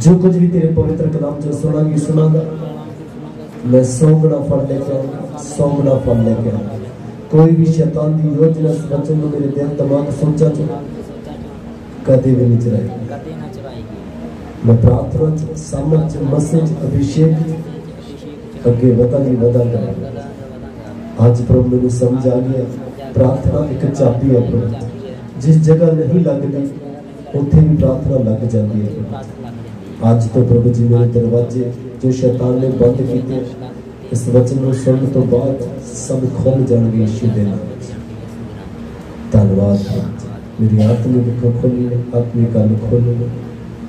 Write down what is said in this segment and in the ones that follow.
ਜੋ ਕੁਝ ਵੀ ਤੇਰੇ ਪਵਿੱਤਰ ਕਲਾਮ ਚ ਸੁਣਾਂਗੀ ਸੁਣਾਂਗਾ ਮੈਂ ਸੌਗਣਾ ਫੜ ਲੈ ਕੇ ਆਊਂਗਾ, ਸੌਗਣਾ ਫੜ ਲੈ ਕੇ ਆਊਂਗਾ। ਕੋਈ ਵੀ ਸ਼ੈਤਾਨ ਦੀ ਯੋਜਨਾ ਇਸ ਵਚਨ ਨੂੰ ਮੇਰੇ ਦਿਲ ਦਿਮਾਗ ਸੋਚਾਂ ਚ ਕਦੇ ਵੀ ਨਹੀਂ ਚਲਾਈ ਕਦੇ ਨਾ ਚਲਾਏਗੀ ਮੈਂ ਪ੍ਰਾਰਥਨਾ ਚ ਸਮਝ ਚ ਮਸਜ ਅਭਿਸ਼ੇਕ ਚ ਅੱਗੇ ਵਧਾਂਗੀ ਵਧਾਂਗਾ ਅੱਜ ਪ੍ਰਭੂ ਮੈਨੂੰ ਸਮਝ ਆ ਗਿਆ ਪ੍ਰਾਰਥਨਾ ਇੱਕ ਚਾਬੀ ਹੈ ਪ੍ਰਭੂ ਜਿਸ ਜਗ੍ਹਾ ਨਹੀਂ ਲੱਗਦੀ ਉੱਥੇ ਵੀ ਪ੍ਰਾਰਥਨਾ ਲੱਗ ਜਾਂਦੀ ਹੈ ਪ੍ਰਭੂ। ਅੱਜ ਤੋਂ ਪ੍ਰਭੂ ਜੀ ਮੇਰੇ ਦਰਵਾਜ਼ੇ ਜੋ ਸ਼ੈਤਾਨ ਨੇ ਬੰਦ ਕੀਤੇ, ਇਸ ਵਚਨ ਨੂੰ ਸੁਣਨ ਤੋਂ ਬਾਅਦ ਸਭ ਖੁੱਲ ਜਾਣਗੇ ਯਿਸੂ ਦੇ ਨਾਮ ਵਿੱਚ। ਧੰਨਵਾਦ ਪ੍ਰਭੂ। ਮੇਰੀ ਆਤਮਿਕ ਅੱਖਾਂ ਖੋਲੀਆਂ ਆਤਮਿਕ ਕੰਨ ਖੋਲੀਆਂ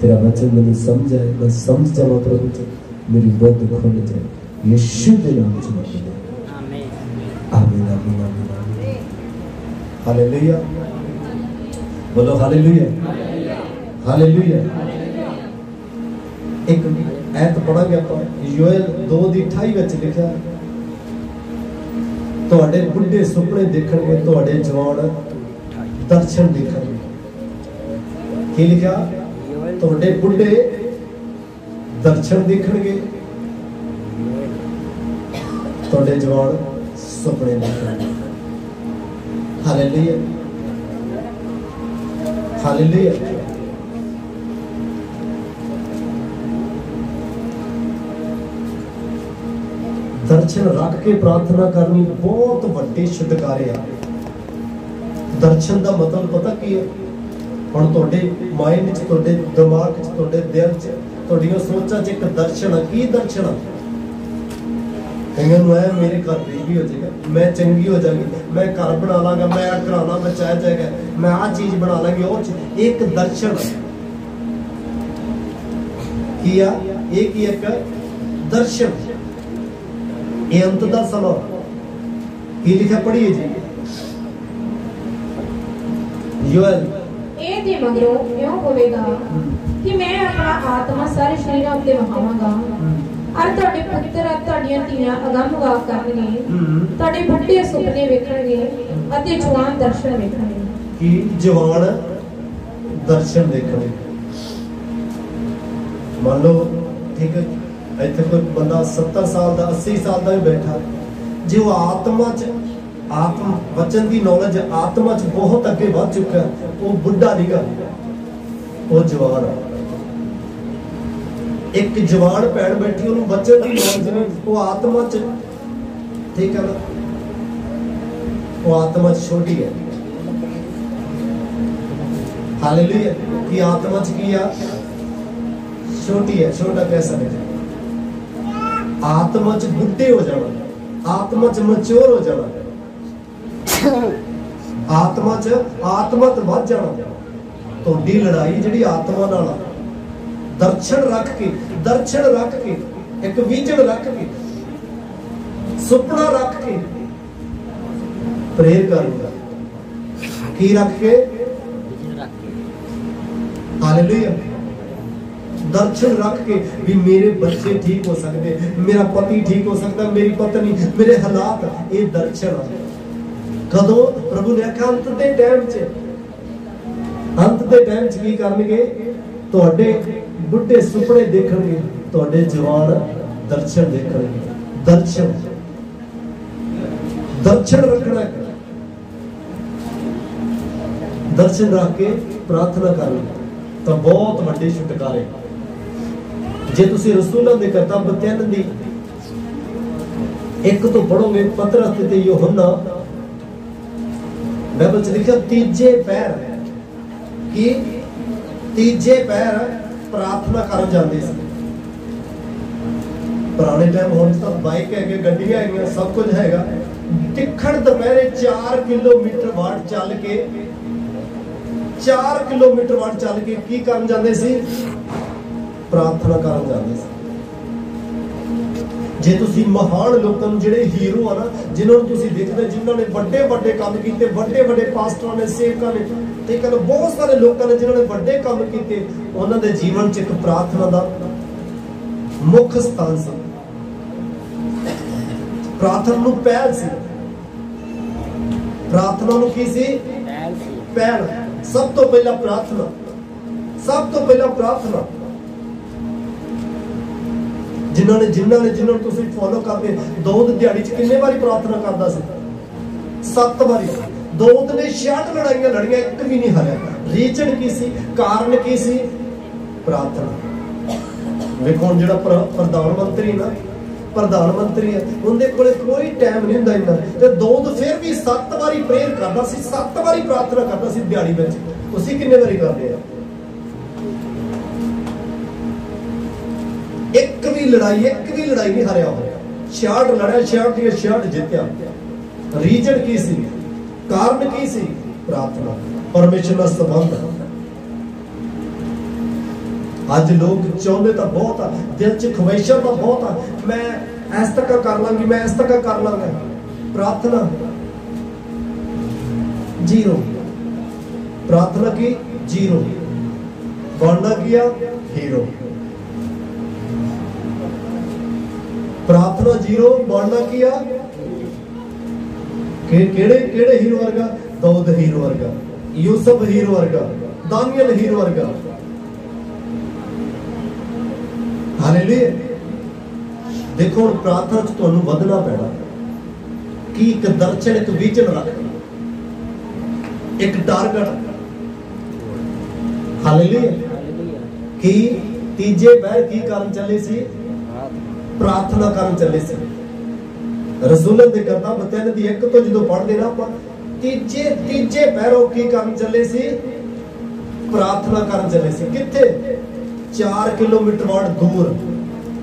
ਤੇਰਾ ਵਚਨ ਮੈਨੂੰ ਸਮਝ ਆਏ, ਮੈਂ ਸਮਝ ਜਾਵਾਂ ਪ੍ਰਭੂ ਜੀ। ਮੇਰੀ ਬੁੱਧ ਖੁੱਲ ਜਾਏ। ਯਿਸੂ ਦੇ ਨਾਮ ਵਿੱਚ ਮੰਗਦੇ ਆਮੀਨ ਆਮੀਨ ਆਮੀਨ ਆਮੀਨ ਆਮੀਨ। ਹਾਲੇਲੂਇਆ। ਬੋਲੋ ਹਾਲੇਲੂਇਆ। ਹਾਲੇਲੂਇਆ। ਇੱਕ ਐਤ ਪੜਾਂਗੇ ਆਪਾਂ ਯੋਇਲ 2 ਦੀ 28 ਵਿੱਚ ਲਿਖਿਆ। ਤੁਹਾਡੇ ਬੁੱਢੇ ਸੁਪਨੇ ਦੇਖਣਗੇ, ਤੁਹਾਡੇ ਜਵਾਨ ਦਰਸ਼ਨ ਦੇਖਣਗੇ। ਕੀ ਲਿਖਿਆ? ਤੁਹਾਡੇ ਬੁੱਢੇ ਦਰਸ਼ਨ ਦੇਖਣਗੇ, ਤੁਹਾਡੇ ਜਵਾਨ ਸੁਪਨੇ ਦੇਖਣਗੇ। ਹਾਲੇਲੂਇਆ। ਹਾਲੇਲੂਇਆ। ਦਰਸ਼ਨ ਰੱਖ ਕੇ ਪ੍ਰਾਰਥਨਾ ਕਰਨੀ ਬਹੁਤ ਵੱਡੇ ਛੁਟਕਾਰੇ ਆ। ਦਰਸ਼ਨ ਦਾ ਮਤਲਬ ਪਤਾ ਕੀ ਹੈ ਹੁਣ ਤੁਹਾਡੇ ਮਾਈਂਡ 'ਚ, ਤੁਹਾਡੇ ਦਿਮਾਗ 'ਚ, ਤੁਹਾਡੇ ਦਿਲ 'ਚ, ਤੁਹਾਡੀਆਂ ਸੋਚਾਂ 'ਚ ਇੱਕ ਦਰਸ਼ਨ ਆ। ਕੀ ਦਰਸ਼ਨ ਆ? ਕਈਆਂ ਨੂੰ ਹੈ ਮੇਰੇ ਘਰ ਬੀਬੀ ਹੋ ਜਾਏਗਾ, ਮੈਂ ਚੰਗੀ ਹੋ ਜਾਗੀ, ਮੈਂ ਘਰ ਬਣਾ ਲਾਂਗਾ, ਮੈਂ ਆ ਘਰਾਣਾ ਬਚਾਇਆ ਜਾਏਗਾ, ਮੈਂ ਆ ਚੀਜ਼ ਬਣਾ ਲਾਂਗੀ, ਉਹ ਚੀਜ਼, ਇੱਕ ਦਰਸ਼ਨ ਕੀ ਆ? ਇਹ ਕੀ ਇੱਕ ਦਰਸ਼ਨ। ਅੰਤ ਦਾ ਸਮਾਂ ਕੀ ਲਿਖਿਆ ਪੜ੍ਹੀਏ ਜੀ ਯੋਲ ਇਹ ਤੇ ਮਗਰੋਂ ਕਿਉਂ ਹੋਵੇਗਾ ਕਿ ਮੈਂ ਆਪਣਾ ਆਤਮਾ ਸਾਰੇ ਸ਼ਰੀਰਾਂ ਉੱਤੇ ਵਹਾਵਾਂਗਾ ਔਰ ਤੁਹਾਡੇ ਪੁੱਤਰ ਅਤੇ ਤੁਹਾਡੀਆਂ ਧੀਆਂ ਅਗੰਮ ਗਾ ਕਰਨਗੇ ਤੁਹਾਡੇ ਬੁੱਢੇ ਸੁਪਨੇ ਵੇਖਣਗੇ ਅਤੇ ਜਵਾਨ ਦਰਸ਼ਨ ਵੇਖਣਗੇ ਕੀ ਜਵਾਨ ਦਰਸ਼ਨ ਦੇਖਣੇ ਮੰਨ ਲਓ ਠੀਕ ਹੈ ਇੱਥੇ ਕੋਈ ਬੰਦਾ 70 ਸਾਲ ਦਾ 80 ਸਾਲ ਦਾ ਵੀ ਬੈਠਾ, ਜੇ ਉਹ ਆਤਮਾ ਚ, ਆਤਮ ਵਚਨ ਦੀ ਨੌਲੇਜ ਆਤਮਾ ਚ ਬਹੁਤ ਅੱਗੇ ਵੱਧ ਚੁੱਕਾ ਉਹ ਬੁੱਢਾ ਨਹੀਂਗਾ ਉਹ ਜਵਾਨ ਆ। ਇੱਕ ਜਵਾਨ ਭੈਣ ਬੈਠੀ, ਉਹਨੂੰ ਵਚਨ ਦੀ ਨੌਲੇਜ ਨਹੀਂ, ਉਹ ਆਤਮਾ ਚ, ਠੀਕ ਹੈ ਨਾ? ਉਹ ਆਤਮਾ ਚ ਛੋਟੀ ਹੈ। ਹਾਲੇਲੂਇਆ ਕੀ ਆਤਮਾ ਚ ਕੀ ਆ? ਛੋਟੀ ਹੈ, ਛੋਟਾ ਕਹਿ ਸਕਦੇ ਆਤਮਾ ਚ ਬੁੱਢੇ ਹੋ ਜਾਣਾ ਆਤਮਾ ਚ ਮਚੋਰ ਹੋ ਜਾਣਾ ਆਤਮਾ ਚ ਆਤਮਤ ਵੱਧ ਜਾਣਾ ਤੁਹਾਡੀ ਲੜਾਈ ਜਿਹੜੀ ਆਤਮਾ ਨਾਲ ਆ ਦਰਸ਼ਨ ਰੱਖ ਕੇ ਦਰਸ਼ਨ ਰੱਖ ਕੇ ਇੱਕ ਵਿਜਨ ਰੱਖ ਕੇ ਸੁਪਨਾ ਰੱਖ ਕੇ ਪ੍ਰੇਰ ਕਰੂਗਾ ਕੀ ਰੱਖ ਕੇ ਵਿਜਨ ਰੱਖ ਕੇ ਹਾਲੇਲੂਇਆ ਦਰਸ਼ਨ ਰੱਖ ਕੇ ਵੀ ਮੇਰੇ ਬੱਚੇ ਠੀਕ ਹੋ ਸਕਦੇ, ਮੇਰਾ ਪਤੀ ਠੀਕ ਹੋ ਸਕਦਾ, ਮੇਰੀ ਪਤਨੀ, ਮੇਰੇ ਹਾਲਾਤ ਇਹ ਦਰਸ਼ਨ ਆ। ਕਦੋਂ? ਪ੍ਰਭੂ ਨੇ ਆਖਿਆ, ਅੰਤ ਦੇ ਟਾਈਮ 'ਚ। ਅੰਤ ਦੇ ਟਾਈਮ 'ਚ ਕੀ ਕਰਨਗੇ? ਤੁਹਾਡੇ ਬੁੱਢੇ ਸੁਪਨੇ ਦੇਖਣਗੇ, ਤੁਹਾਡੇ ਜਵਾਨ ਦਰਸ਼ਨ ਦੇਖਣਗੇ। ਦਰਸ਼ਨ। ਦਰਸ਼ਨ ਰੱਖਣਾ। ਦਰਸ਼ਨ ਰੱਖ ਕੇ ਪ੍ਰਾਰਥਨਾ ਕਰਨੀ। ਤਾਂ ਬਹੁਤ ਵੱਡੇ ਛੁਟਕਾਰੇ। ਜੇ ਤੁਸੀਂ ਰਸੂਲਾਂ ਦੇ ਕਰਤੱਵ ਤਿੰਨ ਦੀ ਇੱਕ ਤੋਂ ਪੜੋਗੇ ਪਤਰਸ ਤੇ ਯੋਹੰਨਾ ਬਾਈਬਲ ਚ ਲਿਖਿਆ, ਤੀਜੇ ਪੈਰ ਕੀ? ਤੀਜੇ ਪੈਰ ਪ੍ਰਾਰਥਨਾ ਕਰਨ ਜਾਂਦੇ ਸੀ। ਪੁਰਾਣੇ ਟਾਈਮ ਹੁਣ ਤਾਂ ਬਾਈਕ ਹੈਗੇ, ਗੱਡੀਆਂ ਹੈਗੀਆਂ, ਸਭ ਕੁਝ ਹੈਗਾ। ਤਿੱਖੜ ਦੁਪਹਿਰੇ 4 ਕਿਲੋਮੀਟਰ ਵਾਟ ਚੱਲ ਕੇ 4 ਕਿਲੋਮੀਟਰ ਵਾਟ ਚੱਲ ਕੇ ਕੀ ਕਰਨ ਜਾਂਦੇ ਸੀ? ਪ੍ਰਾਰਥਨਾ ਕਰਨ ਜਾਂਦੇ ਸੀ। ਜੇ ਤੁਸੀਂ ਮਹਾਨ ਲੋਕਾਂ ਨੂੰ ਜਿਹੜੇ ਹੀਰੋ ਆ ਨਾ ਜਿਨ੍ਹਾਂ ਨੂੰ ਤੁਸੀਂ ਦੇਖਦੇ ਜਿਨ੍ਹਾਂ ਨੇ ਵੱਡੇ ਵੱਡੇ ਕੰਮ ਕੀਤੇ ਵੱਡੇ ਵੱਡੇ ਪਾਸਟਰਾਂ ਨੇ ਸੇਵਕਾਂ ਨੇ ਤੇ ਕਹਿੰਦੇ ਬਹੁਤ ਸਾਰੇ ਲੋਕਾਂ ਨੇ ਜਿਨ੍ਹਾਂ ਨੇ ਵੱਡੇ ਕੰਮ ਕੀਤੇ ਉਹਨਾਂ ਦੇ ਜੀਵਨ 'ਚ ਇੱਕ ਪ੍ਰਾਰਥਨਾ ਦਾ ਮੁੱਖ ਸਥਾਨ ਸੀ। ਪ੍ਰਾਰਥਨਾ ਨੂੰ ਪਹਿਲ ਸੀ। ਪ੍ਰਾਰਥਨਾ ਨੂੰ ਕੀ ਸੀ? ਪਹਿਲ ਸੀ। ਪਹਿਲ। ਸਭ ਤੋਂ ਪਹਿਲਾਂ ਪ੍ਰਾਰਥਨਾ। ਸਭ ਤੋਂ ਪਹਿਲਾਂ ਪ੍ਰਾਰਥਨਾ। ਜਿਨ੍ਹਾਂ ਨੇ ਜਿਨ੍ਹਾਂ ਨੇ ਜਿਨ੍ਹਾਂ ਨੂੰ ਤੁਸੀਂ ਫੋਲੋ ਕਰਦੇ ਦਾਊਦ ਦਿਹਾੜੀ 'ਚ ਕਿੰਨੇ ਵਾਰੀ ਪ੍ਰਾਰਥਨਾ ਕਰਦਾ ਸੀ? ਸੱਤ ਵਾਰੀ। ਦਾਊਦ ਨੇ 66 ਲੜਾਈਆਂ ਲੜੀਆਂ, ਇੱਕ ਵੀ ਨਹੀਂ ਹਾਰਿਆ। ਰੀਜਨ ਕੀ ਸੀ? ਕਾਰਨ ਕੀ ਸੀ? ਪ੍ਰਾਰਥਨਾ। ਵੇਖੋ ਹੁਣ ਜਿਹੜਾ ਪ੍ਰਧਾਨ ਮੰਤਰੀ ਨਾ, ਪ੍ਰਧਾਨ ਮੰਤਰੀ ਹੈ, ਉਹਦੇ ਕੋਲੇ ਕੋਈ ਟਾਈਮ ਨਹੀਂ ਹੁੰਦਾ ਇੰਨਾ। ਤੇ ਦਾਊਦ ਫਿਰ ਵੀ ਸੱਤ ਵਾਰੀ ਪ੍ਰੇਅਰ ਕਰਦਾ ਸੀ, ਸੱਤ ਵਾਰੀ ਪ੍ਰਾਰਥਨਾ ਕਰਦਾ ਸੀ ਦਿਹਾੜੀ ਵਿੱਚ। ਤੁਸੀਂ ਕਿੰਨੇ ਵਾਰੀ ਕਰਦੇ ਆ? ਇੱਕ ਵੀ ਲੜਾਈ, ਇੱਕ ਵੀ ਲੜਾਈ ਨਹੀਂ ਹਾਰਿਆ ਹੋਇਆ। 66 ਲੜਿਆ 66 ਦੀਆਂ 66 ਜਿੱਤਿਆ। ਰੀਜਨ ਕੀ ਸੀ? ਕਾਰਨ ਕੀ ਸੀ? ਪ੍ਰਾਰਥਨਾ। ਪਰਮੇਸ਼ਰ ਨਾਲ ਸੰਬੰਧ। ਅੱਜ ਲੋਕ ਚਾਹੁੰਦੇ ਤਾਂ ਬਹੁਤ ਆ, ਦਿਲ 'ਚ ਖਵਾਇਸ਼ਾਂ ਤਾਂ ਬਹੁਤ ਆ। ਮੈਂ ਇਸ ਤੱਕ ਕਰ ਲਾਂਗੀ, ਮੈਂ ਇਸ ਤੱਕ ਕਰ ਲਾਂਗਾ। ਪ੍ਰਾਰਥਨਾ। ਜ਼ੀਰੋ। ਪ੍ਰਾਰਥਨਾ ਕੀ? ਜ਼ੀਰੋ। ਬਣਨਾ ਕੀ ਆ? ਹੀਰੋ। ਪ੍ਰਾਰਥਨਾ ਜ਼ੀਰੋ, ਬਣਨਾ ਕੀ ਆ? ਕਿ ਕਿਹੜੇ ਕਿਹੜੇ ਹੀਰੋ ਵਰਗਾ? ਦਾਊਦ ਹੀਰੋ ਵਰਗਾ, ਯੂਸਫ ਹੀਰੋ ਵਰਗਾ, ਦਾਨੀਅਲ ਹੀਰੋ ਵਰਗਾ। ਹਾਲੇਲੂਇਆ ਦੇਖੋ, ਹੁਣ ਪ੍ਰਾਰਥਨਾ ਚ ਤੁਹਾਨੂੰ ਵਧਣਾ ਪੈਣਾ। ਕੀ ਇੱਕ ਦਰਸ਼ਨ, ਇੱਕ ਵਿਜ਼ਨ ਰੱਖ ਇੱਕ ਟਾਰਗੇਟ ਹਾਲੇਲੂਇਆ ਕੀ ਤੀਜੇ ਬਹਿਰ ਕੀ ਕਰਨ ਚੱਲੇ ਸੀ? ਪ੍ਰਾਰਥਨਾ ਕਰਨ ਚੱਲੇ ਸੀ। ਰਸੂਲਾਂ ਦੇ ਕਰਤਾ ਬਤਨ ਦੀ ਇੱਕ ਤੋਂ ਜਦੋਂ ਪੜ੍ਹਦੇ ਨਾ ਆਪਾਂ, ਤੀਜੇ ਤੀਜੇ ਪਹਿਰੋਂ ਕੀ ਕਰਨ ਚੱਲੇ ਸੀ? ਪ੍ਰਾਰਥਨਾ ਕਰਨ ਚੱਲੇ ਸੀ। ਕਿੱਥੇ? 4 ਕਿਲੋਮੀਟਰ ਵਾਰ ਦੂਰ।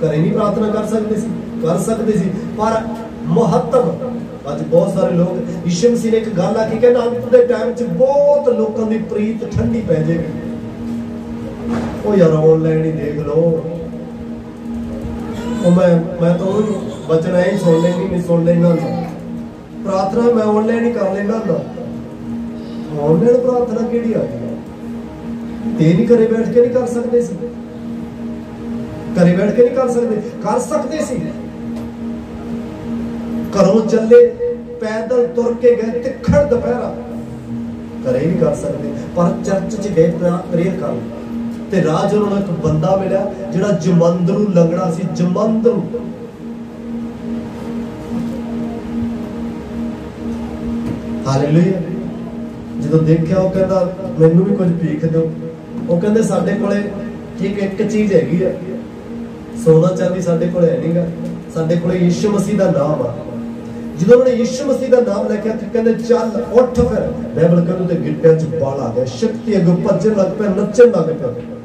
ਘਰੇ ਨਹੀਂ ਪ੍ਰਾਰਥਨਾ ਕਰ ਸਕਦੇ ਸੀ, ਕਰ ਸਕਦੇ ਸੀ। ਪਰ ਮਹੱਤਵ, ਅੱਜ ਬਹੁਤ ਸਾਰੇ ਲੋਕ ਯਿਸੂ ਮਸੀਹ ਨੇ ਇੱਕ ਗੱਲ ਆਖੀ, ਕਹਿੰਦਾ ਅੰਤ ਦੇ ਟਾਈਮ 'ਚ ਬਹੁਤ ਲੋਕਾਂ ਦੀ ਪ੍ਰੀਤ ਠੰਡੀ ਪੈ ਜਾਏਗੀ। ਉਹ ਯਾਰ ਆਨਲਾਈਨ ਹੀ ਦੇਖ ਲਓ। ਉਹ ਮੈਂ ਮੈਂ ਤਾਂ ਉਹ ਬਚਨ ਐ ਸੁਣ ਲੈਣੀ ਨਹੀਂ ਸੁਣ ਲੈਣਾ ਹੁੰਦਾ ਪ੍ਰਾਰਥਨਾ ਮੈਂ ਆਨਲਾਈਨ ਹੀ ਕਰ ਲੈਣਾ ਹੁੰਦਾ। ਆਨਲਾਈਨ ਪ੍ਰਾਰਥਨਾ ਕਿਹੜੀ ਆ? ਤੇ ਨਹੀਂ ਘਰੇ ਬੈਠ ਕੇ ਨਹੀਂ ਕਰ ਸਕਦੇ ਸੀ। ਘਰੇ ਬੈਠ ਕੇ ਨਹੀਂ ਕਰ ਸਕਦੇ ਕਰ ਸਕਦੇ ਸੀ। ਘਰੋਂ ਚੱਲੇ, ਪੈਦਲ ਤੁਰ ਕੇ ਗਏ ਤਿੱਖੜ ਦੁਪਹਿਰਾ। ਘਰੇ ਨਹੀਂ ਕਰ ਸਕਦੇ, ਪਰ ਚਰਚ 'ਚ ਗਏ ਪ੍ਰੇਅਰ ਕਰਨ ਤੇ ਰਾਜ ਉਹਨਾਂ ਨੂੰ ਇੱਕ ਬੰਦਾ ਮਿਲਿਆ ਜਿਹੜਾ ਜਮੰਦਰੂ ਲੰਗੜਾ ਸੀ ਜਮੰਦਰੂ ਹਾਲੇਲੂਇਆ। ਜਦੋਂ ਦੇਖਿਆ ਉਹ ਕਹਿੰਦਾ, ਮੈਨੂੰ ਵੀ ਕੁਝ ਭੀਖ ਦਿਓ। ਉਹ ਕਹਿੰਦੇ, ਸਾਡੇ ਕੋਲੇ ਠੀਕ ਇੱਕ ਚੀਜ਼ ਹੈਗੀ ਆ। ਸੋਨਾ ਚਾਂਦੀ ਸਾਡੇ ਕੋਲੇ ਹੈ ਨਹੀਂਗਾ ਸਾਡੇ ਕੋਲੇ ਯਿਸੂ ਮਸੀਹ ਦਾ ਨਾਮ ਆ। ਜਦੋਂ ਉਹਨੇ ਯਿਸੂ ਮਸੀਹ ਦਾ ਨਾਮ ਲੈ ਕੇ ਤੇ ਕਹਿੰਦੇ, ਚੱਲ, ਉੱਠ ਫਿਰ। ਬਾਈਬਲ ਕਹਿੰਦੇ ਤੇ ਗਿੱਟਿਆਂ 'ਚ ਬਾਲ ਆ ਗਿਆ। ਸ਼ਕਤੀ ਅੱਗੇ ਭੱਜਣ ਲੱਗ ਪਿਆ, ਨੱਚਣ ਲੱਗ ਪਿਆ।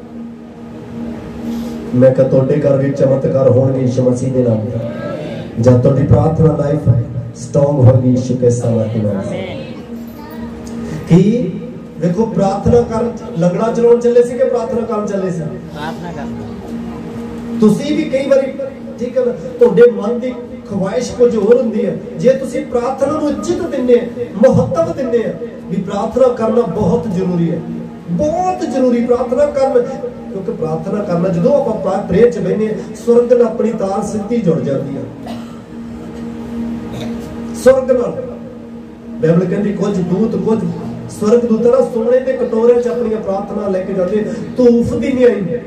ਮੈਂ ਕਿਹਾ ਤੁਹਾਡੇ ਘਰ ਵਿੱਚ ਚਮਤਕਾਰ ਹੋਣਗੇ ਯਿਸੂ ਮਸੀਹ ਦੇ ਨਾਮ ਤੇ ਜਦ ਤੁਹਾਡੀ ਪ੍ਰਾਰਥਨਾ ਲਾਈਫ ਸਟਰੋਂਗ ਹੋਗੀ ਯਿਸੂ ਕੇ ਸਾਥ ਨਾਲ ਆਮੇਨ ਕੀ? ਵੇਖੋ ਪ੍ਰਾਰਥਨਾ ਕਰਨ ਲੰਗੜਾ ਚਲਾਉਣ ਚੱਲੇ ਸੀ ਕਿ ਪ੍ਰਾਰਥਨਾ ਕਰਨ ਚੱਲੇ ਸੀ? ਪ੍ਰਾਰਥਨਾ ਕਰਨਾ। ਤੁਸੀਂ ਵੀ ਕਈ ਵਾਰੀ ਠੀਕ ਹੈ ਤੁਹਾਡੇ ਮਨ ਦੀ ਖਵਾਇਸ਼ ਕੁਝ ਹੋਰ ਹੁੰਦੀ ਹੈ। ਜੇ ਤੁਸੀਂ ਪ੍ਰਾਰਥਨਾ ਨੂੰ ਇੱਜ਼ਤ ਦਿੰਦੇ ਮਹੱਤਵ ਦਿੰਦੇ ਆ ਵੀ ਪ੍ਰਾਰਥਨਾ ਕਰਨਾ ਬਹੁਤ ਜ਼ਰੂਰੀ ਹੈ। ਬਹੁਤ ਜ਼ਰੂਰੀ ਪ੍ਰਾਰਥਨਾ ਕਰਨ, ਕਿਉਂਕਿ ਪ੍ਰਾਰਥਨਾ ਕਰਨਾ ਜਦੋਂ ਆਪਾਂ ਪ੍ਰੇਅਰ ਚ ਬੈਠੇ ਹਾਂ, ਸਵਰਗ ਨਾਲ ਆਪਣੀ ਤਾਰ ਸਿੱਧੀ ਜੁੜ ਜਾਂਦੀ ਹੈ। ਸਵਰਗ ਨਾਲ। ਬਾਈਬਲ ਕਹਿੰਦੀ, ਕੁਝ ਦੂਤ ਕੁਝ ਸਵਰਗ ਦੂਤਾਂ ਨਾ ਸੋਨੇ ਦੇ ਕਟੋਰੇ ਚ ਆਪਣੀਆਂ ਪ੍ਰਾਰਥਨਾ ਲੈ ਕੇ ਜਾਂਦੇ ਧੂਫ ਦੀ ਨਹੀਂ ਆਈ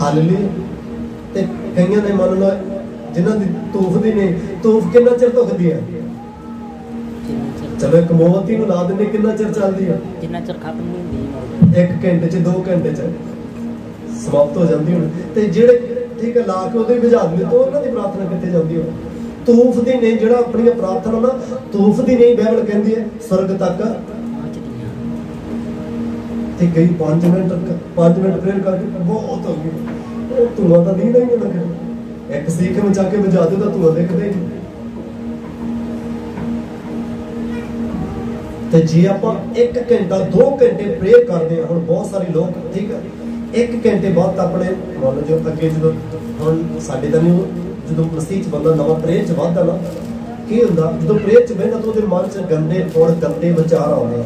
ਹਾਲੇਲੂਇਆ ਤੇ ਕਈਆਂ ਦੇ ਮਨ ਲਓ ਜਿਨ੍ਹਾਂ ਦੀ ਧੂਫ ਦੀ ਨੇ ਧੂਫ ਕਿੰਨਾ ਚਿਰ ਧੁਖਦੀ ਹੈ? ਚਲੋ ਇੱਕ ਮੋਮਬੱਤੀ ਨੂੰ ਲਾ ਦਿੰਦੇ ਕਿੰਨਾ ਚਿਰ ਚੱਲਦੀ ਹੈ ਜਿੰਨਾ ਚਿਰ ਖਤਮ ਨਹੀਂ ਹੁੰਦੀ। ਇੱਕ ਘੰਟੇ ਚ ਦੋ ਘੰਟੇ ਚ। ਸਮਾਪਤ ਹੋ ਜਾਂਦੀ ਹੁਣ। ਤੇ ਜਿਹੜੇ ਠੀਕ ਹੈ ਲਾ ਕੇ ਉਹਦੇ ਬੁਝਾ ਦਿੰਦੇ ਤਾਂ ਉਹਨਾਂ ਦੀ ਪ੍ਰਾਰਥਨਾ ਕਿੱਥੇ ਜਾਂਦੀ ਹੋ ਧੂਫ ਦੀ ਨਹੀਂ ਜਿਹੜਾ ਆਪਣੀਆਂ ਪ੍ਰਾਰਥਨਾ ਨਾ ਧੂਫ ਦੀ ਨਹੀਂ ਬਾਈਬਲ ਕਹਿੰਦੀ ਹੈ ਸਵਰਗ ਤੱਕ। ਤੇ ਕਈ 5 ਮਿੰਟ 5 ਮਿੰਟ ਪ੍ਰੇਅਰ ਕਰਕੇ ਬਹੁਤ ਹੋ ਗਈ। ਉਹ ਧੂਆਂ ਤਾਂ ਨਹੀਂ ਨਹੀਂ ਲੱਗਦਾ ਇੱਕ ਸੀਖ ਮਚਾ ਕੇ ਬੁਝਾ ਦੇ ਤਾਂ ਧੂਆਂ ਦਿਖਦਾ ਹੀ ਤੇ ਜੇ ਆਪਾਂ 1 ਘੰਟਾ 2 ਘੰਟੇ ਪ੍ਰੇਅਰ ਕਰਦੇ ਹਾਂ, ਹੁਣ ਬਹੁਤ ਸਾਰੇ ਲੋਕ, ਠੀਕ ਹੈ 1 ਘੰਟੇ ਬਾਅਦ ਆਪਣੇ ਮੰਨ ਲਓ ਜੋ ਅੱਗੇ ਜਦੋਂ, ਹੁਣ ਸਾਡੇ ਤਾਂ ਨਹੀਂ ਜਦੋਂ ਮਸੀਹ ਚ ਬੰਦਾ ਨਵਾਂ ਪ੍ਰੇਅਰ ਚ ਵੱਧਦਾ ਨਾ, ਕੀ ਹੁੰਦਾ, ਜਦੋਂ ਪ੍ਰੇਅਰ ਚ ਬਹਿੰਦਾ ਤਾਂ ਉਹਦੇ ਮਨ ਚ ਗੰਦੇ ਔਰ ਗੰਦੇ ਵਿਚਾਰ ਆਉਂਦੇ ਆ।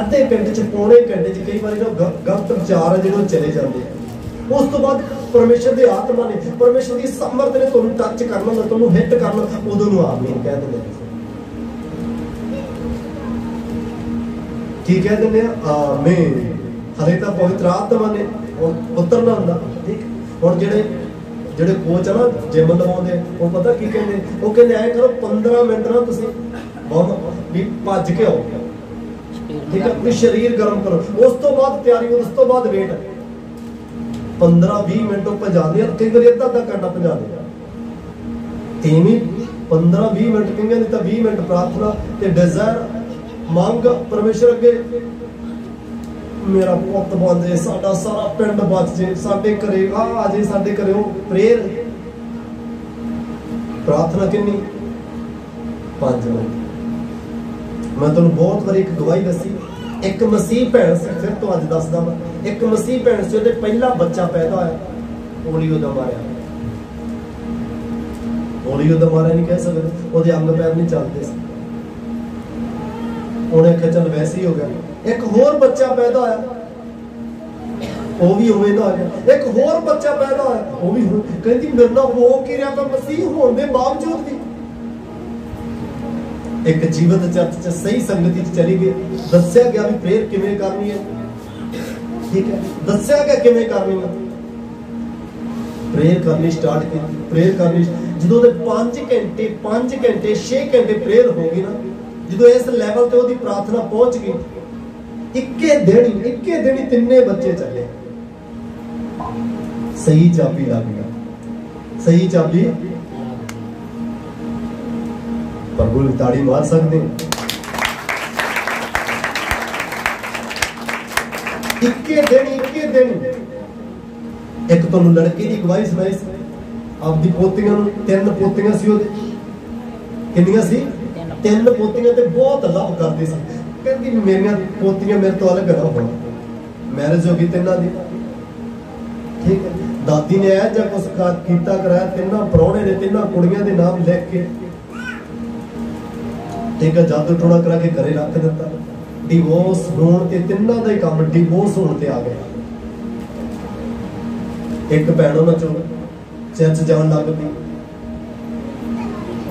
ਅੱਧੇ ਪਿੰਡ ਚ, ਪੌਣੇ ਘੰਟੇ ਚ ਕਈ ਵਾਰੀ ਨਾ ਗ- ਗਲਤ ਵਿਚਾਰ ਆ ਜਿਹੜੇ ਉਹ ਚਲੇ ਜਾਂਦੇ ਆ। ਉਸ ਤੋਂ ਬਾਅਦ ਪਰਮੇਸ਼ਰ ਦੇ ਆਤਮਾ ਨੇ, ਪਰਮੇਸ਼ਰ ਦੀ ਸਮਰਥ ਨੇ ਤੁਹਾਨੂੰ ਟੱਚ ਕਰਨਾ ਤੁਹਾਨੂੰ ਹਿੱਟ ਕਰਨਾ, ਉਦੋਂ ਨੂੰ ਆਮੀਨ ਕਹਿ ਦਿੰਦੇ ਕੀ ਕਹਿ ਦਿੰਦੇ ਆ? ਆਮੀਨ ਹਲੇ ਤਾਂ ਪਵਿੱਤਰ ਆਤਮਾ ਨੇ ਉਤਰਨਾ ਹੁੰਦਾ। ਠੀਕ? ਹੁਣ ਜਿਹੜੇ ਜਿਹੜੇ ਕੋਚ ਆ ਨਾ, ਜਿਮ ਲਵਾਉਂਦੇ, ਉਹ ਪਤਾ ਕੀ ਕਹਿੰਦੇ? ਉਹ ਕਹਿੰਦੇ, ਐ ਕਰੋ 15 ਮਿੰਟ ਨਾ ਤੁਸੀਂ ਬਹੁਤ ਵੀ ਭੱਜ ਕੇ ਆਓ। ਠੀਕ ਹੈ ਆਪਣੀ ਸਰੀਰ ਗਰਮ ਕਰੋ। ਉਸ ਤੋਂ ਬਾਅਦ ਤਿਆਰੀ, ਉਸ ਤੋਂ ਬਾਅਦ ਵੇਟ 15 20 ਮਿੰਟ ਉਹ ਭਜਾਉਂਦੇ ਆ, ਕਈ ਵਾਰੀ ਅੱਧਾ ਅੱਧਾ ਘੰਟਾ ਭਜਾਉਂਦੇ ਆ। ਤੀਵੀਂ 15 20 ਮਿੰਟ ਕਹਿੰਦੇ ਦੀ ਤਾਂ 20 ਮਿੰਟ ਪ੍ਰਾਰਥਨਾ ਤੇ ਡਿਜ਼ਾਇਰ ਮੰਗ ਪਰਮੇਸ਼ਰ ਅੱਗੇ। ਮੇਰਾ ਪੁੱਤ ਬਣ ਜੇ, ਸਾਡਾ ਸਾਰਾ ਪਿੰਡ ਬਚ ਜੇ, ਸਾਡੇ ਘਰੇ ਆ ਆ ਜੇ, ਸਾਡੇ ਘਰੇ ਉਹ ਪ੍ਰਾਰਥਨਾ ਕਿੰਨੀ? 5 ਮਿੰਟ ਮੈਂ ਤੁਹਾਨੂੰ ਬਹੁਤ ਵਾਰੀ ਇੱਕ ਗਵਾਹੀ ਦੱਸੀ, ਇੱਕ ਮਸੀਹ ਭੈਣ ਸੀ, ਫਿਰ ਤੋਂ ਅੱਜ ਦੱਸਦਾ ਮੈਂ, ਇੱਕ ਮਸੀਹ ਭੈਣ ਸੀ, ਉਹਦੇ ਪਹਿਲਾ ਬੱਚਾ ਪੈਦਾ ਹੋਇਆ ਪੋਲੀਓ ਦਾ ਮਾਰਿਆ। ਪੋਲੀਓ ਦਾ ਮਾਰਿਆ, ਨਹੀਂ ਕਹਿ ਸਕਦੇ, ਉਹਦੇ ਅੰਗ ਪੈਰ ਨਹੀਂ ਚੱਲਦੇ ਸੀ। ਉਹਨੇ ਆਖਿਆ ਚੱਲ ਵੈਸੇ ਹੀ ਹੋ ਗਿਆ। ਇੱਕ ਹੋਰ ਬੱਚਾ ਪੈਦਾ ਹੋਇਆ। ਉਹ ਵੀ ਉਵੇਂ ਦਾ ਆ ਗਿਆ। ਇੱਕ ਹੋਰ ਬੱਚਾ ਪੈਦਾ ਹੋਇਆ। ਉਹ ਵੀ ਕਹਿੰਦੀ, ਮੇਰੇ ਨਾਲ ਹੋ ਕੀ ਰਿਹਾ? ਮੈਂ ਮਸੀਹ ਹੋਣ ਦੇ ਬਾਵਜੂਦ ਵੀ। ਇੱਕ ਜੀਵਤ ਚਰਚ ਚ ਸਹੀ ਸੰਗਤੀ ਚ ਚਲੀ ਗਈ। ਦੱਸਿਆ ਗਿਆ ਵੀ ਪ੍ਰੇਅਰ ਕਿਵੇਂ ਕਰਨੀ ਹੈ। ਠੀਕ ਹੈ। ਦੱਸਿਆ ਗਿਆ ਕਿਵੇਂ ਕਰਨੀ ਹੈ। ਪ੍ਰੇਅਰ ਕਰਨੀ ਸਟਾਰਟ ਕੀਤੀ। ਪ੍ਰੇਅਰ ਕਰਨੀ ਜਦੋਂ ਦੇ 5 ਘੰਟੇ 5 ਘੰਟੇ 6 ਘੰਟੇ ਪ੍ਰੇਅਰ ਹੋ ਗਈ ਨਾ ਜਦੋਂ ਇਸ ਲੈਵਲ ਤੇ ਉਹਦੀ ਪ੍ਰਾਰਥਨਾ ਪਹੁੰਚ ਗਈ, ਇੱਕੇ ਦਿਨ ਹੀ, ਇੱਕੇ ਦਿਨ ਤਿੰਨੇ ਬੱਚੇ ਚੱਲੇ। ਸਹੀ ਚਾਬੀ ਲੱਗ ਗਿਆ। ਸਹੀ ਚਾਬੀ? ਪ੍ਰਭੂ ਨੂੰ ਤਾੜੀ ਮਾਰ ਸਕਦੇ ਇੱਕੇ ਦਿਨ ਇੱਕੇ ਦਿਨ ਇੱਕ ਤੁਹਾਨੂੰ ਲੜਕੀ ਦੀ ਗਵਾਹੀ ਸੁਣਾਈ ਸੀ। ਆਪਦੀ ਪੋਤੀਆਂ ਨੂੰ, ਤਿੰਨ ਪੋਤੀਆਂ ਸੀ ਉਹਦੇ। ਕਿੰਨੀਆਂ ਸੀ? ਤਿੰਨ। ਪੋਤੀਆਂ ਤੇ ਬਹੁਤ ਲਵ ਕਰਦੀ ਸੀ ਕਹਿੰਦੀ, ਮੇਰੀਆਂ ਪੋਤੀਆਂ ਮੇਰੇ ਤੋਂ ਅਲੱਗ ਨਾ ਹੋਣ। ਮੈਰਿਜ ਹੋ ਗਈ ਤਿੰਨਾਂ ਦੀ। ਠੀਕ ਹੈ। ਦਾਦੀ ਨੇ ਇਹ ਜਾਂ ਕੁਛ ਕੀਤਾ, ਕਰਾਇਆ। ਤਿੰਨਾਂ ਪ੍ਰਾਹੁਣੇ ਨੇ, ਤਿੰਨਾਂ ਕੁੜੀਆਂ ਦੇ ਨਾਮ ਲਿਖ ਕੇ। ਠੀਕ ਹੈ, ਜਾਦੂ ਟੋਣਾ ਕਰਾ ਕੇ ਘਰੇ ਰੱਖ ਦਿੱਤਾ। ਡਿਵੋਰਸ ਹੋਣ ਤੇ ਤਿੰਨਾਂ ਦਾ ਹੀ ਕੰਮ ਡਿਵੋਰਸ ਹੋਣ ਤੇ ਆ ਗਿਆ। ਇੱਕ ਭੈਣ ਉਹਨਾਂ ਚੋਂ, ਚਰਚ ਜਾਣ ਲੱਗ ਪਈ।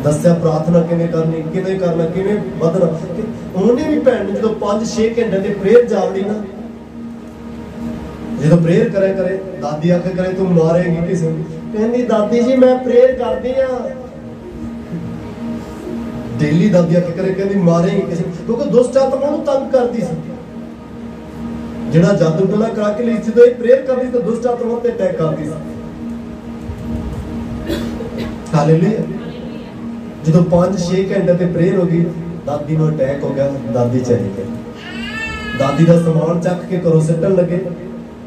ਦੱਸਿਆ, ਪ੍ਰਾਰਥਨਾ ਕਿਵੇਂ ਕਰਨੀ, ਕਿਵੇਂ ਕਰਨਾ, ਕਿਵੇਂ ਵਧਣਾ? ਉਹਨੇ ਵੀ ਭੈਣ ਨੇ ਜਦੋਂ 5-6 ਘੰਟੇ ਦੇ ਪ੍ਰੇਅਰ ਜਾਵੜੀ ਨਾ, ਜਦੋਂ ਪ੍ਰੇਅਰ ਕਰੇ ਕਰੇ, ਦਾਦੀ ਆਖੇ ਕਰੇ, ਤੂੰ ਮਾਰੇਗੀ ਕਿਸੇ ਨੂੰ। ਕਹਿੰਦੀ, ਦਾਦੀ ਜੀ, ਮੈਂ ਪ੍ਰੇਅਰ ਕਰਦੀ ਆ। ਡੇਲੀ ਦਾਦੀ ਆਖੇ ਕਰੇ, ਕਹਿੰਦੀ ਮਾਰੇਗੀ ਕਿਸੇ ਨੂੰ। ਕਿਉਂਕਿ ਦੁਸ਼ਟ ਆਤਮਾ ਉਹਨੂੰ ਤੰਗ ਕਰਦੀ ਸੀ। ਜਿਹੜਾ ਜਾਦੂ ਟੋਨਾ ਕਰਾ ਕੇ ਲਈ ਜਦੋਂ ਇਹ ਪ੍ਰੇਅਰ ਕਰਦੀ, ਤਾਂ ਦੁਸ਼ਟ ਆਤਮਾ ਤੇ ਅਟੈਕ ਕਰਦੀ ਸੀ। ਹਾਲੇਲੂਇਆ ਜਦੋਂ 5-6 ਘੰਟੇ ਤੇ ਪ੍ਰੇਅਰ ਹੋ ਗਈ, ਦਾਦੀ ਨੂੰ ਅਟੈਕ ਹੋ ਗਿਆ, ਦਾਦੀ ਚਲੀ ਗਈ। ਦਾਦੀ ਦਾ ਸਮਾਨ ਚੱਕ ਕੇ ਘਰੋਂ ਸਿੱਟਣ ਲੱਗੇ।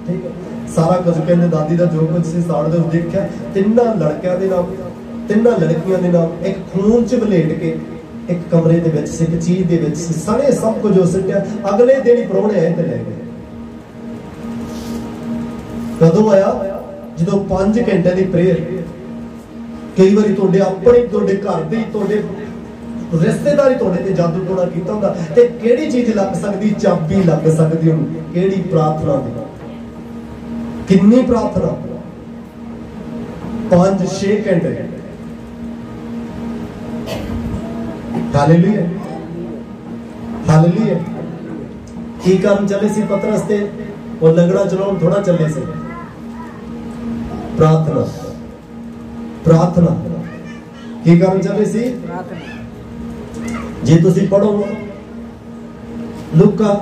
ਠੀਕ ਹੈ। ਸਾਰਾ ਕੁਝ ਕਹਿੰਦੇ ਦਾਦੀ ਦਾ ਜੋ ਕੁਝ ਸੀ ਸਾੜ ਦੇ ਦੇਖਿਆ। ਤਿੰਨਾਂ ਲੜਕਿਆਂ ਦੇ ਨਾਮ ਤਿੰਨਾਂ ਲੜਕੀਆਂ ਦੇ ਨਾਮ ਇੱਕ ਖੂਨ ਚ ਵਲੇਟ ਕੇ ਇੱਕ ਕਮਰੇ ਦੇ ਵਿੱਚ ਸੀ, ਇੱਕ ਚੀਜ਼ ਦੇ ਵਿੱਚ ਸਾਰੇ ਸਭ ਕੁਝ ਉਹ ਸਿੱਟਿਆ। ਅਗਲੇ ਦਿਨ ਹੀ ਪ੍ਰਾਹੁਣੇ ਆਏ ਤੇ ਲੈ ਗਏ। ਕਦੋਂ ਆਇਆ? ਜਦੋਂ 5 ਘੰਟੇ ਦੀ ਪ੍ਰੇਅਰ ਕਈ ਵਾਰੀ ਤੁਹਾਡੇ ਆਪਣੇ, ਤੁਹਾਡੇ ਘਰ ਦੇ, ਤੁਹਾਡੇ ਰਿਸ਼ਤੇਦਾਰੀ ਤੁਹਾਡੇ ਤੇ ਜਾਦੂ ਟੋਣਾ ਕੀਤਾ ਹੁੰਦਾ ਤੇ ਕਿਹੜੀ ਚੀਜ਼ ਲੱਗ ਸਕਦੀ? ਚਾਬੀ ਲੱਗ ਸਕਦੀ ਉਹਨੂੰ। ਕਿਹੜੀ ਪ੍ਰਾਰਥਨਾ ਦੀ? ਕਿੰਨੀ ਪ੍ਰਾਰਥਨਾ? 5-6 ਘੰਟੇ। ਹਾਲੇਲੂਇਆ ਹਾਲੇਲੂਇਆ ਕੀ ਕਰਨ ਚੱਲੇ ਸੀ ਪਤਰਸ ਤੇ? ਉਹ ਲੰਗੜਾ ਚਲਾਉਣ ਥੋੜਾ ਚੱਲੇ ਸੀ। ਪ੍ਰਾਰਥਨਾ। ਪ੍ਰਾਰਥਨਾ। ਕੀ ਕਰਨ ਚੱਲੇ ਸੀ? ਪ੍ਰਾਰਥਨਾ ਜੇ ਤੁਸੀਂ ਪੜੋ ਲੂਕਾ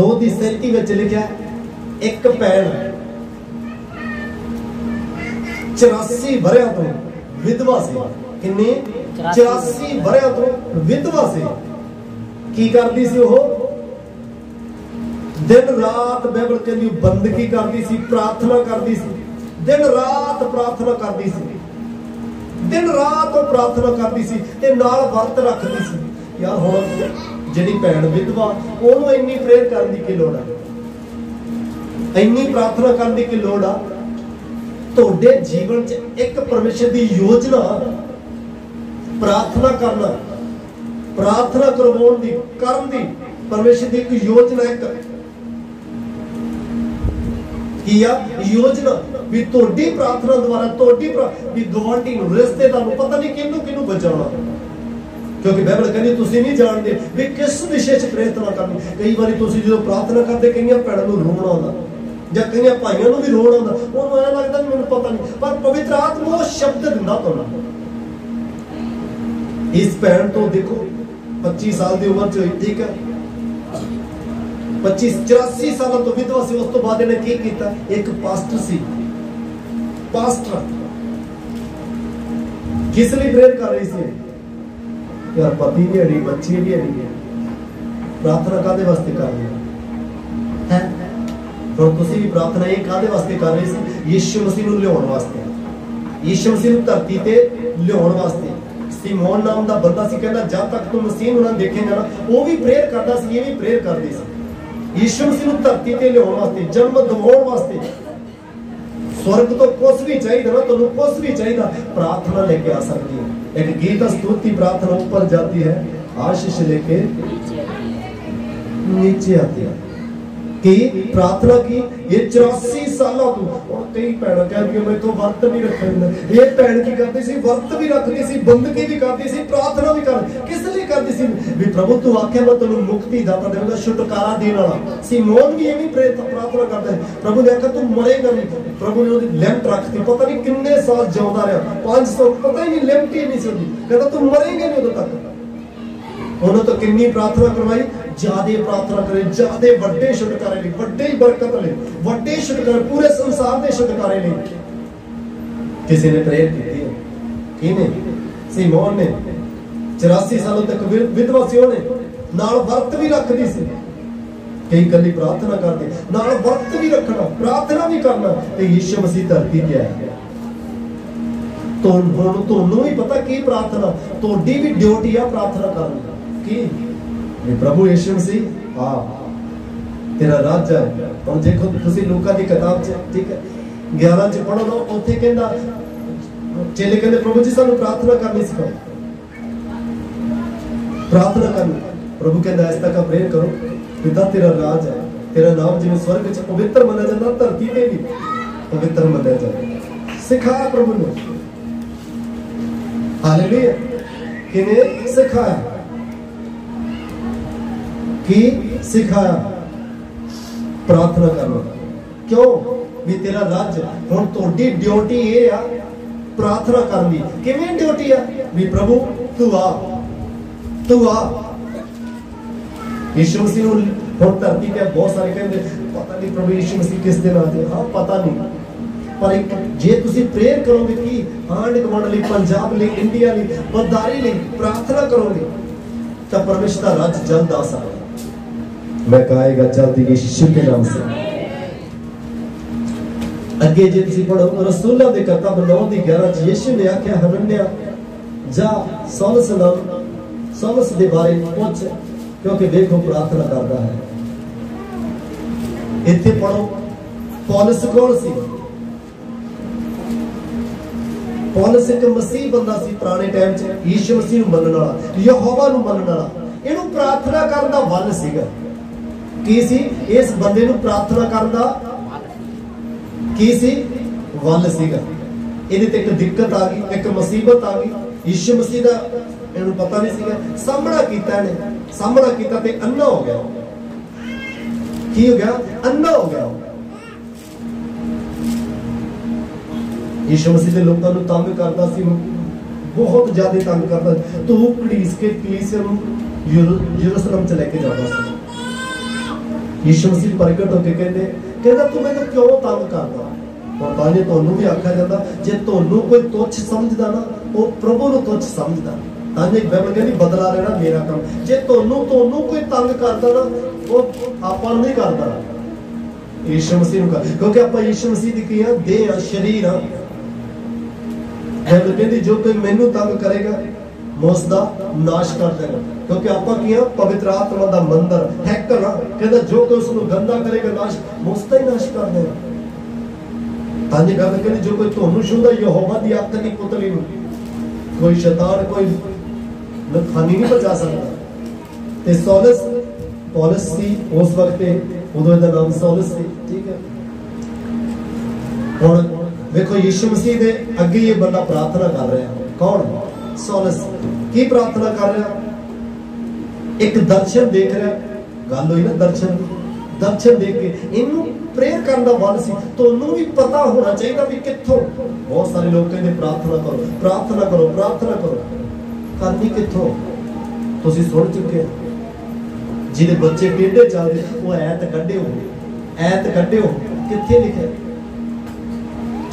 2 ਦੀ 37 ਵਿੱਚ ਲਿਖਿਆ ਇੱਕ ਭੈਣ 84 ਵਰਿਆਂ ਤੋਂ ਵਿਧਵਾ ਸੀ। ਕਿੰਨੀ? 84 ਵਰਿਆਂ ਤੋਂ ਵਿਧਵਾ ਸੀ। ਕੀ ਕਰਦੀ ਸੀ ਉਹ? ਦਿਨ ਰਾਤ ਬਾਈਬਲ ਕਹਿੰਦੀ ਬੰਦਗੀ ਕਰਦੀ ਸੀ ਪ੍ਰਾਰਥਨਾ ਕਰਦੀ ਸੀ। ਦਿਨ ਰਾਤ ਪ੍ਰਾਰਥਨਾ ਕਰਦੀ ਸੀ। ਦਿਨ ਰਾਤ ਉਹ ਪ੍ਰਾਰਥਨਾ ਕਰਦੀ ਸੀ ਤੇ ਨਾਲ ਵਰਤ ਰੱਖਦੀ ਸੀ। ਯਾਰ ਹੁਣ ਜਿਹੜੀ ਭੈਣ ਵਿਧਵਾ, ਉਹਨੂੰ ਇੰਨੀ ਪ੍ਰੇਅਰ ਕਰਨ ਦੀ ਕੀ ਲੋੜ ਆ? ਇੰਨੀ ਪ੍ਰਾਰਥਨਾ ਕਰਨ ਦੀ ਕੀ ਲੋੜ ਆ? ਤੁਹਾਡੇ ਜੀਵਨ 'ਚ ਇੱਕ ਪਰਮੇਸ਼ਰ ਦੀ ਯੋਜਨਾ ਪ੍ਰਾਰਥਨਾ ਕਰਨਾ, ਪ੍ਰਾਰਥਨਾ ਕਰਵਾਉਣ ਦੀ, ਕਰਨ ਦੀ ਪਰਮੇਸ਼ਰ ਦੀ ਇੱਕ ਯੋਜਨਾ ਇੱਕ। ਕੀ ਆ? ਯੋਜਨਾ। ਵੀ ਤੁਹਾਡੀ ਪ੍ਰਾਰਥਨਾ ਦੁਆਰਾ ਤੁਹਾਡੀ ਪ੍ਰਾ- ਵੀ ਗਵਾਂਢੀ ਨੂੰ ਰਿਸ਼ਤੇਦਾਰ ਨੂੰ ਪਤਾ ਨਹੀਂ ਕਿਹਨੂੰ ਕਿਹਨੂੰ ਬਚਾਉਣਾ। ਕਿਉਂਕਿ ਬਾਈਬਲ ਕਹਿੰਦੀ, ਤੁਸੀਂ ਨਹੀਂ ਜਾਣਦੇ ਵੀ ਕਿਸ ਵਿਸ਼ੇ 'ਚ ਪ੍ਰਾਰਥਨਾ ਕਰਨੀ। ਕਈ ਵਾਰੀ ਤੁਸੀਂ ਜਦੋਂ ਪ੍ਰਾਰਥਨਾ ਕਰਦੇ, ਕਈਆਂ ਭੈਣਾਂ ਨੂੰ ਰੋਣ ਆਉਂਦਾ ਜਾਂ ਕਈਆਂ ਭਾਈਆਂ ਨੂੰ ਵੀ ਰੋਣ ਆਉਂਦਾ। ਉਹਨੂੰ ਐਂ ਲੱਗਦਾ ਮੈਨੂੰ ਪਤਾ ਨਹੀਂ। ਪਰ ਪਵਿੱਤਰ ਆਤਮਾ ਉਹ ਸ਼ਬਦ ਦਿੰਦਾ ਤੁਹਾਨੂੰ ਇਸ ਭੈਣ ਤੋਂ ਦੇਖੋ 25 ਸਾਲ ਦੀ ਉਮਰ 'ਚ ਹੋਈ, ਠੀਕ ਹੈ? 25 84 ਸਾਲਾਂ ਤੋਂ ਵਿਧਵਾ ਸੀ, ਉਸ ਤੋਂ ਬਾਅਦ ਇਹਨੇ ਕੀ ਕੀਤਾ? ਇੱਕ ਪਾਸਟਰ ਸੀ। ਪਾਸਟਰ ਕਿਸ ਲਈ ਪ੍ਰੇਰ ਕਰ ਰਹੀ ਸੀ? ਯਾਰ ਪਤੀ ਵੀ ਅੜੀ ਬੱਚੀ ਵੀ ਅੜੀ ਪ੍ਰਾਰਥਨਾ ਕਾਦੇ ਵਾਸਤੇ ਕਰ ਰਹੀ ਹੈ? ਹੁਣ ਤੁਸੀਂ ਵੀ ਪ੍ਰਾਰਥਨਾ ਇਹ ਕਾਦੇ ਵਾਸਤੇ ਕਰ ਰਹੇ ਸੀ? ਯੀਸ਼ੂ ਮਸੀਹ ਨੂੰ ਲਿਆਉਣ ਵਾਸਤੇ। ਯੀਸ਼ੂ ਮਸੀਹ ਨੂੰ ਧਰਤੀ ਤੇ ਲਿਆਉਣ ਵਾਸਤੇ। ਸਿਮੋਨ ਨਾਮ ਦਾ ਬੰਦਾ ਸੀ, ਕਹਿੰਦਾ ਜਦ ਤੱਕ ਤੂੰ ਮਸੀਹ ਨੂੰ ਨਾ ਦੇਖੇਂਗਾ ਨਾ, ਉਹ ਵੀ ਪ੍ਰੇਅਰ ਕਰਦਾ ਸੀ, ਇਹ ਵੀ ਪ੍ਰੇਅਰ ਕਰਦੀ ਸੀ। ਯੀਸ਼ੂ ਮਸੀਹ ਨੂੰ ਧਰਤੀ ਤੇ ਲਿਆਉਣ ਵਾਸਤੇ, ਜਨਮ ਦਿਵਾਉਣ ਵਾਸਤੇ स्वर्ग तो कुछ भी चाहिए ना, तेन कुछ भी चाहिए प्रार्थना लेके आ सकती है। एक गीत स्तुति प्रार्थना ऊपर जाती है, आशीष लेके नीचे आती है। ਕਿ ਪ੍ਰਾਰਥਨਾ ਕੀ? ਇਹ 84 ਸਾਲਾਂ ਤੋਂ ਹੁਣ ਕਈ ਭੈਣਾਂ ਕਹਿੰਦੀਆਂ ਮੈਂ ਤੋਂ ਵਰਤ ਨਹੀਂ ਰੱਖਿਆ ਇਹ ਭੈਣ ਕੀ ਕਰਦੀ ਸੀ? ਵਰਤ ਵੀ ਰੱਖਦੀ ਸੀ, ਬੰਦਗੀ ਵੀ ਕਰਦੀ ਸੀ, ਪ੍ਰਾਰਥਨਾ ਵੀ ਕਰ ਕਿਸ ਲਈ ਕਰਦੀ ਸੀ? ਵੀ ਪ੍ਰਭੂ, ਤੂੰ ਆਖਿਆ ਮੈਂ ਤੈਨੂੰ ਮੁਕਤੀ ਦਾਤਾ ਦੇਵਾਂਗਾ, ਛੁਟਕਾਰਾ ਦੇਣ ਵਾਲਾ। ਸਿਮੋਨ ਵੀ ਇਹ ਪ੍ਰਾਰਥਨਾ ਕਰਦਾ ਹੈ। ਪ੍ਰਭੂ ਨੇ ਆਖਿਆ, ਤੂੰ ਮਰੇਗਾ ਨਹੀਂ। ਪ੍ਰਭੂ ਨੇ ਉਹਦੀ ਲਿਮਟ ਰੱਖਤੀ। ਪਤਾ ਨਹੀਂ ਕਿੰਨੇ ਸਾਲ ਜਿਉਂਦਾ ਰਿਹਾ। 500 ਪਤਾ ਹੀ ਨਹੀਂ, ਲਿਮਟ ਹੀ ਨਹੀਂ ਸੀ ਉਹਦੀ। ਕਹਿੰਦਾ, ਤੂੰ ਮਰੇਗਾ ਨਹੀਂ ਉਦੋਂ ਤੱਕ। ਉਹਨਾਂ ਤੋਂ ਕਿੰਨੀ ਪ੍ਰਾਰਥਨਾ ਕਰਵਾਈ। ਜਿਆਦੇ ਪ੍ਰਾਰਥਨਾ ਕਰੇ ਜਿਆਦੇ ਵੱਡੇ ਛੁਟਕਾਰੇ ਲਈ ਵੱਡੇ ਬਰਕਤ ਲਈ ਵੱਡੇ ਛੁਟਕਾਰੇ ਪੂਰੇ ਸੰਸਾਰ ਦੇ ਛੁਟਕਾਰੇ ਲਈ ਕਿਸੇ ਨੇ ਪ੍ਰੇਰ ਕੀਤੀ ਕਿਹਨੇ ਸਿਮੋਨ ਨੇ 84 ਸਾਲਾਂ ਤੱਕ ਵਿਧਵਾ ਸੀ ਉਹਨੇ ਨਾਲ ਵਰਤ ਵੀ ਰੱਖਦੀ ਸੀ ਕਈ ਕੱਲੀ ਪ੍ਰਾਰਥਨਾ ਕਰਦੇ ਨਾਲ ਵਰਤ ਵੀ ਰੱਖਣਾ ਪ੍ਰਾਰਥਨਾ ਵੀ ਕਰਨਾ ਤੇ ਯੀਸ਼ੂ ਮਸੀਹ ਧਰਤੀ ਤੇ ਆਇਆ ਤੁਹਾਨੂੰ ਤੁਹਾਨੂੰ ਵੀ ਪਤਾ ਕੀ ਪ੍ਰਾਰਥਨਾ ਤੁਹਾਡੀ ਵੀ ਡਿਊਟੀ ਆ ਪ੍ਰਾਰਥਨਾ ਕਰਨੀ ਕੀ ਵੀ ਪ੍ਰਭੂ ਯਿਸੂ ਮਸੀਹ ਆ ਤੇਰਾ ਰਾਜ ਹੈ ਹੁਣ ਦੇਖੋ ਤੁਸੀਂ ਲੋਕਾਂ ਦੀ ਕਿਤਾਬ 'ਚ ਠੀਕ ਹੈ 11 'ਚ ਪੜੋ ਨਾ ਉੱਥੇ ਕਹਿੰਦਾ ਚੇਲੇ ਕਹਿੰਦੇ ਪ੍ਰਭੂ ਜੀ ਸਾਨੂੰ ਪ੍ਰਾਰਥਨਾ ਕਰਨੀ ਸਿਖਾਓ ਪ੍ਰਾਰਥਨਾ ਕਰਨੀ ਪ੍ਰਭੂ ਕਹਿੰਦਾ ਇਸ ਤੱਕ ਪ੍ਰੇਰ ਕਰੋ ਪਿਤਾ ਤੇਰਾ ਰਾਜ ਹੈ ਤੇਰਾ ਨਾਮ ਜਿਵੇਂ ਸਵਰਗ 'ਚ ਪਵਿੱਤਰ ਮੰਨਿਆ ਜਾਂਦਾ ਧਰਤੀ ਤੇ ਵੀ ਪਵਿੱਤਰ ਮੰਨਿਆ ਜਾਂਦਾ ਸਿਖਾ ਪ੍ਰਭੂ ਨੂੰ ਹਾਲੇਲੂਇਆ ਕਿਨੇ ਸਿਖਾਇਆ ਕੀ ਸਿਖਾਇਆ ਪ੍ਰਾਰਥਨਾ ਕਰਨਾ ਕਿਉਂ? ਵੀ ਤੇਰਾ ਰਾਜ ਹੁਣ ਤੁਹਾਡੀ ਡਿਊਟੀ ਇਹ ਆ ਪ੍ਰਾਰਥਨਾ ਕਰਨੀ ਕਿਵੇਂ ਡਿਊਟੀ ਆ? ਵੀ ਪ੍ਰਭੂ, ਤੂੰ ਆ। ਤੂੰ ਆ। ਯਿਸੂ ਮਸੀਹ ਨੂੰ ਹੁਣ ਧਰਤੀ ਤੇ ਬਹੁਤ ਸਾਰੇ ਕਹਿੰਦੇ, ਪਤਾ ਨਹੀਂ ਪ੍ਰਭੂ ਯਿਸੂ ਮਸੀਹ ਕਿਸ ਦਿਨ ਆਤੇ ਹਾਂ, ਪਤਾ ਨਹੀਂ। ਪਰ ਇੱਕ ਜੇ ਤੁਸੀਂ ਪ੍ਰੇਅਰ ਕਰੋਗੇ ਕਿ? ਆਂਡ ਗਵੰਡ ਲਈ, ਪੰਜਾਬ ਲਈ ਇੰਡੀਆ ਲਈ, ਬਦਾਰੀ ਲਈ, ਪ੍ਰਾਰਥਨਾ ਕਰੋਗੇ, ਤਾਂ ਪਰਮੇਸ਼ਰ ਦਾ ਰਾਜ ਜਲਦ ਆ ਸਕਦਾ। मैं कहेगा जल्दी यीशु के नाम से ਅੱਗੇ ਜੇ ਤੁਸੀਂ ਪੜੋ ਰਸੂਲਾਂ ਦੇ ਕਿਤਾਬ 9 ਦੀ 11 ਚ ਯਿਸੂ ਨੇ ਆਖਿਆ ਹਨਨਿਆ ਜਾ ਸੌਲਸ ਨਾਮ ਸੌਲਸ ਦੇ ਬਾਰੇ ਪੁੱਛ ਕਿਉਂਕਿ ਵੇਖੋ ਪ੍ਰਾਰਥਨਾ ਕਰਦਾ ਹੈ ਇੱਥੇ ਪੜੋ ਪੌਲਸ ਕੌਣ ਸੀ ਪੌਲਸ ਇੱਕ ਮਸੀਹ ਬੰਦਾ ਸੀ ਪੁਰਾਣੇ ਟਾਈਮ 'ਚ ਯੀਸ਼ੂ ਮਸੀਹ ਨੂੰ ਮੰਨਣ ਵਾਲਾ ਯਹੋਵਾ ਨੂੰ ਮੰਨਣ ਵਾਲਾ ਇਹਨੂੰ ਪ੍ਰਾਰਥਨਾ ਕਰਨ ਦਾ ਵੱਲ ਸੀਗਾ ਕੀ ਸੀ? ਇਸ ਬੰਦੇ ਨੂੰ ਪ੍ਰਾਰਥਨਾ ਕਰਨ ਦਾ ਕੀ ਸੀ? ਵੱਲ ਸੀਗਾ। ਇਹਦੇ ਤੇ ਇੱਕ ਦਿੱਕਤ ਆ ਗਈ, ਇੱਕ ਮੁਸੀਬਤ ਆ ਗਈ। ਯਿਸੂ ਮਸੀਹ ਦਾ ਇਹਨੂੰ ਪਤਾ ਨਹੀਂ ਸੀਗਾ। ਸਾਹਮਣਾ ਕੀਤਾ ਇਹਨੇ। ਸਾਹਮਣਾ ਕੀਤਾ ਤੇ ਅੰਨਾ ਹੋ ਗਿਆ ਕੀ ਹੋ ਗਿਆ? ਅੰਨਾ ਹੋ ਗਿਆ ਯਿਸੂ ਮਸੀਹ ਦੇ ਲੋਕਾਂ ਨੂੰ ਤੰਗ ਕਰਦਾ ਸੀ। ਬਹੁਤ ਜ਼ਿਆਦਾ ਤੰਗ ਕਰਦਾ ਤੂੰ ਕਲੀਸ ਕੇ ਕਲੀਸਿਆ ਨੂੰ ਯਰੂਸ਼ਲਮ ਚ ਲੈ ਕੇ ਜਾਂਦਾ ਸੀ। ਯਿਸੂ ਮਸੀਹ ਪ੍ਰਗਟ ਹੋ ਕੇ ਕਹਿੰਦੇ, ਕਹਿੰਦਾ, ਤੂੰ ਮੈਨੂੰ ਕਿਉਂ ਤੰਗ ਕਰਦਾ? ਪਤਾ ਨਹੀਂ ਤੁਹਾਨੂੰ ਵੀ ਆਖਿਆ ਜਾਂਦਾ, ਜੇ ਤੁਹਾਨੂੰ ਕੋਈ ਤੁੱਛ ਸਮਝਦਾ ਨਾ, ਉਹ ਪ੍ਰਭੂ ਨੂੰ ਤੁੱਛ ਸਮਝਦਾ। ਤਾਂ ਜੇ ਬਾਈਬਲ ਕਹਿੰਦੀ, ਬਦਲਾ ਲੈਣਾ ਮੇਰਾ ਕੰਮ। ਜੇ ਤੁਹਾਨੂੰ ਤੁਹਾਨੂੰ ਕੋਈ ਤੰਗ ਕਰਦਾ ਨਾ, ਉਹ ਆਪਾਂ ਨੂੰ ਨਹੀਂ ਕਰਦਾ। ਯਿਸੂ ਮਸੀਹ ਨੂੰ ਕਰ, ਕਿਉਂਕਿ ਆਪਾਂ ਯਿਸੂ ਮਸੀਹ ਦੀ ਕੀ ਆ? ਦੇਹ ਆ, ਸਰੀਰ ਆ। ਬਾਈਬਲ ਕਹਿੰਦੀ, ਜੋ ਕੋਈ ਮੈਨੂੰ ਤੰਗ ਕਰੇਗਾ ਉਸ ਦਾ ਨਾਸ਼ ਕਰ ਦੇਗਾ ਕਿਉਂਕਿ ਆਪਾਂ ਕੀ ਆ, ਪਵਿੱਤਰ ਆਤਮਾ ਦਾ ਮੰਦਰ ਹੈਕਰ ਆ ਕਹਿੰਦਾ ਜੋ ਕੋਈ ਉਸ ਨੂੰ ਗੰਦਾ ਕਰੇਗਾ, ਨਾਸ਼ ਮੁਸਤਾ ਹੀ ਨਾਸ਼ ਕਰ ਦੇਗਾ ਤਾਂ ਜੇ ਗੱਲ ਕਹਿੰਦੀ ਜੋ ਕੋਈ ਤੁਹਾਨੂੰ ਛੂਦਾ ਯਹੋਵਾ ਦੀ ਅੱਖ ਦੀ ਪੁਤਲੀ ਨੂੰ। ਕੋਈ ਸ਼ੈਤਾਨ, ਕੋਈ ਨਖਾਨੀ ਨਹੀਂ ਬਚਾ ਸਕਦਾ। ਤੇ ਸੌਲਸ ਪੌਲਸ ਸੀ ਉਸ ਵਕਤ ਤੇ ਉਦੋਂ ਇਹਦਾ ਨਾਮ ਸੌਲਸ ਸੀ। ਠੀਕ ਹੈ। ਹੁਣ ਵੇਖੋ, ਯਿਸੂ ਮਸੀਹ ਦੇ ਅੱਗੇ ਇਹ ਬੰਦਾ ਪ੍ਰਾਰਥਨਾ ਕਰ ਰਿਹਾ। ਕੌਣ? ਸੌਲਸ ਕੀ ਪ੍ਰਾਰਥਨਾ ਕਰ ਰਿਹਾ? ਇੱਕ ਦਰਸ਼ਨ ਦੇਖ ਰਿਹਾ। ਗੱਲ ਹੋਈ ਨਾ ਦਰਸ਼ਨ ਦਰਸ਼ਨ ਦੇਖ ਕੇ ਇਹਨੂੰ ਪ੍ਰੇਅਰ ਕਰਨ ਦਾ ਮਨ ਸੀ। ਤੁਹਾਨੂੰ ਵੀ ਪਤਾ ਹੋਣਾ ਚਾਹੀਦਾ ਵੀ ਕਿੱਥੋਂ। ਬਹੁਤ ਸਾਰੇ ਲੋਕ ਕਹਿੰਦੇ, ਪ੍ਰਾਰਥਨਾ ਕਰੋ ਪ੍ਰਾਰਥਨਾ ਕਰੋ ਪ੍ਰਾਰਥਨਾ ਕਰੋ। ਕਰਨੀ ਕਿੱਥੋਂ? ਤੁਸੀਂ ਸੁਣ ਚੁੱਕੇ ਹੋ। ਜਿਹਦੇ ਬੱਚੇ ਟੇਢੇ ਚੱਲਦੇ ਉਹ ਐਤ ਕੱਢਿਓ। ਐਤ ਕੱਢਿਓ। ਕਿੱਥੇ ਲਿਖਿਆ?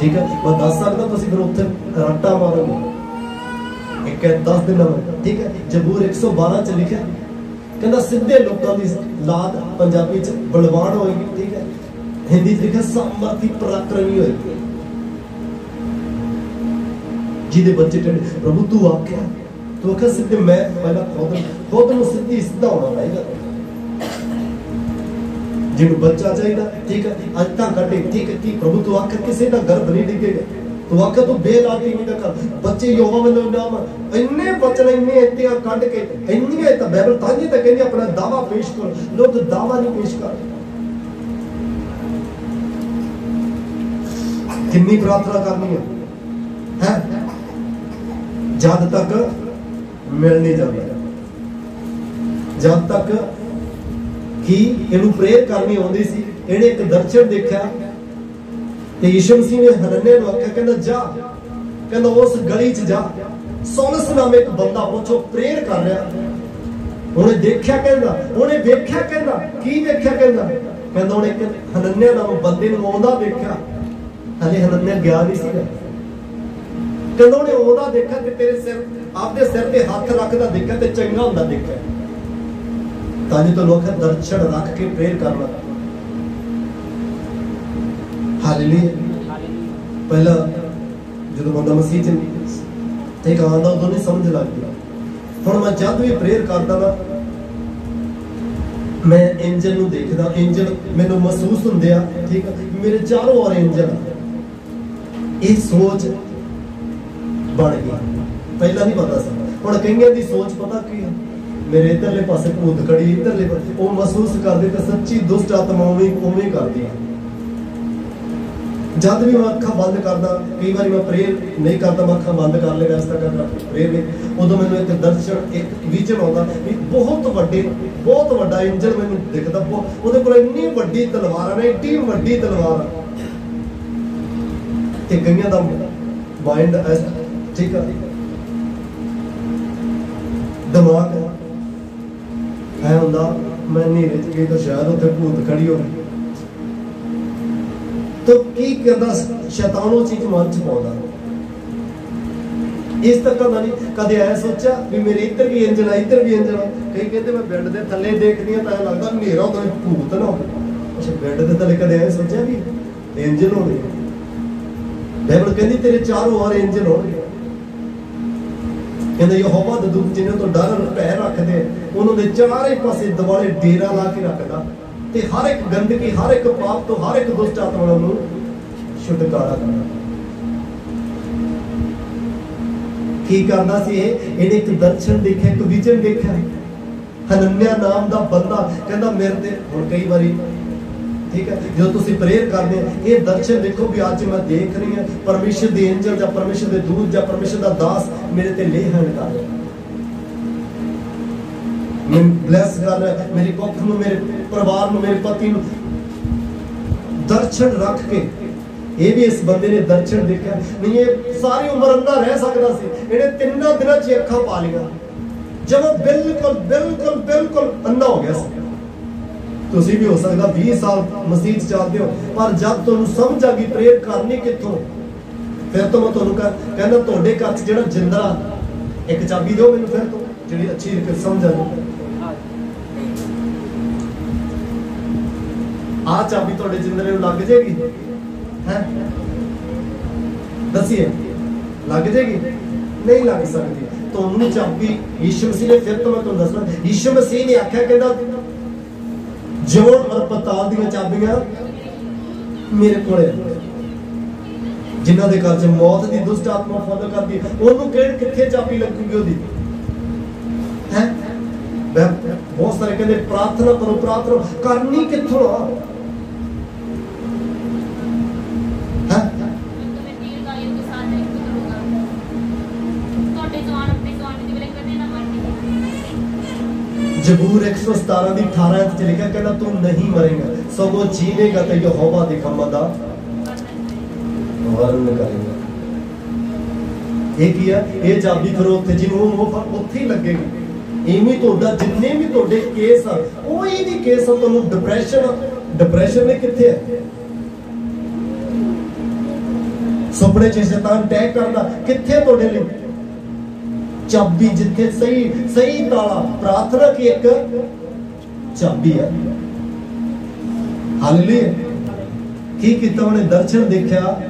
ਠੀਕ ਹੈ ਮੈਂ ਦੱਸ ਸਕਦਾ ਤੁਸੀਂ ਫਿਰ ਉੱਥੇ ਰੱਟਾ ਮਾਰੋਗੇ। ਇੱਕ ਹੈ 10 ਦਿਨ ਨੰਬਰ ਠੀਕ ਹੈ? ਜਬੂਰ 112 ਚ ਲਿਖਿਆ। ਕਹਿੰਦਾ ਸਿੱਧੇ ਲੋਕਾਂ ਦੀ ਲਾਦ ਪੰਜਾਬੀ ਚ ਬਲਵਾਨ ਹੋਏਗੀ, ਠੀਕ ਹੈ? ਹਿੰਦੀ ਚ ਲਿਖਿਆ ਸਮਰਥੀ ਪਰਾਕਰਮੀ ਹੋਏਗੀ। ਜਿਹਦੇ ਬੱਚੇ ਟੇਢੇ ਪ੍ਰਭੂ ਤੂੰ ਆਖਿਆ ਤੂੰ ਆਖਿਆ ਸਿੱਧੇ ਮੈਂ, ਪਹਿਲਾਂ ਖੁਦ ਖੁਦ ਨੂੰ ਸਿੱਧੀ ਸਿੱਧਾ ਹੋਣਾ ਚਾਹੀਦਾ। ਜਿਹਨੂੰ ਬੱਚਾ ਚਾਹੀਦਾ, ਠੀਕ ਹੈ? ਅੱਜ ਤਾਂ ਕੱਢੇ, ਠੀਕ ਹੈ, ਕੀ ਪ੍ਰਭੂ ਤੂੰ ਆਖਿਆ, ਕਿਸੇ ਦਾ ਗਰਭ ਨਹੀਂ ਡਿੱਗੇਗਾ। ਤੂੰ ਆਖਿਆ ਤੂੰ ਬੇਲਾਤੀ ਨਾ ਕਰ ਬੱਚੇ ਯੋਵਾ ਵੱਲੋਂ ਨਾਮ ਇੰਨੇ ਬਚਨ ਇੰਨੇ ਇੱਥੇ ਕੱਢ ਕੇ, ਇੰਨੀਆਂ ਤਾਂ ਬਾਈਬਲ ਤਾਂ ਤਾਂ ਕਹਿੰਦੀ ਆਪਣਾ ਦਾਵਾ ਪੇਸ਼ ਕਰ। ਲੋਕ ਦਾਵਾ ਨਹੀਂ ਪੇਸ਼ ਕਰ। ਕਿੰਨੀ ਪ੍ਰਾਰਥਨਾ ਕਰਨੀ ਹੈ ਹੈ? ਜਦ ਤੱਕ ਮਿਲ ਨਹੀਂ ਜਾਂਦਾ। ਜਦ ਤੱਕ ਕਿ ਇਹਨੂੰ ਪ੍ਰੇਅਰ ਕਰਨੀ ਆਉਂਦੀ ਸੀ, ਇਹਨੇ ਇੱਕ ਦਰਸ਼ਨ ਦੇਖਿਆ ਤੇ ਯਿਸੂ ਮਸੀਹ ਨੇ ਹਨਨਿਆ ਨੂੰ ਆਖਿਆ, ਕਹਿੰਦਾ, ਜਾ। ਕਹਿੰਦਾ, ਉਸ ਗਲੀ 'ਚ ਜਾ। ਸੋਲਸ ਨਾਮੇ ਇੱਕ ਬੰਦਾ ਪੁੱਛੋ, ਪ੍ਰੇਅਰ ਕਰ ਰਿਹਾ। ਉਹਨੇ ਦੇਖਿਆ ਕਹਿੰਦਾ, ਉਹਨੇ ਵੇਖਿਆ ਕਹਿੰਦਾ, ਕੀ ਵੇਖਿਆ ਕਹਿੰਦਾ? ਕਹਿੰਦਾ, ਉਹਨੇ ਇੱਕ ਹਨਨਿਆ ਨਾਮ ਬੰਦੇ ਨੂੰ ਆਉਂਦਾ ਵੇਖਿਆ। ਹਲੇ ਹਨਨਿਆ ਗਿਆ ਨਹੀਂ ਸੀ ਕਹਿੰਦਾ, ਉਹਨੇ ਆਉਂਦਾ ਦੇਖਿਆ ਕਿ ਤੇਰੇ ਸਿਰ, ਆਪਦੇ ਸਿਰ ਤੇ ਹੱਥ ਰੱਖਦਾ ਦੇਖਿਆ ਤੇ ਚੰਗਾ ਹੁੰਦਾ ਦੇਖਿਆ। ਤਾਂ ਜੀ ਤੋਂ ਲੋਕ ਦਰਸ਼ਨ ਰੱਖ ਕੇ ਪ੍ਰੇਅਰ ਕਰਨਾ ਹਾਲੇਲੂਇਆ ਪਹਿਲਾ ਜਦੋਂ ਬੰਦਾ ਮਸੀਹ ਚ ਇੱਕ ਆਂਦਾ ਉਦੋਂ ਨਹੀਂ ਸਮਝ ਲੱਗਦੀ। ਹੁਣ ਮੈਂ ਜਦ ਵੀ ਪ੍ਰੇਅਰ ਕਰਦਾ ਨਾ, ਮੈਂ ਐਂਜਲ ਨੂੰ ਦੇਖਦਾ। ਐਂਜਲ ਮੈਨੂੰ ਮਹਿਸੂਸ ਹੁੰਦੇ ਆ, ਠੀਕ ਮੇਰੇ ਚਾਰੋਂ ਔਰ ਐਂਜਲ ਇਹ ਸੋਚ ਬਣ ਗਈ। ਪਹਿਲਾਂ ਨਹੀਂ ਪਤਾ ਸੀ। ਹੁਣ ਕਈਆਂ ਦੀ ਸੋਚ ਪਤਾ ਕੀ ਹੈ ਮੇਰੇ ਇਧਰਲੇ ਪਾਸੇ ਭੂਤ ਖੜੀ, ਇਧਰਲੇ ਪਾਸੇ। ਉਹ ਮਹਿਸੂਸ ਕਰਦੇ ਤਾਂ ਸੱਚੀ ਦੁਸ਼ਟ ਆਤਮਾ ਉਵੇਂ ਉਵੇਂ ਕਰਦੀ ਹੈ ਜਦ ਵੀ ਮੈਂ ਅੱਖਾਂ ਬੰਦ ਕਰਦਾ, ਕਈ ਵਾਰੀ ਮੈਂ ਪ੍ਰੇਅਰ ਨਹੀਂ ਕਰਦਾ, ਮੈਂ ਅੱਖਾਂ ਬੰਦ ਕਰ ਲੈ ਰਸਤਾ ਕਰਦਾ ਪ੍ਰੇਅਰ ਨਹੀਂ। ਉਦੋਂ ਮੈਨੂੰ ਇੱਕ ਦਰਸ਼ਨ ਇੱਕ ਵਿਜ਼ਨ ਆਉਂਦਾ ਵੀ ਬਹੁਤ ਵੱਡੇ, ਬਹੁਤ ਵੱਡਾ ਐਂਜਲ ਮੈਨੂੰ ਦਿਖਦਾ ਉਹਦੇ ਕੋਲ ਇੰਨੀ ਵੱਡੀ ਤਲਵਾਰ ਹੈ ਇੰਨੀ ਵੱਡੀ ਤਲਵਾਰ ਤੇ ਕਈਆਂ ਦਾ ਮਾਈਂਡ ਠੀਕ ਹੈ ਦਿਮਾਗ ਹੈ ਹੁੰਦਾ, ਮੈਂ ਨਹੀਂ ਵਿੱਚ ਗਈ ਤਾਂ ਸ਼ਾਇਦ ਉੱਥੇ ਭੂਤ ਖੜੀ ਹੋਵੇ। ਤਾਂ ਕੀ ਕਰਦਾ ਸ਼ੈਤਾਨ ਉਹ ਚੀਜ਼ ਮਨ ਚ ਪਾਉਂਦਾ? ਇਸ ਤੱਕ ਨਹੀਂ, ਕਦੇ ਐ ਸੋਚਿਆ ਵੀ ਮੇਰੇ ਇੱਧਰ ਵੀ ਇੰਜਨ ਆ ਇੱਧਰ ਵੀ ਇੰਜਨ ਆ ਕਈ ਕਹਿੰਦੇ ਮੈਂ ਬੈੱਡ ਦੇ ਥੱਲੇ ਦੇਖਦੀ ਆ ਤਾਂ ਲੱਗਦਾ ਹਨੇਰਾ ਹੁੰਦਾ ਭੂਤ ਨਾ ਅੱਛਾ, ਬੈੱਡ ਦੇ ਥੱਲੇ ਕਦੇ ਐ ਸੋਚਿਆ ਵੀ ਇੰਜਨ ਹੋਣੇ ਬਾਈਬਲ ਕਹਿੰਦੀ ਤੇਰੇ ਚਾਰੋਂ ਔਰ ਇੰਜਨ ਹੋਣਗੇ ਕਹਿੰਦਾ ਯਹੋਵਾ ਦਾ ਦੂਤ ਜਿਹਨੇ ਤੋਂ ਡਰ ਪੈਰ ਰੱਖਦੇ ਉਹਨਾਂ ਦੇ ਚਾਰੇ ਪਾਸੇ ਦਿਵਾਲੇ ਡੇਰਾ ਲਾ ਕੇ ਰੱਖਦਾ। ਤੇ ਹਰ ਇੱਕ ਗੰਦਗੀ, ਹਰ ਇੱਕ ਪਾਪ ਤੋਂ ਹਰ ਇੱਕ ਦੁਸ਼ਟ ਆਤਮਾ ਨੂੰ ਛੁਟਕਾਰਾ ਕਰਦਾ ਕੀ ਕਰਦਾ ਸੀ ਇਹ? ਇਹਨੇ ਇੱਕ ਦਰਸ਼ਨ ਦੇਖਿਆ, ਇੱਕ ਵਿਜ਼ਨ ਦੇਖਿਆ। ਹਨਨਿਆ ਨਾਮ ਦਾ ਬੰਦਾ ਕਹਿੰਦਾ, ਮੇਰੇ ਤੇ ਹੁਣ ਕਈ ਵਾਰੀ, ਠੀਕ ਹੈ, ਜਦੋਂ ਤੁਸੀਂ ਪ੍ਰੇਅਰ ਕਰਦੇ ਇਹ ਦਰਸ਼ਨ ਦੇਖੋ ਵੀ ਅੱਜ ਮੈਂ ਦੇਖ ਰਹੀ ਹਾਂ, ਪਰਮੇਸ਼ਰ ਦੇ ਐਂਜਲ ਜਾਂ ਪਰਮੇਸ਼ਰ ਦੇ ਦੂਤ ਜਾਂ ਪਰਮੇਸ਼ਰ ਦਾ ਦਾਸ ਮੇਰੇ ਤੇ ਲੇਹਣ ਕਰ ਰਿਹਾ ਮੈਂ ਬਲੈਸ ਕਰ ਮੇਰੀ ਕੁੱਖ ਨੂੰ, ਮੇਰੇ ਪਰਿਵਾਰ ਨੂੰ, ਮੇਰੇ ਪਤੀ ਨੂੰ। ਦਰਸ਼ਨ ਰੱਖ ਕੇ ਇਹ ਵੀ ਇਸ ਬੰਦੇ ਨੇ ਦਰਸ਼ਨ ਦੇਖਿਆ। ਨਹੀਂ, ਇਹ ਸਾਰੀ ਉਮਰ ਅੰਨਾ ਰਹਿ ਸਕਦਾ ਸੀ। ਇਹਨੇ ਤਿੰਨਾਂ ਦਿਨਾਂ 'ਚ ਅੱਖਾਂ ਪਾ ਲਈਆਂ। ਜਦੋਂ ਬਿਲਕੁਲ ਬਿਲਕੁਲ ਬਿਲਕੁਲ ਅੰਨਾ ਹੋ ਗਿਆ ਸੀ। ਤੁਸੀਂ ਵੀ ਹੋ ਸਕਦਾ 20 ਸਾਲ ਮਸਜਿਦ 'ਚ ਚੱਲਦੇ ਹੋ, ਪਰ ਜਦ ਤੁਹਾਨੂੰ ਸਮਝ ਆ ਗਈ ਪ੍ਰੇਅਰ ਕਰਨੀ ਕਿੱਥੋਂ, ਫਿਰ ਤੋਂ ਮੈਂ ਤੁਹਾਨੂੰ ਕਹਿ- ਕਹਿੰਦਾ ਤੁਹਾਡੇ ਘਰ 'ਚ ਜਿਹੜਾ ਜਿੰਦਰਾ, ਇੱਕ ਚਾਬੀ ਦਿਓ ਮੈਨੂੰ ਫਿਰ ਤੋਂ, ਜਿਹੜੀ ਅੱਛੀ ਫਿਰ ਸਮਝ ਆ ਜਾਵੇ। ਆ ਚਾਬੀ ਤੁਹਾਡੇ ਜਿੰਦਰੇ ਨੂੰ ਲੱਗ ਜੇਗੀ ਹੈ ਦੱਸੀਏ ਲੱਗ ਜੇਗੀ ਨਹੀਂ ਲੱਗ ਸਕਦੀ ਤੁਹਾਨੂੰ ਚਾਬੀ ਯਿਸੂ ਮਸੀਹ ਨੇ ਫਿਰ ਤੋਂ ਮੈਂ ਤੁਹਾਨੂੰ ਦੱਸਣਾ ਯਿਸੂ ਮਸੀਹ ਨੇ ਆਖਿਆ ਕਹਿੰਦਾ ਜੋੜ ਔਰ ਪਤਾਲ ਦੀਆਂ ਚਾਬੀਆਂ ਮੇਰੇ ਕੋਲੇ ਆ। ਜਿਨ੍ਹਾਂ ਦੇ ਘਰ 'ਚ ਮੌਤ ਦੀ ਦੁਸ਼ਟ ਆਤਮਾ ਫੋਲੋ ਕਰਦੀ ਹੈ, ਉਹਨੂੰ ਕਿਹੜ ਕਿੱਥੇ ਚਾਬੀ ਲੱਗੂਗੀ ਉਹਦੀ ਹੈ ਬਹੁਤ ਸਾਰੇ ਕਹਿੰਦੇ ਪ੍ਰਾਰਥਨਾ ਕਰੋ ਪ੍ਰਾਰਥਨਾ ਕਰਨੀ ਕਿੱਥੋਂ ਆ ਜਬੂਰ 117 ਦੀ 18 ਵਿੱਚ ਲਿਖਿਆ, ਕਹਿੰਦਾ, ਤੂੰ ਨਹੀਂ ਮਰੇਗਾ। ਸਗੋਂ ਜੀਵੇਗਾ ਤੇ ਯਹੋਵਾ ਦੇ ਕੰਮਾਂ ਦਾ ਵਰਨ ਕਰੇਗਾ। ਇਹ ਕੀ ਆ? ਇਹ ਚਾਬੀ ਫਿਰ ਜਿਹਨੂੰ ਉਹ ਉੱਥੇ ਹੀ ਲੱਗੇਗੀ ਇਵੇਂ ਤੁਹਾਡਾ, ਜਿੰਨੇ ਵੀ ਤੁਹਾਡੇ ਕੇਸ ਆ, ਕੋਈ ਵੀ ਕੇਸ ਆ, ਤੁਹਾਨੂੰ ਡਿਪਰੈਸ਼ਨ ਡਿਪਰੈਸ਼ਨ ਨੇ ਕਿੱਥੇ ਹੈ ਸੁਪਨੇ ਚ ਸ਼ੈਤਾਨ ਅਟੈਕ ਕਰਦਾ। ਕਿੱਥੇ ਤੁਹਾਡੇ ਲਈ? ਚਾਬੀ ਜਿੱਥੇ ਸਹੀ ਸਹੀ ਤਾਲਾ, ਪ੍ਰਾਰਥਨਾ ਕੀ ਇੱਕ? ਚਾਬੀ ਹੈ। ਹਾਲੇਲੂਇਆ ਕੀ ਕੀਤਾ ਉਹਨੇ? ਦਰਸ਼ਨ ਦੇਖਿਆ।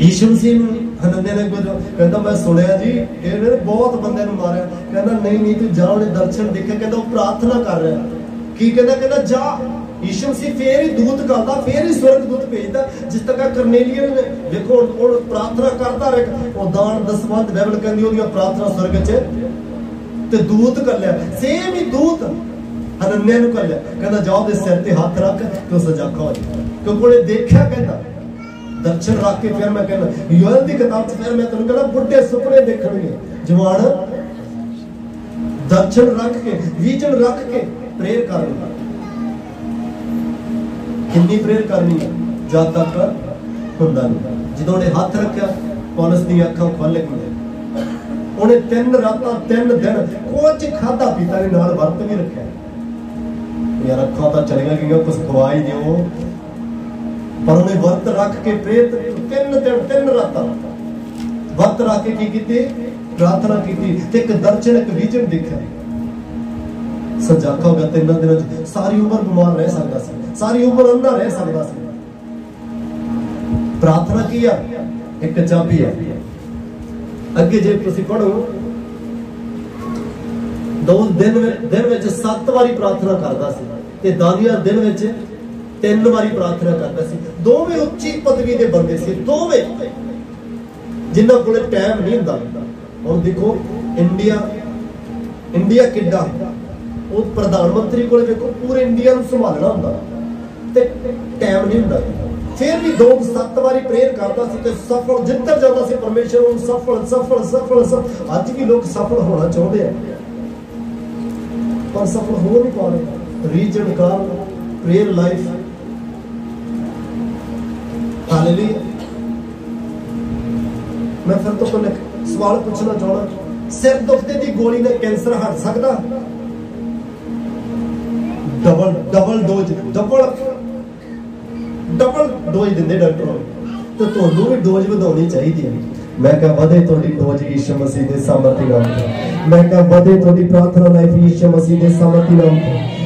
ਯੀਸ਼ੂ ਮਸੀਹ ਨੂੰ ਹਨੰਦੇ ਨੇ ਕੁਝ ਕਹਿੰਦਾ, ਮੈਂ ਸੁਣਿਆ ਜੀ ਇਹਨੇ ਬਹੁਤ ਬੰਦਿਆਂ ਨੂੰ ਮਾਰਿਆ। ਕਹਿੰਦਾ, ਨਹੀਂ ਨਹੀਂ, ਤੂੰ ਜਾ, ਉਹਨੇ ਦਰਸ਼ਨ ਦੇਖਿਆ। ਕਹਿੰਦਾ, ਉਹ ਪ੍ਰਾਰਥਨਾ ਕਰ ਰਿਹਾ। ਕੀ ਕਹਿੰਦਾ? ਕਹਿੰਦਾ, ਜਾ। ਯੀਸ਼ੂ ਮਸੀਹ ਫੇਰ ਹੀ ਦੂਤ ਕਰਦਾ ਫੇਰ ਹੀ ਸਵਰਗ ਦੂਤ ਭੇਜਦਾ, ਜਿਸ ਤੱਕ ਕਰਨੇਲੀਅਨ ਵੇਖੋ ਹੁਣ ਪ੍ਰਾਰਥਨਾ ਕਰਦਾ ਰਿਹਾ। ਉਹ ਦਾਨ ਦਸਵੰਦ ਬਾਈਬਲ ਕਹਿੰਦੀ, ਉਹਦੀਆਂ ਪ੍ਰਾਰਥਨਾ ਸਵਰਗ 'ਚ ਤੇ ਦੂਤ ਕਰ ਲਿਆ ਸੇਮ ਹੀ ਦੂਤ ਹਨੰਨਿਆ ਨੂੰ ਕਰ ਲਿਆ ਕਹਿੰਦਾ ਜਾ ਉਹਦੇ ਸਿਰ ਤੇ ਹੱਥ ਰੱਖ ਤੇ ਉਹ ਸਜਾਖਾ ਹੋ ਜਾ ਕਿਉਂਕਿ ਉਹਨੇ ਦੇਖਿਆ, ਕਹਿੰਦਾ, ਦਰਸ਼ਨ ਰੱਖ ਕੇ ਫਿਰ ਮੈਂ ਕਹਿੰਦਾ, ਯੋਹਨ ਦੀ ਕਿਤਾਬ 'ਚ ਫਿਰ ਮੈਂ ਤੁਹਾਨੂੰ ਕਹਿੰਦਾ, ਬੁੱਢੇ ਸੁਪਨੇ ਦੇਖਣਗੇ। ਜਵਾਨ, ਦਰਸ਼ਨ ਰੱਖ ਕੇ, ਵਿਜਨ ਰੱਖ ਕੇ ਪ੍ਰੇਰ ਕਰਨੀ ਕਿੰਨੀ ਪ੍ਰੇਰ ਕਰਨੀ ਜਦ ਤੱਕ ਹੁੰਦਾ ਨਹੀਂ। ਜਦੋਂ ਉਹਨੇ ਹੱਥ ਰੱਖਿਆ, ਪੌਲਸ ਦੀਆਂ ਅੱਖਾਂ ਖੁੱਲ ਗਈਆਂ ਉਹਨੇ ਤਿੰਨ ਰਾਤਾਂ, ਤਿੰਨ ਦਿਨ ਕੁਝ ਖਾਦਾ ਪੀਤਾ ਨਹੀਂ ਨਾਲ ਵਰਤ ਵੀ ਰੱਖਿਆ। ਯਾਰ ਅੱਖਾਂ ਤਾਂ ਚਲੀਆਂ ਗਈਆਂ ਕੁਝ ਖਵਾਈ ਦਿਓ। ਪਰ ਉਹਨੇ ਵਰਤ ਰੱਖ ਕੇ ਪ੍ਰੇਤ ਤਿੰਨ ਦਿਨ, ਤਿੰਨ ਰਾਤਾਂ ਵਰਤ ਰੱਖ ਕੇ ਕੀ ਕੀਤੀ? ਪ੍ਰਾਰਥਨਾ ਕੀਤੀ। ਤੇ ਇੱਕ ਦਰਸ਼ਨ ਇੱਕ ਵਿਜਨ ਦੇਖਿਆ। ਸਜਾਖਾ ਹੋ ਗਿਆ ਤਿੰਨਾਂ ਦਿਨਾਂ ਚ ਸਾਰੀ ਉਮਰ ਬਿਮਾਰ ਰਹਿ ਸਕਦਾ ਸੀ, ਸਾਰੀ ਉਮਰ ਅੰਧਾ ਰਹਿ ਸਕਦਾ ਸੀ। ਪ੍ਰਾਰਥਨਾ ਕੀ ਆ? ਇੱਕ ਚਾਬੀ ਹੈ ਅੱਗੇ ਜੇ ਤੁਸੀਂ ਪੜੋ ਦੋ ਦਿਨ ਦਿਨ ਵਿੱਚ ਸੱਤ ਵਾਰੀ ਪ੍ਰਾਰਥਨਾ ਕਰਦਾ ਸੀ ਤੇ ਦਾਨੀਆ ਦਿਨ ਵਿੱਚ ਤਿੰਨ ਵਾਰੀ ਪ੍ਰਾਰਥਨਾ ਕਰਦਾ ਸੀ। ਦੋਵੇਂ ਉੱਚੀ ਪਦਵੀ ਦੇ ਬੰਦੇ ਸੀ, ਦੋਵੇਂ। ਜਿਨ੍ਹਾਂ ਕੋਲੇ ਟਾਈਮ ਨਹੀਂ ਹੁੰਦਾ। ਹੁਣ ਦੇਖੋ, ਇੰਡੀਆ ਇੰਡੀਆ ਕਿੱਡਾ ਉਹ ਪ੍ਰਧਾਨ ਮੰਤਰੀ ਕੋਲ ਵੇਖੋ, ਪੂਰੇ ਇੰਡੀਆ ਨੂੰ ਸੰਭਾਲਣਾ ਹੁੰਦਾ। ਤੇ ਟਾਈਮ ਨਹੀਂ ਹੁੰਦਾ। ਫਿਰ ਵੀ ਦੋ ਸੱਤ ਵਾਰੀ ਪ੍ਰੇਅਰ ਕਰਦਾ ਸੀ ਤੇ ਸਫਲ ਜਿੱਤਰ ਜਾਂਦਾ ਸੀ ਪਰਮੇਸ਼ਰ ਨੂੰ ਸਫਲ ਸਫਲ ਸਫਲ ਸਫਲ। ਅੱਜ ਵੀ ਲੋਕ ਸਫਲ ਹੋਣਾ ਚਾਹੁੰਦੇ ਆ। ਪਰ ਸਫਲ ਹੋ ਨਹੀਂ ਪਾ ਰਹੇ। ਰੀਜਨ ਕਾਲ ਪ੍ਰੇਅਰ ਲਾਈਫ ਹਾਲੇਲੂਇਆ ਮੈਂ ਫਿਰ ਤੋਂ ਕੋਲ ਸਵਾਲ ਪੁੱਛਣਾ ਚਾਹਣਾ ਸਿਰ ਦੁਖਦੇ ਦੀ ਗੋਲੀ ਨਾਲ ਕੈਂਸਰ ਹਟ ਸਕਦਾ? Double double dose double double dose ਦਿੰਦੇ ਡਾਕਟਰ ਤੇ ਤੁਹਾਨੂੰ ਵੀ ਡੋਜ਼ ਵਧਾਉਣੀ ਚਾਹੀਦੀ ਹੈ। ਮੈਂ ਕਹਾਂ, ਵਧੇ ਤੁਹਾਡੀ ਡੋਜ਼ ਯੀਸ਼ੂ ਮਸੀਹ ਦੇ ਸਾਮਰਥੀ ਨਾਮ ਮੈਂ ਕਹਾਂ, ਵਧੇ ਤੁਹਾਡੀ ਪ੍ਰਾਰਥਨਾ ਲਾਈਫ ਯੀਸ਼ੂ ਮਸੀਹ ਦੇ ਸਾਮਰਥੀ ਨਾਮ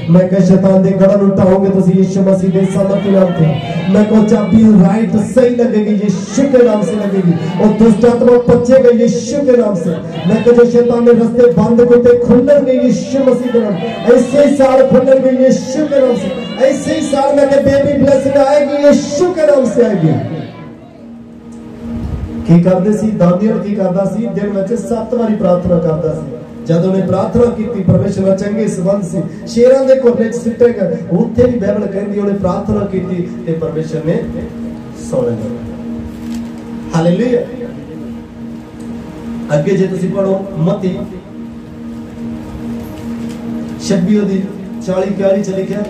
ਮੈਂ ਕਹਾਂ ਸ਼ੈਤਾਨ ਦੇ ਗੜਨ ਉਟਾਓਗੇ ਤੁਸੀਂ ਯੀਸ਼ੂ ਮਸੀਹ ਦੇ ਸਾਮਰਥੀ ਨਾਮ ਤੇ मैं को चाबी राइट सही लगेगी यीशु के नाम से लगेगी और दुष्ट आत्मा बचेगा यीशु के नाम से मैं को जो शैतान ने रास्ते बंद करते खुलेंगे यीशु मसीह के नाम ऐसे ही साल खुलेंगे यीशु के नाम से ऐसे ही साल में के बेबी ब्लेसिंग आएगी यीशु के नाम से आएगी ਕੀ ਕਰਦੇ ਸੀ ਦਾਨੀਅਲ ਕੀ ਕਰਦਾ ਸੀ ਦਿਨ ਵਿੱਚ ਸੱਤ ਵਾਰੀ ਪ੍ਰਾਰਥਨਾ ਕਰਦਾ ਸੀ ਜਦ ਉਹਨੇ ਪ੍ਰਾਰਥਨਾ ਕੀਤੀ, ਪਰਮੇਸ਼ਰ ਚੰਗੇ ਸੰਬੰਧ ਸੀ, ਸ਼ੇਰਾਂ ਦੇ ਕੋਲੇ 'ਚ ਉੱਥੇ ਵੀ ਬਾਈਬਲ ਕਹਿੰਦੀ ਉਹਨੇ ਪ੍ਰਾਰਥਨਾ ਕੀਤੀ ਤੇ ਪਰਮੇਸ਼ਰ ਨੇ ਸੁਣ ਲਿਆ ਹਾਲੇਲੂਇਆ ਅੱਗੇ ਜੇ ਤੁਸੀਂ ਪੜੋ ਮਤੀ। 26 ਦੀ 40 41 ਚ ਲਿਖਿਆ,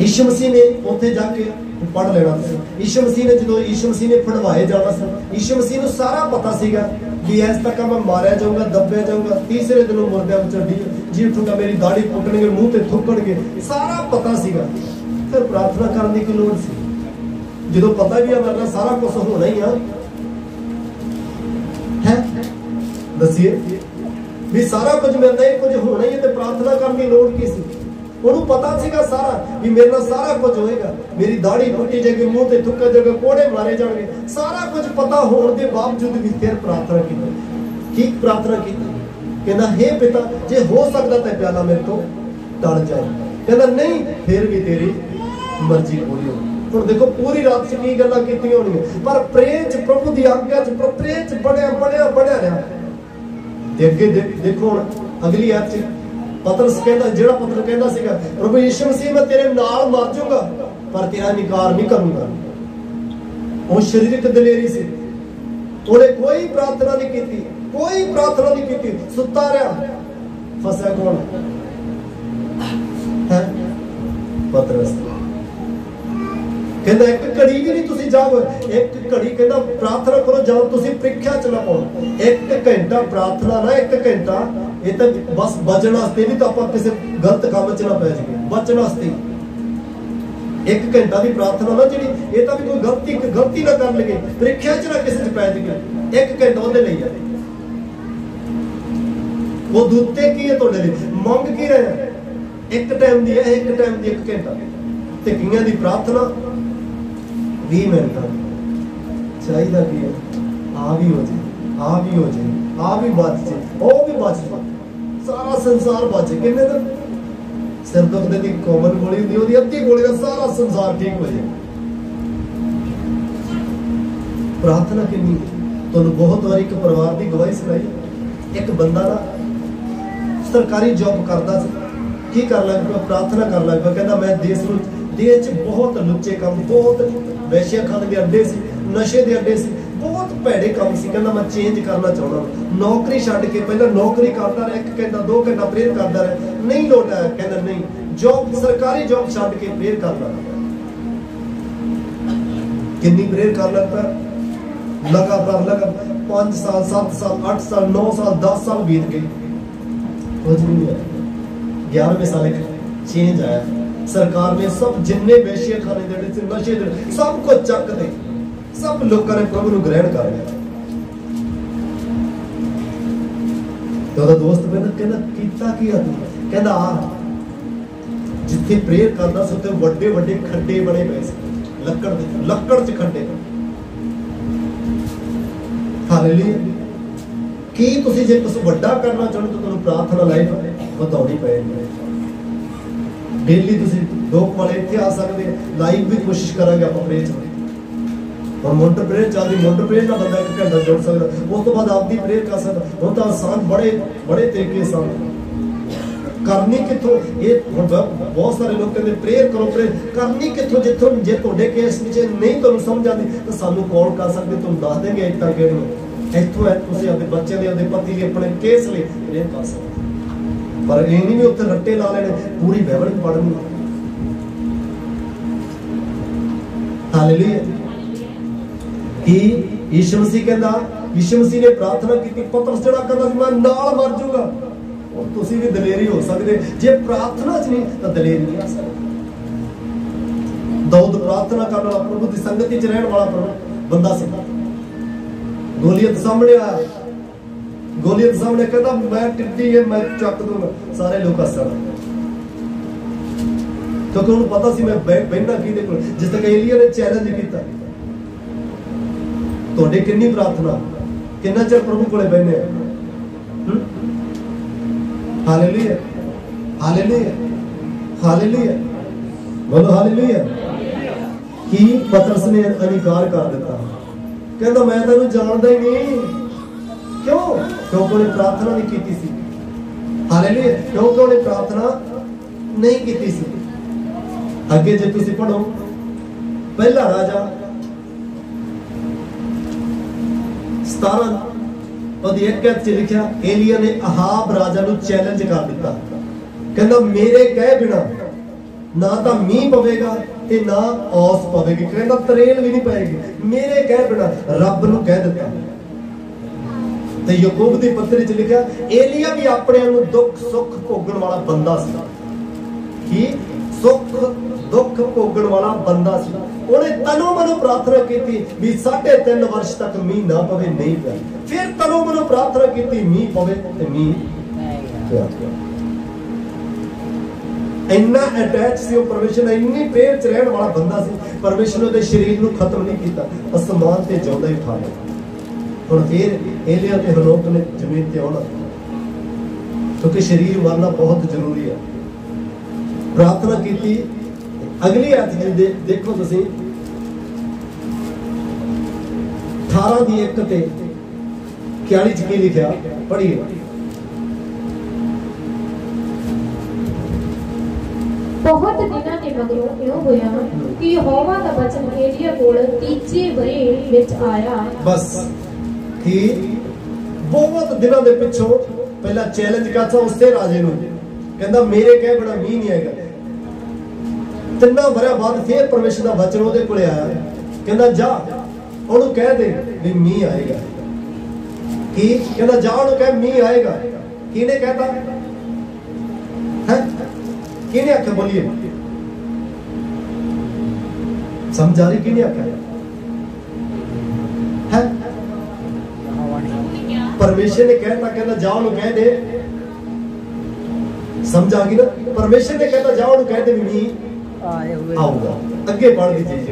ਯੀਸ਼ੂ ਮਸੀਹ ਨੇ ਉੱਥੇ ਜਾ ਕੇ ਪੜ ਲੈਣਾ ਸੀ। ਯੀਸ਼ੂ ਮਸੀਹ ਨੇ ਜਦੋਂ ਯੀਸ਼ੂ ਮਸੀਹ ਨੇ ਫੜਵਾਏ ਜਾਣਾ ਸੀ, ਯੀਸ਼ੂ ਮਸੀਹ ਨੂੰ ਸਾਰਾ ਪਤਾ ਸੀਗਾ ਕਿ ਇਸ ਤੱਕ ਮੈਂ ਮਾਰਿਆ ਜਾਊਗਾ, ਦੱਬਿਆ ਜਾਊਗਾ, ਤੀਸਰੇ ਦਿਨ ਮੁਰਦਿਆਂ ਵਿੱਚੋਂ ਜੀ ਉਠੂਗਾ ਮੇਰੀ ਦਾੜੀ ਪੁੱਟਣਗੇ ਮੂੰਹ ਤੇ ਥੁੱਕਣਗੇ, ਸਾਰਾ ਪਤਾ ਸੀਗਾ। ਫਿਰ ਪ੍ਰਾਰਥਨਾ ਕਰਨ ਦੀ ਕੀ ਲੋੜ ਸੀ? ਜਦੋਂ ਪਤਾ ਵੀ ਆ ਮੇਰੇ ਨਾਲ ਸਾਰਾ ਕੁਝ ਹੋਣਾ ਹੀ ਆ। ਹੈ? ਦੱਸਿਏ। ਵੀ ਸਾਰਾ ਕੁਝ ਮਿਲਦਾ ਨਾਲ ਇਹ ਕੁਝ ਹੋਣਾ ਹੀ ਹੈ ਤੇ ਪ੍ਰਾਰਥਨਾ ਕਰਨ ਦੀ ਲੋੜ ਕੀ ਸੀ? ਉਹਨੂੰ ਪਤਾ ਸੀਗਾ ਸਾਰਾ ਵੀ ਮੇਰੇ ਨਾਲ ਸਾਰਾ ਕੁਝ ਹੋਏਗਾ। ਮੇਰੀ ਦਾੜੀ ਪੁੱਟੀ ਜਾਏਗੀ, ਮੂੰਹ ਤੇ ਥੁੱਕਾ ਜਾਏਗਾ, ਕੋੜੇ ਮਾਰੇ ਜਾਣਗੇ। ਸਾਰਾ ਕੁਝ ਪਤਾ ਹੋਣ ਦੇ ਬਾਵਜੂਦ ਵੀ ਫਿਰ ਪ੍ਰਾਰਥਨਾ ਕੀਤੀ। ਕੀ ਪ੍ਰਾਰਥਨਾ ਕੀਤੀ? ਕਹਿੰਦਾ हे ਪਿਤਾ, ਜੇ ਹੋ ਸਕਦਾ ਤਾਂ ਪਿਆਲਾ ਮੇਰੇ ਤੋਂ ਟਲ ਜਾਏ। ਕਹਿੰਦਾ, ਨਹੀਂ, ਫਿਰ ਵੀ ਤੇਰੀ ਮਰਜ਼ੀ ਪੂਰੀ ਹੋ ਹੁਣ ਦੇਖੋ, ਪੂਰੀ ਰਾਤ ਚ ਕੀ ਗੱਲਾਂ ਕੀਤੀਆਂ ਹੋਣਗੀਆਂ ਪਰ ਪ੍ਰੇਮ ਚ, ਪ੍ਰਭੂ ਦੀ ਆਗਿਆ ਚ ਪ੍ਰੇਮ ਚ ਬੜਿਆ ਬੜਿਆ ਬੜਿਆ ਰਿਹਾ। ਤੇ ਅੱਗੇ ਦੇਖੋ ਹੁਣ, ਅਗਲੀ ਆਇਤ ਚ ਪਤਰਸ ਕਹਿੰਦਾ, ਜਿਹੜਾ ਪਤਰ ਕਹਿੰਦਾ ਸੀਗਾ, ਪ੍ਰਭੂ ਯਿਸੂ ਮਸੀਹ, ਮੈਂ ਤੇਰੇ ਨਾਲ ਮਰ ਜਾਊਗਾ, ਪਰ ਤੇਰਾ ਨਿਕਾਰ ਨਹੀਂ ਕਰੂੰਗਾ। ਉਹ ਸਰੀਰਕ ਦਲੇਰੀ ਸੀ। ਉਹਨੇ ਕੋਈ ਪ੍ਰਾਰਥਨਾ ਨਹੀਂ ਕੀਤੀ, ਕੋਈ ਪ੍ਰਾਰਥਨਾ ਨਹੀਂ ਕੀਤੀ। ਸੁੱਤਾ ਰਿਹਾ। ਫਸਿਆ ਕੌਣ? ਹੈ? ਪਤਰਸ। ਕਹਿੰਦਾ, ਇੱਕ ਘੜੀ ਵੀ ਨਹੀਂ ਤੁਸੀਂ ਜਾਗੋ ਇੱਕ ਘੜੀ ਕਹਿੰਦਾ, ਪ੍ਰਾਰਥਨਾ ਕਰੋ ਜਦੋਂ ਤੁਸੀਂ ਪ੍ਰੀਖਿਆ ਚ ਨਾ ਪਾਓ। ਇੱਕ ਘੰਟਾ ਪ੍ਰਾਰਥਨਾ ਨਾ, ਇੱਕ ਘੰਟਾ। ਇਹ ਤਾਂ ਬਸ ਬਚਣ ਵਾਸਤੇ ਵੀ ਤਾਂ ਆਪਾਂ ਕਿਸੇ ਗਲਤ ਕੰਮ ਚ ਨਾ ਪੈ ਜਾਈਏ। ਬਚਣ ਵਾਸਤੇ। ਇੱਕ ਘੰਟਾ ਦੀ ਪ੍ਰਾਰਥਨਾ ਨਾ ਜਿਹੜੀ, ਇਹ ਤਾਂ ਵੀ ਕੋਈ ਗਲਤੀ ਗਲਤੀ ਨਾ ਕਰ ਲਈਏ ਪ੍ਰੀਖਿਆ ਚ ਨਾ ਕਿਸੇ ਚ ਪੈ ਜਾਈਏ। ਇੱਕ ਘੰਟਾ ਉਹਦੇ ਲਈ ਆ। ਉਹ ਦੂਤੇ ਕੀ ਹੈ ਤੁਹਾਡੇ ਲਈ? ਮੰਗ ਕੀ ਰਹੇ ਇੱਕ ਟਾਈਮ ਦੀ ਹੈ ਇੱਕ ਟਾਈਮ ਦੀ, ਇੱਕ ਘੰਟਾ। ਤੇ ਕਈਆਂ ਦੀ ਪ੍ਰਾਰਥਨਾ 20 ਮਿੰਟਾਂ ਚਾਹੀਦਾ ਕੀ ਹੈ? ਆ ਵੀ ਹੋ ਜੇ ਆ ਵੀ ਹੋ ਜੇ ਆ ਵੀ ਬਚ ਜੇ, ਉਹ ਵੀ ਬਚ ਜੇ। ਸਾਰਾ ਸੰਸਾਰ ਬਚ ਜੇ, ਕਿੰਨੇ ਦਿਨ? ਸਿਰ ਦੁਖਦੇ ਦੀ ਕੋਮਨ ਗੋਲੀ ਹੁੰਦੀ, ਉਹਦੀ ਅੱਧੀ ਗੋਲੀ ਦਾ ਸਾਰਾ ਸੰਸਾਰ ਠੀਕ ਹੋ ਜੇ। ਪ੍ਰਾਰਥਨਾ ਕਿੰਨੀ ਤੁਹਾਨੂੰ ਬਹੁਤ ਵਾਰੀ ਇੱਕ ਪਰਿਵਾਰ ਦੀ ਗਵਾਹੀ ਸੁਣਾਈ ਇੱਕ ਬੰਦਾ ਨਾ ਸਰਕਾਰੀ ਜੌਬ ਕਰਦਾ ਸੀ। ਕੀ ਕਰ ਲੱਗ ਪਿਆ ਪ੍ਰਾਰਥਨਾ ਕਰ ਲੱਗ ਪਿਆ ਕਹਿੰਦਾ ਮੈਂ ਦੇਸ਼ ਨੂੰ ਦੇਸ਼ 'ਚ ਬਹੁਤ ਲੁੱਚੇ ਕੰਮ, ਬਹੁਤ ਵੈਸ਼ਿਆਖਾਨੇ ਦੇ ਅੱਡੇ ਸੀ, ਨਸ਼ੇ ਦੇ ਅੱਡੇ ਸੀ, ਬਹੁਤ ਭੈੜੇ ਕੰਮ ਸੀ। ਕਹਿੰਦਾ ਮੈਂ ਚੇਂਜ ਕਰਨਾ ਚਾਹੁੰਦਾ ਨੌਕਰੀ ਛੱਡ ਕੇ ਪਹਿਲਾਂ ਨੌਕਰੀ ਕਰਦਾ ਰਿਹਾ, ਇੱਕ ਘੰਟਾ, ਦੋ ਘੰਟਾ ਪ੍ਰੇਰ ਕਰਦਾ ਰਿਹਾ। ਨਹੀਂ ਲੋਟ ਆਇਆ, ਕਹਿੰਦਾ ਨਹੀਂ ਜੌਬ ਸਰਕਾਰੀ ਜੌਬ ਛੱਡ ਕੇ ਪ੍ਰੇਰ ਕਰਦਾ ਕਿੰਨੀ ਪ੍ਰੇਰ ਕਰ ਲੱਗਦਾ ਲਗਾਤਾਰ ਲਗਾਤਾਰ। 5 ਸਾਲ 7 ਸਾਲ 8 ਸਾਲ 9 ਸਾਲ 10 ਸਾਲ ਬੀਤ ਗਏ। ਕੁਝ ਨਹੀਂ ਹੋਇਆ। 11ਵੇਂ ਸਾਲ ਇੱਕ ਚੇਂਜ ਆਇਆ। ਸਰਕਾਰ ਨੇ ਸਭ ਜਿੰਨੇ ਵੇਸ਼ੀਆ ਖਾਨੇ ਦੇ ਵਿੱਚ ਨਸ਼ੇ ਦੇ ਸਭ ਕੁਝ ਚੱਕ ਦੇ ਸਭ ਲੋਕਾਂ ਨੇ ਪ੍ਰਭੂ ਨੂੰ ਗ੍ਰਹਿਣ ਕਰ ਲਿਆ। ਤੇ ਦੋਸਤ ਕਹਿੰਦਾ ਕਹਿੰਦਾ, ਕੀਤਾ ਕੀ ਆ ਤੂੰ? ਕਹਿੰਦਾ, ਆ, ਜਿੱਥੇ ਪ੍ਰੇਅਰ ਕਰਦਾ ਸੀ ਉੱਥੇ ਵੱਡੇ ਵੱਡੇ ਖੱਡੇ ਬਣੇ ਪਏ ਸੀ। ਲੱਕੜ ਦੇ, ਲੱਕੜ 'ਚ ਖੱਡੇ। ਹਾਲੇਲੂਇਆ। ਕੀ ਤੁਸੀਂ ਜੇ ਕੁਝ ਵੱਡਾ ਕਰਨਾ ਚਾਹੁੰਦੇ ਤਾਂ ਤੁਹਾਨੂੰ ਪ੍ਰਾਰਥਨਾ ਲਾਈਫ ਵਧਾਉਣੀ ਪਏਗੀ। ਡੇਲੀ ਤੁਸੀਂ ਦੋ ਵਾਲੇ ਇੱਥੇ ਆ ਸਕਦੇ ਲਾਈਵ ਵੀ ਕੋਸ਼ਿਸ਼ ਕਰਾਂਗੇ ਆਪਾਂ ਪ੍ਰੇਅਰ ਚ। ਹੁਣ ਮੋਟਰ ਪ੍ਰੇਅਰ ਚੱਲਦੀ ਮੋਟਰ ਪ੍ਰੇਅਰ ਨਾਲ ਬੰਦਾ ਇੱਕ ਘੰਟਾ ਜੁੜ ਸਕਦਾ। ਉਸ ਤੋਂ ਬਾਅਦ ਆਪਦੀ ਪ੍ਰੇਅਰ ਕਰ ਸਕਦਾ। ਹੁਣ ਤਾਂ ਆਸਾਨ, ਬੜੇ ਬੜੇ ਤਰੀਕੇ ਸਾਨ ਕਰਨੀ ਕਿੱਥੋਂ? ਇਹ ਬਹੁਤ ਸਾਰੇ ਲੋਕ ਕਹਿੰਦੇ ਪ੍ਰੇਅਰ ਕਰੋ ਪ੍ਰੇਅਰ ਕਰਨੀ ਕਿੱਥੋਂ? ਜਿੱਥੋਂ, ਜੇ ਤੁਹਾਡੇ ਕੇਸ ਵਿੱਚ ਨਹੀਂ ਤੁਹਾਨੂੰ ਸਮਝ ਆਉਂਦੀ, ਤਾਂ ਸਾਨੂੰ ਕਾਲ ਕਰ ਸਕਦੇ, ਤੁਹਾਨੂੰ ਦੱਸ ਦੇਂਗੇ ਇੱਦਾਂ ਕਿਹੜੀਆਂ ਇੱਥੋਂ ਹੈ, ਤੁਸੀਂ ਆਪਣੇ ਬੱਚੇ ਦੇ ਆਪਣੇ ਪਤੀ ਦੇ ਆਪਣੇ ਕੇਸ ਲਈ ਪ੍ਰੇਅਰ ਕਰ ਸਕਦੇ। ਪਰ ਇਹ ਨਹੀਂ ਵੀ ਉੱਥੇ ਰੱਟੇ ਲਾ ਲੈਣੇ, ਪੂਰੀ ਬਾਈਬਲ ਪੜ੍ਹਨੀ ਹਾਲੇਲੂਇਆ ਕੀ ਯਿਸੂ ਮਸੀਹ ਕਹਿੰਦਾ ਯਿਸੂ ਮਸੀਹ ਨੇ ਪ੍ਰਾਰਥਨਾ ਕੀਤੀ, ਪਤਰਸ ਜਿਹੜਾ ਕਹਿੰਦਾ ਸੀ, ਮੈਂ ਨਾਲ ਮਰ ਜਾਊਗਾ। ਉਹ ਤੁਸੀਂ ਵੀ ਦਲੇਰੀ ਹੋ ਸਕਦੇ ਜੇ ਪ੍ਰਾਰਥਨਾ ਚ ਨਹੀਂ, ਤਾਂ ਦਲੇਰੀ ਨਹੀਂ ਆ ਸਕਦੀ। ਦਾਊਦ ਪ੍ਰਾਰਥਨਾ ਕਰਨ ਵਾਲਾ ਪ੍ਰਭੂ ਦੀ ਸੰਗਤੀ ਚ ਰਹਿਣ ਵਾਲਾ ਪ੍ਰਭੂ, ਬੰਦਾ ਸੀ ਗੋਲੀਅਤ ਸਾਹਮਣੇ ਆਇਆ। ਗੋਲੀਅਤ ਸਾਹਮਣੇ ਕਹਿੰਦਾ, ਮੈਂ ਟਿੱਡੀ ਹੈ, ਮੈਂ ਚੱਕ ਦੂੰਗਾ ਸਾਰੇ ਲੋਕ ਹੱਸਣ ਕਿਉਂਕਿ ਉਹਨੂੰ ਪਤਾ ਸੀ ਮੈਂ ਬਹਿ- ਕਿਹਦੇ ਕੋਲ। ਜਿਸ ਤੱਕ ਏਲੀਆ ਨੇ ਚੈਲੰਜ ਕੀਤਾ। ਤੁਹਾਡੇ ਕਿੰਨੀ ਪ੍ਰਾਰਥਨਾ? ਕਿੰਨਾ ਚਿਰ ਪ੍ਰਭੂ ਕੋਲੇ ਬਹਿਨੇ ਆ? ਹਮ? ਹਾਲੇਲੂਇਆ। ਹਾਲੇਲੂਇਆ। ਹਾਲੇਲੂਇਆ। ਬੋਲੋ ਹਾਲੇਲੂਇਆ। ਕੀ ਪਤਰਸ ਨੇ ਅਨਿਕਾਰ ਕਰ ਦਿੱਤਾ? ਕਹਿੰਦਾ, ਮੈਂ ਤੈਨੂੰ ਜਾਣਦਾ ਹੀ ਨਹੀਂ। ਕਿਉਂ? ਕਿਉਂਕਿ ਉਹਨੇ ਪ੍ਰਾਰਥਨਾ ਨਹੀਂ ਕੀਤੀ ਸੀ। ਹਾਲੇਲੂਇਆ। ਕਿਉਂਕਿ ਉਹਨੇ ਪ੍ਰਾਰਥਨਾ ਨਹੀਂ ਕੀਤੀ ਸੀ। ਅੱਗੇ ਜੇ ਤੁਸੀਂ ਪੜੋ ਪਹਿਲਾ ਰਾਜਾ 17 ਉਹਦੀ ਇੱਕ ਐਤ ਚ ਲਿਖਿਆ, ਏਲੀਆ ਨੇ ਅਹਾਬ ਰਾਜਾ ਨੂੰ ਚੈਲੰਜ ਕਰ ਦਿੱਤਾ। ਕਹਿੰਦਾ, ਮੇਰੇ ਕਹਿ ਬਿਨਾ ਨਾ ਤਾਂ ਮੀਂਹ ਪਵੇਗਾ ਤੇ ਨਾ ਔਸ ਪਵੇਗੀ। ਕਹਿੰਦਾ, ਤਰੇਲ ਵੀ ਨਹੀਂ ਪਏਗੀ। ਮੇਰੇ ਕਹਿ ਬਿਨਾ ਰੱਬ ਨੂੰ ਕਹਿ ਦਿੱਤਾ। ਤੇ ਯਾਕੂਬ ਦੀ ਪੱਤਰੀ ਚ ਲਿਖਿਆ, ਏਲੀਆ ਵੀ ਆਪਣੇ ਨੂੰ ਦੁੱਖ, ਸੁੱਖ ਭੋਗਣ ਵਾਲਾ ਬੰਦਾ ਸੀ। ਕੀ? ਸੁੱਖ, ਦੁੱਖ ਭੋਗਣ ਵਾਲਾ ਬੰਦਾ ਸੀ। ਉਹਨੇ ਤਨੋ ਮਨੋ ਪ੍ਰਾਰਥਨਾ ਕੀਤੀ ਵੀ 3.5 ਵਰਸ਼ ਤੱਕ ਮੀਂਹ ਨਾ ਪਵੇ, ਨਹੀਂ ਪਿਆ। ਫਿਰ ਤਨੋ ਮਨੋ ਪ੍ਰਾਰਥਨਾ ਕੀਤੀ, ਮੀਂਹ ਪਵੇ ਤੇ ਮੀਂਹ ਪਿਆ। ਇੰਨਾ ਅਟੈਚ ਸੀ ਉਹ ਪਰਮੇਸ਼ਰ ਨਾਲ, ਇੰਨੀ ਪ੍ਰੇਰ ਚ ਰਹਿਣ ਵਾਲਾ ਬੰਦਾ ਸੀ। ਪਰਮੇਸ਼ਰ ਨੇ ਉਹਦੇ ਸਰੀਰ ਨੂੰ ਖਤਮ ਨਹੀਂ ਕੀਤਾ। ਅਸਮਾਨ ਤੇ ਜਿਉਂਦਾ ਹੀ ਉਠਾ ਲਿਆ। ਹੁਣ ਫਿਰ ਏਲੀਆ ਤੇ ਹਨੋਕ ਨੇ ਜ਼ਮੀਨ ਤੇ ਆਉਣਾ। ਕਿਉਂਕਿ ਸਰੀਰ ਮਰਨਾ ਬਹੁਤ ਜ਼ਰੂਰੀ ਹੈ ਪ੍ਰਾਰਥਨਾ ਕੀਤੀ ਅਗਲੀ ਆਇਤ ਜੀ ਦੇ- ਦੇਖੋ ਤੁਸੀਂ। 18 ਦੀ ਇੱਕ ਤੇ 41 ਚ ਕੀ ਲਿਖਿਆ? ਪੜ੍ਹੀਏ। ਬਹੁਤ ਦਿਨਾਂ ਦੇ ਮਗਰੋਂ ਇਉਂ ਹੋਇਆ? ਕਿ ਯਹੋਵਾ ਦਾ ਬਚਨ ਏਲੀਆ ਕੋਲ ਤੀਜੇ ਵਰੇ ਵਿੱਚ ਆਇਆ। ਬਸ। ਕਿ ਬਹੁਤ ਦਿਨਾਂ ਦੇ ਪਿੱਛੋਂ ਪਹਿਲਾਂ ਚੈਲੰਜ ਕਰਤਾ ਉਸੇ ਰਾਜੇ ਨੂੰ। ਕਹਿੰਦਾ, ਮੇਰੇ ਕਹਿ ਬੜਾ ਮੀਂਹ ਨਹੀਂ ਆਏਗਾ ਤਿੰਨਾਂ ਵਰਿਆਂ ਬਾਅਦ ਫੇਰ ਪਰਮੇਸ਼ਰ ਦਾ ਵਚਨ ਉਹਦੇ ਕੋਲੇ ਆਇਆ। ਕਹਿੰਦਾ, ਜਾ। ਉਹਨੂੰ ਕਹਿ ਦੇ ਵੀ ਮੀਂਹ ਆਏਗਾ। ਕੀ? ਕਹਿੰਦਾ, ਜਾ। ਉਹਨੂੰ ਕਹਿ, ਮੀਂਹ ਆਏਗਾ। ਕਿਹਨੇ ਕਹਤਾ? ਹੈ? ਕਿਹਨੇ ਆਖਿਆ ਬੋਲੀਏ? ਸਮਝ ਆ ਰਹੀ ਕਿਹਨੇ ਆਖਿਆ? ਪਰਮੇਸ਼ਰ ਨੇ ਕਹਿਤਾ ਕਹਿੰਦਾ ਜਾਓ ਨੂੰ ਕਹਿ ਦੇ। ਸਮਝ ਆ ਗਈ ਨਾ? ਪਰਮੇਸ਼ਰ ਨੇ ਕਹਿੰਦਾ ਜਾਓ ਨੂੰ ਕਹਿ ਦੇ ਵੀ ਆਏ ਹੋਏ। ਆਊਗਾ। ਅੱਗੇ ਪੜ੍ਹ ਦੀ ਚੀਜ਼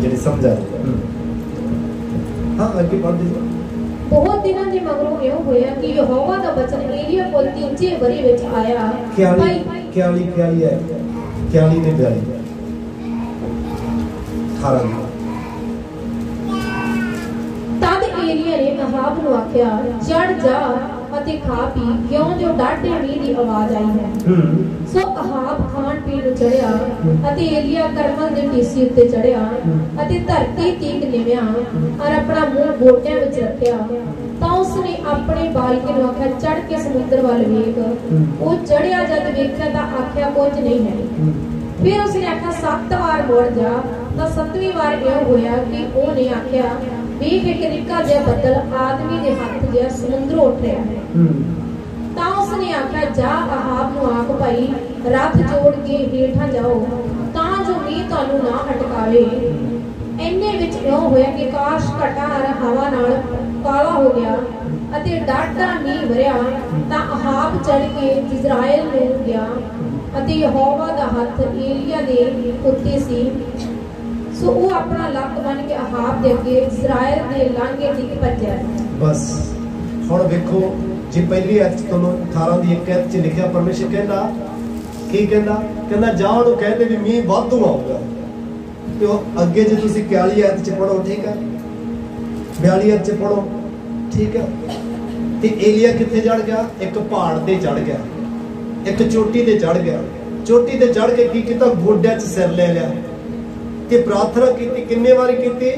ਜਿਹੜੀ ਸਮਝ ਆ ਹਾਂ। ਅੱਗੇ ਪੜ੍ਹ ਦੀ। ਬਹੁਤ ਦਿਨਾਂ ਦੇ ਮਗਰੋਂ ਇਹ ਹੋਇਆ ਕਿ ਯਹੋਵਾ ਦਾ ਬਚਨ ਏਲੀਆ ਕੋਲ 3 ਵਰੀ ਵਿੱਚ ਆਇਆ। ਕਿਆਲੀ ਕਿਆਲੀ ਕਿਆਲੀ ਹੈ। ਕਿਆਲੀ ਦੇ ਬਿਆਲੀ 18 ਏਲੀਆ ਨੇ ਆਖਿਆ ਚੜ ਜਾ ਅਤੇ ਖਾ ਪੀ ਕਿਉਂ ਜੋ ਡਾਢੇ ਮੀਂਹ ਦੀ ਆਵਾਜ਼ ਆਈ ਹੈ? ਹੂੰ। ਸੋ ਅਹਾਬ ਖਾਣ ਪੀਣ ਨੂੰ ਚੜਿਆ ਅਤੇ ਏਲੀਆ ਕਰਮਲ ਦੇ ਟੀਸੀ ਉੱਤੇ ਚੜਿਆ ਅਤੇ ਧਰਤੀ ਤੀਕ ਨਿਵਿਆ ਔਰ ਆਪਣਾ ਮੂੰਹ ਗੋਟਿਆਂ ਵਿੱਚ ਰੱਖਿਆ। ਤਾਂ ਉਸਨੇ ਆਪਣੇ ਬਾਲਕੇ ਨੂੰ ਆਖਿਆ ਚੜ ਕੇ ਸਮੁੰਦਰ ਵੱਲ ਵੇਖ। ਉਹ ਚੜਿਆ ਜਦ ਵੇਖਿਆ ਤਾਂ ਆਖਿਆ ਕੁਝ ਨਹੀਂ ਹੈ। ਫਿਰ ਉਸਨੇ ਆਖਿਆ ਸੱਤ ਵਾਰ ਮੁੜ ਜਾ। ਤਾਂ ਸੱਤਵੀਂ ਵਾਰ ਇਹ ਹੋਇਆ ਕਿ ਉਹਨੇ ਆਖਿਆ ਵੇਖ ਇੱਕ ਨਿੱਕਾ ਜਿਹਾ ਬੱਦਲ ਆਦਮੀ ਦੇ ਹੱਥ ਜਿਹਾ ਸਮੁੰਦਰੋਂ ਉੱਠ ਰਿਹਾ। ਹੈ। ਤਾਂ ਉਸਨੇ ਆਖਿਆ ਜਾ ਆਹਾਬ ਨੂੰ ਆਖ ਭਾਈ ਰੱਥ ਜੋੜ ਕੇ ਹੇਠਾਂ ਜਾਓ ਤਾਂ ਜੋ ਮੀਂਹ ਤੁਹਾਨੂੰ ਨਾ ਅਟਕਾਵੇ। ਇੰਨੇ ਵਿੱਚ ਇਉਂ ਹੋਇਆ ਕਿ ਆਕਾਸ਼ ਘਟਾ ਹਵਾ ਨਾਲ ਕਾਲਾ ਹੋ ਗਿਆ ਅਤੇ ਡਾਢਾ ਮੀਂਹ ਵਰਿਆ ਤਾਂ ਆਹਾਬ ਚੜ ਕੇ ਇਜ਼ਰਾਈਲ ਨੂੰ ਗਿਆ ਅਤੇ ਯਹੋਵਾ ਦਾ ਹੱਥ ਏਲੀਆ ਦੇ ਉੱਤੇ ਸੀ। ਸੋ ਉਹ ਆਪਣਾ ਲੱਕ ਬਨ ਕੇ ਆਹਾਬ ਦੇ ਅੱਗੇ ਇਜ਼ਰਾਈਲ ਦੇ ਲਾਂਘੇ ਤੀਕ ਭੱਜਿਆ। ਬਸ। ਹੁਣ ਵੇਖੋ, ਜੇ ਪਹਿਲੀ ਐਤ ਤੁਹਾਨੂੰ 18 ਦੀ ਇੱਕ ਐਤ ਚ ਲਿਖਿਆ ਪਰਮੇਸ਼ਰ ਕਹਿੰਦਾ, ਕੀ ਕਹਿੰਦਾ? ਕਹਿੰਦਾ ਜਾ ਉਹਨੂੰ ਕਹਿੰਦੇ ਵੀ ਮੀਂਹ ਵਾਧੂ ਆਊਗਾ। ਤੇ ਉਹ ਅੱਗੇ ਜੇ ਤੁਸੀਂ 41 ਐਤ ਚ ਪੜੋ ਠੀਕ ਹੈ? 42 ਐਤ ਚ ਪੜੋ ਠੀਕ ਹੈ? ਤੇ ਏਲੀਆ ਕਿੱਥੇ ਚੜ ਗਿਆ? ਇੱਕ ਪਹਾੜ ਤੇ ਚੜ ਗਿਆ। ਇੱਕ ਚੋਟੀ ਤੇ ਚੜ ਗਿਆ। ਚੋਟੀ ਤੇ ਚੜ ਕੇ ਕੀ ਕੀਤਾ? ਗੋਡਿਆਂ 'ਚ ਸਿਰ ਲੈ ਲਿਆ। ਤੇ ਪ੍ਰਾਰਥਨਾ ਕੀਤੀ, ਕਿੰਨੇ ਵਾਰੀ ਕੀਤੀ?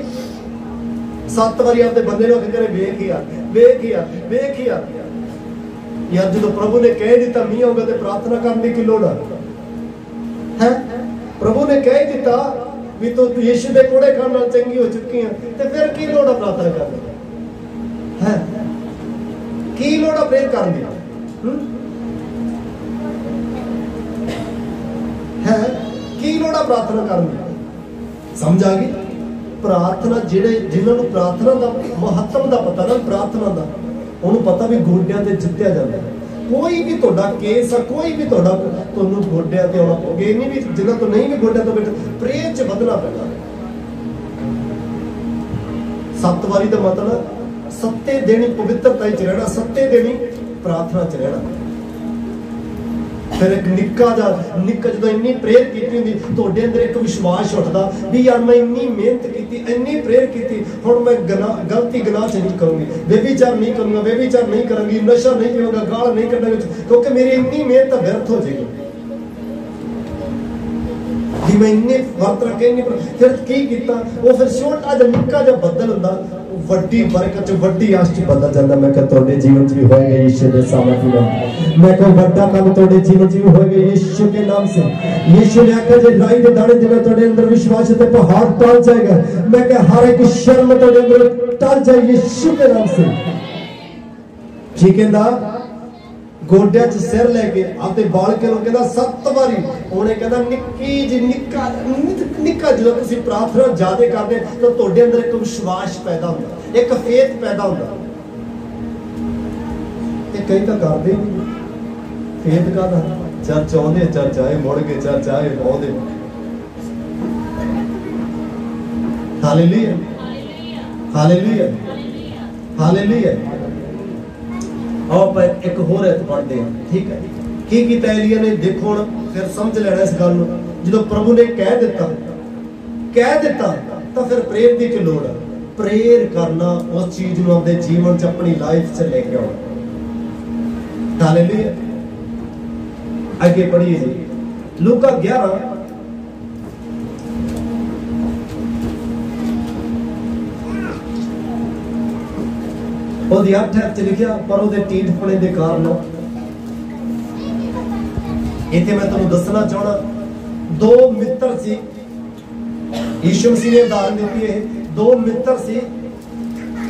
ਸੱਤ ਵਾਰੀ ਆਪਦੇ ਬੰਦੇ ਨੂੰ ਅੱਗੇ ਕਰੇ ਵੇਖ ਯਾਰ ਵੇਖ ਯਾਰ ਵੇਖ ਯਾਰ ਯਾਰ ਜਦੋਂ ਪ੍ਰਭੂ ਨੇ ਕਹਿ ਦਿੱਤਾ, ਮੀਂਹ ਆਊਗਾ ਤੇ ਪ੍ਰਾਰਥਨਾ ਕਰਨ ਦੀ ਕੀ ਲੋੜ ਆ? ਹੈ? ਪ੍ਰਭੂ ਨੇ ਕਹਿ ਦਿੱਤਾ ਵੀ ਤੂੰ ਯੀਸ਼ੂ ਦੇ ਕੋੜੇ ਖਾਣ ਨਾਲ ਚੰਗੀ ਹੋ ਚੁੱਕੀ ਹੈ ਤੇ ਫਿਰ ਕੀ ਲੋੜ ਆ ਪ੍ਰਾਰਥਨਾ ਕਰਨ ਦੀ? ਹੈ? ਕੀ ਲੋੜ ਆ ਪ੍ਰੇਰ ਕਰਨ ਦੀ? ਹੂੰ? ਹੈ? ਕੀ ਲੋੜ ਆ ਪ੍ਰਾਰਥਨਾ ਕਰਨ ਦੀ? ਸਮਝ ਆ ਗਈ? ਪ੍ਰਾਰਥਨਾ ਜਿਹੜੇ ਜਿਨ੍ਹਾਂ ਨੂੰ ਪ੍ਰਾਰਥਨਾ ਦਾ ਮਹੱਤਵ ਦਾ ਪਤਾ ਨਾ, ਪ੍ਰਾਰਥਨਾ ਦਾ, ਉਹਨੂੰ ਪਤਾ ਵੀ ਗੋਡਿਆਂ ਤੇ ਜਿੱਤਿਆ ਜਾਂਦਾ ਕੋਈ ਵੀ ਤੁਹਾਡਾ ਕੇਸ ਆ, ਕੋਈ ਵੀ ਤੁਹਾਡਾ ਤੁਹਾਨੂੰ ਗੋਡਿਆਂ ਤੇ ਆਉਣਾ ਪਊਗਾ। ਇਹ ਨਹੀਂ ਵੀ ਜਿਨ੍ਹਾਂ ਤੋਂ ਨਹੀਂ ਵੀ ਗੋਡਿਆਂ ਤੋਂ ਬੈਠ ਪ੍ਰੇਰ ਚ ਵਧਣਾ ਪੈਂਦਾ। ਸੱਤ ਵਾਰੀ ਦਾ ਮਤਲਬ, ਸੱਤੇ ਦੇਣੀ ਪਵਿੱਤਰਤਾ ਚ ਰਹਿਣਾ, ਸੱਤੇ ਦੇਣੀ ਪ੍ਰਾਰਥਨਾ ਚ ਰਹਿਣਾ। ਫਿਰ ਇੱਕ ਨਿੱਕਾ ਜਿਹਾ, ਨਿੱਕਾ ਜਦੋਂ ਇੰਨੀ ਪ੍ਰੇਅਰ ਕੀਤੀ ਹੁੰਦੀ, ਤੁਹਾਡੇ ਅੰਦਰ ਇੱਕ ਵਿਸ਼ਵਾਸ ਉੱਠਦਾ ਵੀ ਯਾਰ ਮੈਂ ਇੰਨੀ ਮਿਹਨਤ ਕੀਤੀ, ਇੰਨੀ ਪ੍ਰੇਅਰ ਕੀਤੀ, ਹੁਣ ਮੈਂ ਗਨਾ- ਗਲਤੀ ਗੁਨਾਹ ਚ ਨਹੀਂ ਕਰੂੰਗੀ। ਬੇਬੀਚਾਰ ਨਹੀਂ ਕਰੂੰਗਾ ਬੇਬੀਚਾਰ ਨਹੀਂ ਕਰਾਂਗੀ, ਨਸ਼ਾ ਨਹੀਂ ਪੀਵਾਂਗਾ ਗਾਲ ਨਹੀਂ ਕੱਢਾਂਗਾ, ਕਿਉਂਕਿ ਮੇਰੀ ਇੰਨੀ ਮਿਹਨਤ ਵਿਅਰਥ ਹੋ ਜਾਏਗੀ। ਮੈਂ ਇੰਨੇ ਵਰਤ ਰੱਖੇ ਇੰਨੇ ਫਿਰ ਕੀ ਕੀਤਾ? ਉਹ ਫਿਰ ਛੋਟਾ ਜਿਹਾ, ਨਿੱਕਾ ਜਿਹਾ ਬੱਦਲ ਹੁੰਦਾ ਵੱਡੀ ਬਰਕਤ ਚ, ਵੱਡੀ ਆਸ ਚ ਬਦਲ ਜਾਂਦਾ। ਮੈਂ ਕਿਹਾ, ਤੁਹਾਡੇ ਜੀਵਨ ਚ ਵੀ ਹੋਏਗਾ ਯੀਸ਼ੂ ਦੇ ਸਾਮਰਥ ਨਾਲ ਮੈਂ ਕਿਹਾ ਵੱਡਾ ਕੰਮ ਤੁਹਾਡੇ ਜੀਵਨ ਚ ਵੀ ਹੋਏਗਾ ਯੀਸ਼ੂ ਦੇ ਨਾਮ ਸੇ। ਯੀਸ਼ੂ ਨੇ ਆਖਿਆ, ਜੇ ਰਾਈ ਦੇ ਦਾਣੇ ਜਿਵੇਂ ਤੁਹਾਡੇ ਅੰਦਰ ਵਿਸ਼ਵਾਸ ਤੇ ਪਹਾੜ ਟਲ ਜਾਏਗਾ। ਮੈਂ ਕਿਹਾ, ਹਰ ਇੱਕ ਸ਼ਰਮ ਤੁਹਾਡੇ ਅੰਦਰ ਟਲ ਜਾਏ ਯੀਸ਼ੂ ਦੇ ਨਾਮ ਸੇ। ਕੀ ਕਹਿੰਦਾ? ਗੋਡਿਆਂ 'ਚ ਸਿਰ ਲੈ ਕੇ ਆਪਦੇ ਬਾਲ ਨੂੰ ਕਹਿੰਦਾ, ਸੱਤ ਵਾਰੀ ਉਹਨੇ ਕਹਿੰਦਾ, ਨਿੱਕੀ ਜੀ, ਨਿੱਕਾ ਨਿੱਕਾ ਜਦੋਂ ਤੁਸੀਂ ਪ੍ਰਾਰਥਨਾ ਜ਼ਿਆਦਾ ਕਰਦੇ, ਤਾਂ ਤੁਹਾਡੇ ਅੰਦਰ ਇੱਕ ਵਿਸ਼ਵਾਸ ਪੈਦਾ ਹੁੰਦਾ, ਇੱਕ ਫੇਥ ਪੈਦਾ ਹੁੰਦਾ। ਤੇ ਕਈ ਤਾਂ ਕਰਦੇ ਹੀ ਨਹੀਂ। ਫੇਥ ਕਾਦਾ ਚਰਚ ਆਉਂਦੇ ਚਰਚ ਆਏ ਮੁੜ ਕੇ ਚਰਚ ਆਏ ਆਉਂਦੇ। ਹਾਲੇਲੂਇਆ। ਹਾਲੇਲੂਇਆ। ਹਾਲੇਲੂਇਆ। ਆਓ ਆਪਾਂ ਇੱਕ ਹੋਰ ਐਤ ਪੜ੍ਹਦੇ ਹਾਂ ਠੀਕ ਹੈ ਕੀ ਕੀਤਾ ਏਲੀਆ ਨੇ ਦੇਖੋ ਹੁਣ, ਫਿਰ ਸਮਝ ਲੈਣਾ ਇਸ ਗੱਲ ਨੂੰ। ਜਦੋਂ ਪ੍ਰਭੂ ਨੇ ਕਹਿ ਦਿੱਤਾ ਕਹਿ ਦਿੱਤਾ, ਤਾਂ ਫਿਰ ਪ੍ਰੇਮ ਦੀ ਕੀ ਲੋੜ ਹੈ ਪ੍ਰੇਰ ਕਰਨਾ ਉਸ ਚੀਜ਼ ਨੂੰ ਆਪਣੇ ਜੀਵਨ 'ਚ ਆਪਣੀ ਲਾਈਫ 'ਚ ਲੈ ਕੇ ਆਉਣਾ। ਹਾਲੇਲੂਇਆ ਅੱਗੇ ਪੜ੍ਹੀਏ ਜੀ। ਲੂਕਾ 11 11 ਉਹਦੀ ਅੱਠ ਚ ਲਿਖਿਆ ਪਰ ਉਹਦੇ ਟੀਠਪਣੇ ਦੇ ਕਾਰਨ ਇੱਥੇ ਮੈਂ ਤੁਹਾਨੂੰ ਦੱਸਣਾ ਚਾਹਣਾ ਦੋ ਮਿੱਤਰ ਸੀ। ਯੀਸ਼ੂ ਮਸੀਹ ਨੇ ਉਦਾਹਰਨ ਦਿੱਤੀ ਇਹ। ਦੋ ਮਿੱਤਰ ਸੀ।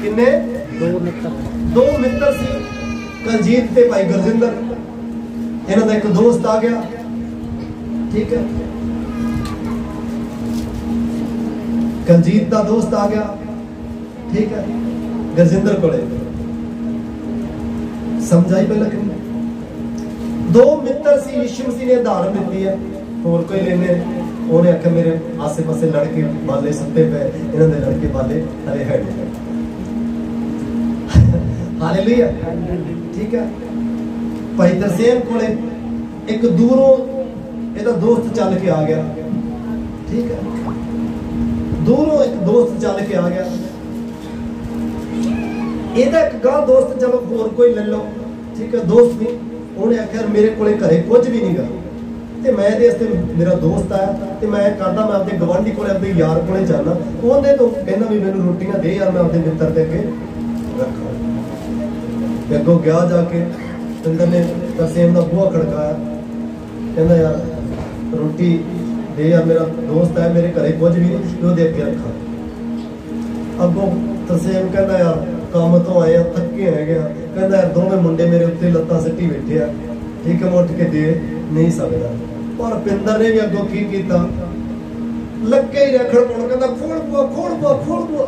ਕਿੰਨੇ? ਦੋ ਮਿੱਤਰ। ਦੋ ਮਿੱਤਰ ਸੀ। ਕਲਜੀਤ ਤੇ ਭਾਈ ਗੁਰਜਿੰਦਰ। ਇਹਨਾਂ ਦਾ ਇੱਕ ਦੋਸਤ ਆ ਗਿਆ। ਠੀਕ ਹੈ। ਕਲਜੀਤ ਦਾ ਦੋਸਤ ਆ ਗਿਆ। ਠੀਕ ਹੈ। ਗੁਰਜਿੰਦਰ ਕੋਲੇ। ਸਮਝਾਈ ਪਹਿਲਾਂ ਕਿ ਦੋ ਮਿੱਤਰ ਸੀ ਯਿਸੂ ਮਸੀਹ ਨੇ ਉਦਾਹਰਨ ਦਿੱਤੀ ਹੈ। ਹੋਰ ਕੋਈ ਲੈਨੇ ਉਹਨੇ ਆਖਿਆ, ਮੇਰੇ ਆਸੇ ਪਾਸੇ ਲੜਕੇ ਬਾਲੇ ਸੁੱਤੇ ਪਏ। ਇਹਨਾਂ ਦੇ ਲੜਕੇ ਬਾਲੇ ਹਰੇ ਹੈ ਹਾਲੇਲੂਇਆ। ਠੀਕ ਹੈ? ਭਾਈ ਤਰਸੇਮ ਕੋਲੇ ਇੱਕ ਦੂਰੋਂ ਇਹਦਾ ਦੋਸਤ ਚੱਲ ਕੇ ਆ ਗਿਆ। ਠੀਕ ਹੈ? ਦੂਰੋਂ ਇੱਕ ਦੋਸਤ ਚੱਲ ਕੇ ਆ ਗਿਆ। ਇਹਦਾ ਇੱਕ ਗਾਂ ਦੋਸਤ ਚਲੋ ਹੋਰ ਕੋਈ ਲੈ ਲਓ। ਠੀਕ ਹੈ ਦੋਸਤ ਨਹੀਂ। ਉਹਨੇ ਆਖਿਆ ਮੇਰੇ ਕੋਲੇ ਘਰੇ ਕੁਝ ਵੀ ਨਹੀਂਗਾ ਤੇ ਮੈਂ ਇਹਦੇ ਵਾਸਤੇ ਮੇਰਾ ਦੋਸਤ ਆਇਆ ਤੇ ਮੈਂ ਕਰਦਾ ਮੈਂ ਆਪਣੇ ਗਵਾਂਢੀ ਕੋਲੇ ਆਪਣੇ ਯਾਰ ਕੋਲੇ ਜਾਣਾ ਉਹਦੇ ਤੋਂ ਕਹਿੰਦਾ ਵੀ ਮੈਨੂੰ ਰੋਟੀਆਂ ਦੇ ਯਾਰ ਮੈਂ ਆਪਣੇ ਮਿੱਤਰ ਦੇ ਅੱਗੇ ਰੱਖਾਂ। ਤੇ ਅੱਗੋਂ ਗਿਆ ਜਾ ਕੇ ਤਿੰਦਰ ਨੇ ਤਰਸੇਮ ਦਾ ਬੂਹਾ ਖੜਕਾਇਆ। ਕਹਿੰਦਾ ਯਾਰ ਰੋਟੀ ਦੇ ਯਾਰ ਮੇਰਾ ਦੋਸਤ ਹੈ ਮੇਰੇ ਘਰੇ ਕੁਝ ਵੀ ਨਹੀਂ ਉਹਦੇ ਅੱਗੇ ਰੱਖਾਂ। ਅੱਗੋਂ ਤਰਸੇਮ ਕਹਿੰਦਾ ਯਾਰ ਕੰਮ ਤੋਂ ਆਏ ਆ, ਥੱਕੇ ਹੈਗੇ ਆ। ਕਹਿੰਦਾ ਦੋਵੇਂ ਮੁੰਡੇ ਮੇਰੇ ਉੱਤੇ ਲੱਤਾਂ ਸਿੱਟੀ ਬੈਠੇ ਆ। ਠੀਕ ਹੈ ਮੈਂ ਉੱਠ ਕੇ ਦੇ ਨਹੀਂ ਸਕਦਾ। ਪਰ ਪਿੰਦਰ ਨੇ ਵੀ ਅੱਗੋਂ ਕੀ ਕੀਤਾ? ਲੱਗੇ ਹੀ ਰਖੜ ਕੋਣ ਕਹਿੰਦਾ ਖੋਲ ਬੂਆ ਖੋਲ ਬੂਆ ਖੋਲ ਬੂਆ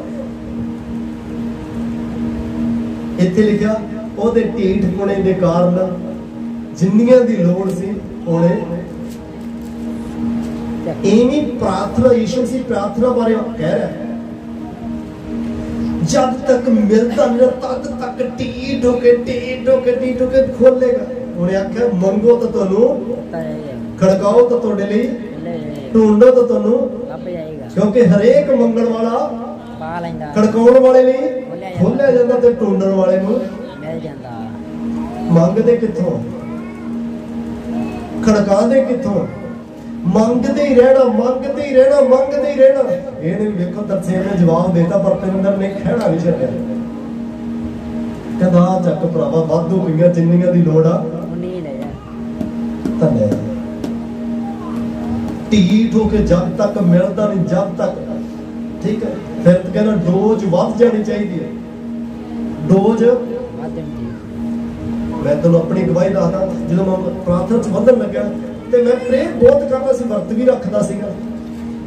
ਇੱਥੇ ਲਿਖਿਆ ਉਹਦੇ ਢੀਠ ਪੁਣੇ ਦੇ ਕਾਰਨ ਜਿੰਨੀਆਂ ਦੀ ਲੋੜ ਸੀ ਉਹਨੇ ਐਵੇਂ ਪ੍ਰਾਰਥਨਾ ਯੀਸ਼ੂ ਸੀ ਪ੍ਰਾਰਥਨਾ ਬਾਰੇ ਕਹਿ ਰਿਹਾ। ਜਦ ਤੱਕ ਮਿਲਦਾ ਨਹੀਂ ਤਦ ਤੱਕ ਢੀਠ ਹੋ ਕੇ ਢੀਠ ਹੋ ਕੇ ਢੀਠ ਹੋ ਕੇ ਖੋਲੇਗਾ। ਉਹਨੇ ਆਖਿਆ ਮੰਗੋ ਤਾਂ ਤੁਹਾਨੂੰ ਖੜਕਾਓ ਤਾਂ ਤੁਹਾਡੇ ਲਈ ਢੂੰਡੋ ਤਾਂ ਤੁਹਾਨੂੰ ਲੱਭ ਜਾਏਗਾ। ਕਿਉਂਕਿ ਹਰੇਕ ਮੰਗਣ ਵਾਲਾ ਪਾ ਲੈਂਦਾ। ਖੜਕਾਉਣ ਵਾਲੇ ਲਈ ਖੋਲਿਆ ਜਾਂਦਾ ਤੇ ਢੂੰਡਣ ਵਾਲੇ ਨੂੰ ਮਿਲ ਜਾਂਦਾ। ਮੰਗਦੇ ਕਿੱਥੋਂ? ਖੜਕਾਉਂਦੇ ਕਿੱਥੋਂ? ਮੰਗਦੇ ਹੀ ਰਹਿਣਾ ਮੰਗਦੇ ਹੀ ਰਹਿਣਾ ਮੰਗਦੇ ਹੀ ਰਹਿਣਾ। ਇਹਨੇ ਵੀ ਵੇਖੋ ਤਰਸੇਮ ਨੇ ਜਵਾਬ ਦੇਤਾ ਪਰ ਪਿੰਦਰ ਨੇ ਖਹਿੜਾ ਨਹੀਂ ਛੱਡਿਆ। ਆਹ ਚੱਕ ਭਰਾਵਾ ਵਾਧੂ ਪਈਆਂ ਜਿੰਨੀਆਂ ਦੀ ਲੋੜ ਆ ਉਨੀ ਲੈ ਜਾ ਢੀਠ ਹੋ ਕੇ ਜਦ ਤੱਕ ਮਿਲਦਾ ਨਹੀਂ ਜਦ ਤੱਕ। ਠੀਕ ਹੈ? ਫਿਰ ਤਾਂ ਕਹਿੰਦਾ ਡੋਜ਼ ਵੱਧ ਜਾਣੀ ਚਾਹੀਦੀ ਹੈ। ਡੋਜ਼ ਮੈਂ ਤੁਹਾਨੂੰ ਆਪਣੀ ਗਵਾਹੀ ਦੱਸਦਾ ਜਦੋਂ ਮੈਂ ਪ੍ਰਾਰਥਨਾ ਚ ਵਧਣ ਲੱਗਾ ਤੇ ਮੈਂ ਪ੍ਰੇਰ ਬਹੁਤ ਕਰਦਾ ਸੀ, ਵਰਤ ਵੀ ਰੱਖਦਾ ਸੀਗਾ।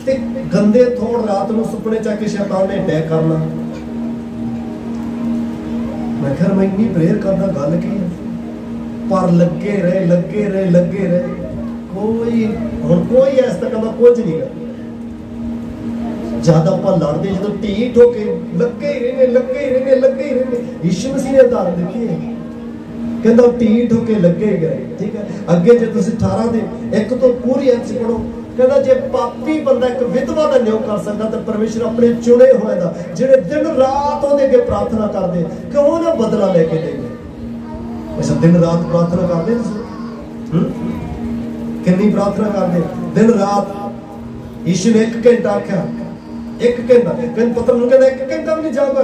ਤੇ ਗੰਦੇ ਥੋੜ ਰਾਤ ਨੂੰ ਸੁਪਨੇ ਚ ਆ ਕੇ ਸ਼ੈਤਾਨ ਨੇ ਅਟੈਕ ਕਰਨਾ ਮੈਂ ਕਿਹਾ, ਮੈਂ ਇੰਨੀ ਪ੍ਰੇਰ ਕਰਦਾ, ਗੱਲ ਕੀ ਪਰ ਲੱਗੇ ਰਹੇ ਲੱਗੇ ਰਹੇ ਲੱਗੇ ਰਹੇ। ਕੋਈ, ਹੁਣ ਕੋਈ ਇਸ ਤੱਕ ਦਾ ਕੁਝ ਨਹੀਂ ਗਾ ਜਦ ਆਪਾਂ ਲੜਦੇ, ਜਦੋਂ ਢੀਠ ਹੋ ਕੇ ਲੱਗੇ ਹੀ ਰਹਿੰਦੇ ਲੱਗੇ ਹੀ ਰਹਿੰਦੇ ਲੱਗੇ ਹੀ ਰਹਿੰਦੇ ਯਿਸੂ ਮਸੀਹ ਨੇ ਉਦਾਹਰਨ ਦਿੱਤੀ ਹੈ ਕਹਿੰਦਾ ਢੀਠ ਹੋ ਕੇ ਲੱਗੇ ਗਏ, ਠੀਕ ਹੈ? ਅੱਗੇ ਜੇ ਤੁਸੀਂ 18 ਦੇ, ਇੱਕ ਤੋਂ ਪੂਰੀ ਅੰਚ ਪੜੋ ਕਹਿੰਦਾ ਜੇ ਪਾਪੀ ਬੰਦਾ ਇੱਕ ਵਿਧਵਾ ਦਾ ਨਿਯਮ ਕਰ ਸਕਦਾ ਤਾਂ ਪਰਮੇਸ਼ਰ ਆਪਣੇ ਚੁਣੇ ਹੋਏ ਦਾ, ਜਿਹੜੇ ਦਿਨ ਰਾਤ ਉਹਦੇ ਅੱਗੇ ਪ੍ਰਾਰਥਨਾ ਕਰਦੇ, ਕਿਉਂ ਨਾ ਬਦਲਾ ਲੈ ਕੇ ਦੇਵੇ? ਅੱਛਾ, ਦਿਨ ਰਾਤ ਪ੍ਰਾਰਥਨਾ ਕਰਦੇ ਤੁਸੀਂ? ਕਿੰਨੀ ਪ੍ਰਾਰਥਨਾ ਕਰਦੇ? ਦਿਨ ਰਾਤ ਈਸ਼ੂ ਨੇ ਇੱਕ ਘੰਟਾ ਆਖਿਆ, ਇੱਕ ਘੰਟਾ। ਕਹਿੰਦਾ ਪਤਰ ਨੂੰ ਕਹਿੰਦਾ, ਇੱਕ ਘੰਟਾ ਵੀ ਨਹੀਂ ਜਾਊਗਾ